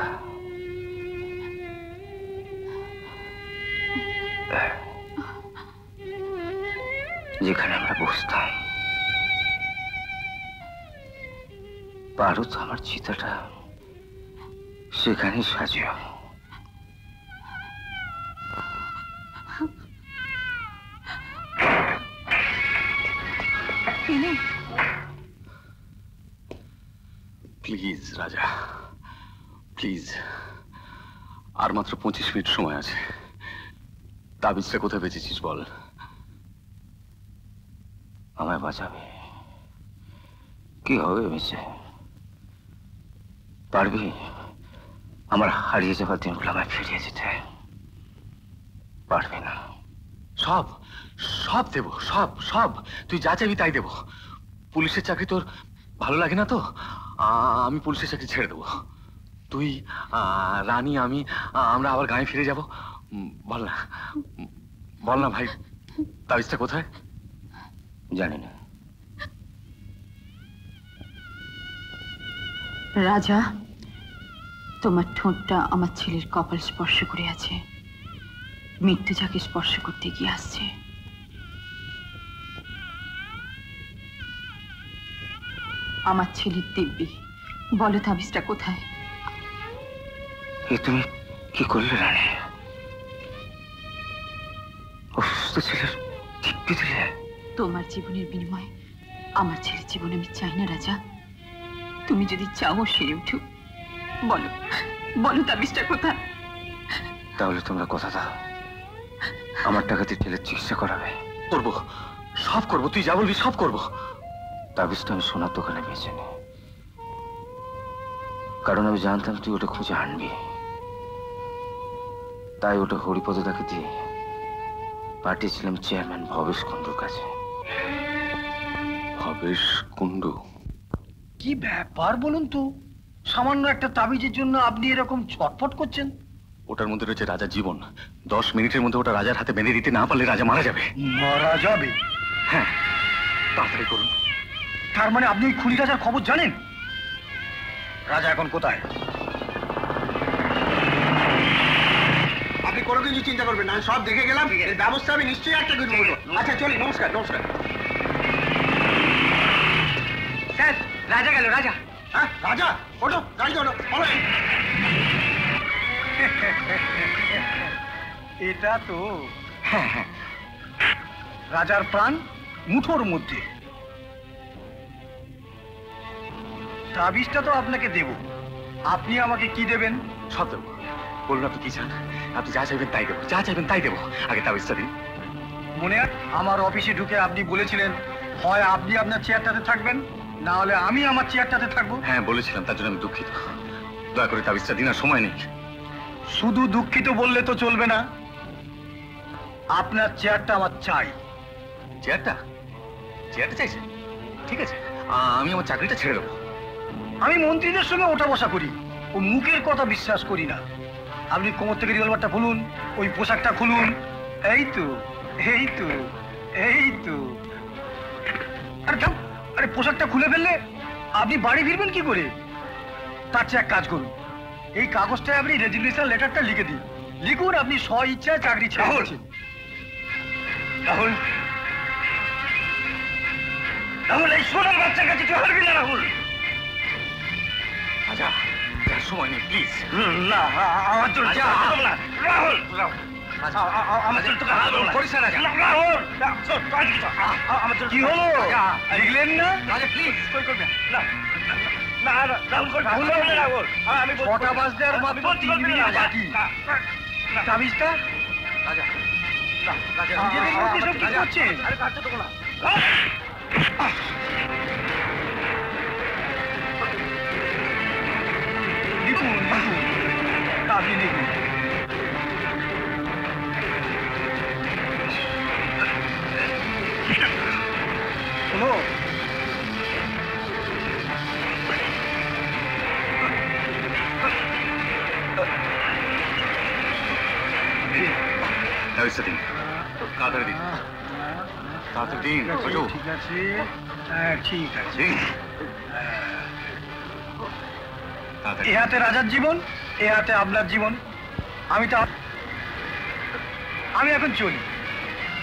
যেখানে আমরা বসতাম পারো তো আমার চিতাটা সেখানেই সাজিও প্লিজ রাজা প্লিজ আর মাত্র পঁচিশ মিনিট সময় আছে। তাবিজটা কোথায় বেঁচেছিস বল? আমায় বাঁচাবে। কি হবে মিশে পারবি? আমার হারিয়ে যাবার দিনগুলো আমায় ফিরিয়ে যেতে পারবি না। সব সব দেব, সব সব। তুই যা চাইবি তাই দেব। পুলিশের চাকরি তোর ভালো লাগে না তো? আমি পুলিশের চাকরি ছেড়ে দেবো। তুই রানী, আমি, আমরা আবার গায়ে ফিরে যাব। বল না উম, বল না ভাই তাবিজটা কোথায়? জানি না রাজা তোমার ঠোঁটটা আমার ছেলের কপাল স্পর্শ করে আছে মৃত্যু যাকে স্পর্শ করতে গিয়ে আসছে। আমার ছেলের দিব্যি বলো তাবিজটা কোথায়? এ তুমি কি করলে রানী? অসুস্থ ছেলের দিলে তোমার জীবনের বিনিময়ে আমার ছেলের জীবন আমি চাই না রাজা। তুমি যদি চাও সেরে উঠো বলো বলো তাবিজটা কোথায়? তাহলে তোমরা কথা দাও। আমার টাকাতে ছেলের চিকিৎসা করাবে। করব। সব করব। তুই যা বলবি সব করব। তাবিজটা আমি সোনার দোকানে বেঁচে নি। কারণ আমি জানতাম তুই ওটা খুঁজে আনবি। তাই ওটা হরিপদ তাকে দিয়ে পাঠিয়েছিলাম চেয়ারম্যান ভবেশ কুণ্ডুর কাছে। ভবেশ কুণ্ডু? কি ব্যাপার বলুন তো? সামান্য একটা তাবিজের জন্য আপনি এরকম ছটফট করছেন। ওটার মধ্যে রয়েছে রাজার জীবন। দশ মিনিটের মধ্যে ওটা রাজার হাতে বেঁধে দিতে না পারলে রাজা মারা যাবে। মারা যাবে? হ্যাঁ তাড়াতাড়ি করুন। তার মানে আপনি ওই খুনি রাজার খবর জানেন? রাজা এখন কোথায়? কোনো কিছু চিন্তা করবেন না সব দেখে গেলাম এর ব্যবস্থা আমি নিশ্চয়ই একটা করে নেব। আচ্ছা চলি নমস্কার নমস্কার। স্যার রাজা গেল রাজা। হ্যাঁ রাজা ওঠো গাড়ি ওঠো বলো। এটা তো রাজার প্রাণ মুঠোর মধ্যে। তাবিজটা তো আপনাকে দেব। আপনি আমাকে কি দেবেন? দেবো বলুন আপনি কি চান? আপনি যা চাইবেন তাই দেবো যা চাইবেন তাই দেবো। আগে তাবিজটা দিন। মনে আমার অফিসে ঢুকে আপনি বলেছিলেন হয় আপনি আপনার চেয়ারটাতে থাকবেন না হলে আমি আমার চেয়ারটাতে থাকব। হ্যাঁ বলেছিলাম তার জন্য আমি দুঃখিত। দয়া করে তাবিজটা দিন আর সময় নেই। শুধু দুঃখিত বললে তো চলবে না। আপনার চেয়ারটা আমার চাই। চেয়ারটা চেয়ারটা চাইছেন ঠিক আছে। আমি আমার চাকরিটা ছেড়ে দেবো। আমি মন্ত্রীদের সঙ্গে ওঠা বসা করি। ও মুখের কথা বিশ্বাস করি না। আপনি কোমর থেকে রিভলভারটা খুলুন ওই পোশাকটা খুলুন। এই তো এই তো এই তো। আরে থাম, আরে পোশাকটা খুলে ফেললে আপনি বাড়ি ফিরবেন কি করে? তার চেয়ে এক কাজ করুন এই কাগজটায় আপনি রেজিগনেশন লেটারটা লিখে দিন। লিখুন আপনি স্ব ইচ্ছায় চাকরি ছেড়ে দিচ্ছেন। রাহুল। রাহুল এই সোনার বাচ্চার কাছে তুই হারবি না রাহুল। রাজা যা সময় নেই প্লিজ না আমার জন্য যা না। রাহুল ছটা বাজতে আর মাত্র তিন মিনিট বাকি। তাবিজটা রাজা নিজেদের মধ্যে সব কি করছেন আরে কাটতে দেবো না। লিখুন লিখুন আপনি দিন তাড়াতাড়ি। দিন। তাড়াতাড়ি দিন ঠিক আছে। হ্যাঁ ঠিক আছে। তাড়াতাড়ি এ হাতে রাজার জীবন এ হাতে আপনার জীবন। আমি তো আমি এখন চলি।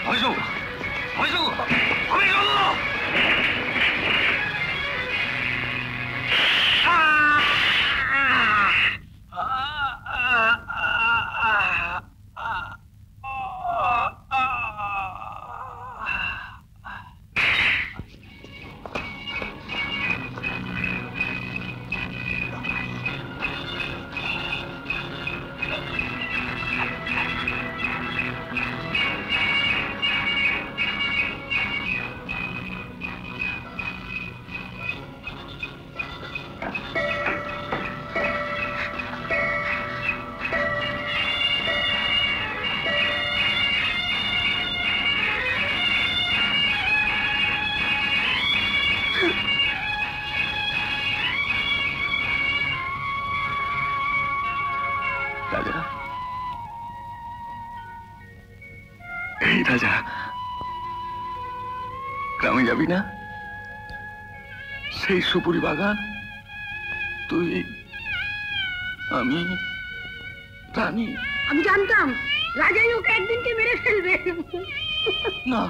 Ah! হয়েছো রাজা সেই সুপুরি বাগান তুই আমি রানী। আমি জানতাম রাজাই ওকে একদিনকে মেরে ফেলবে। না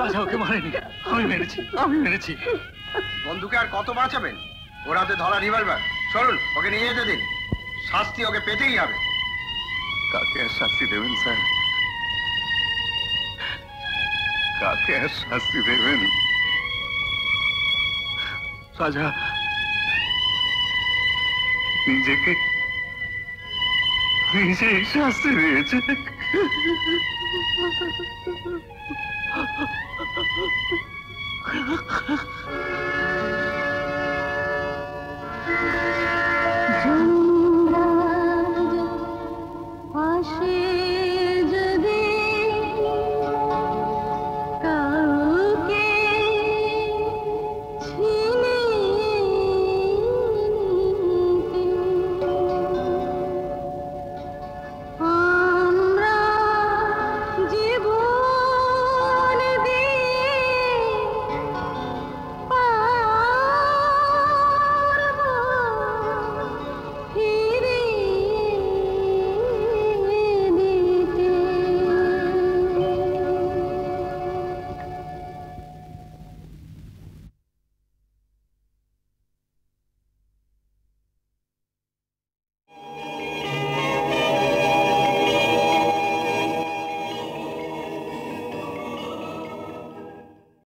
রাজা ওকে মারেনি। আমি মেরেছি আমি মেরেছি। বন্ধুকে আর কত বাঁচাবেন? ওর হাতে ধরা রিভলভার চলুন ওকে নিয়ে যেতে দিন। শাস্তি ওকে পেতেই হবে। কাকে আর শাস্তি দেবেন স্যার? কাকে আর শাস্তি দেবেন? রাজা নিজেকে নিজেই শাস্তি দিয়েছে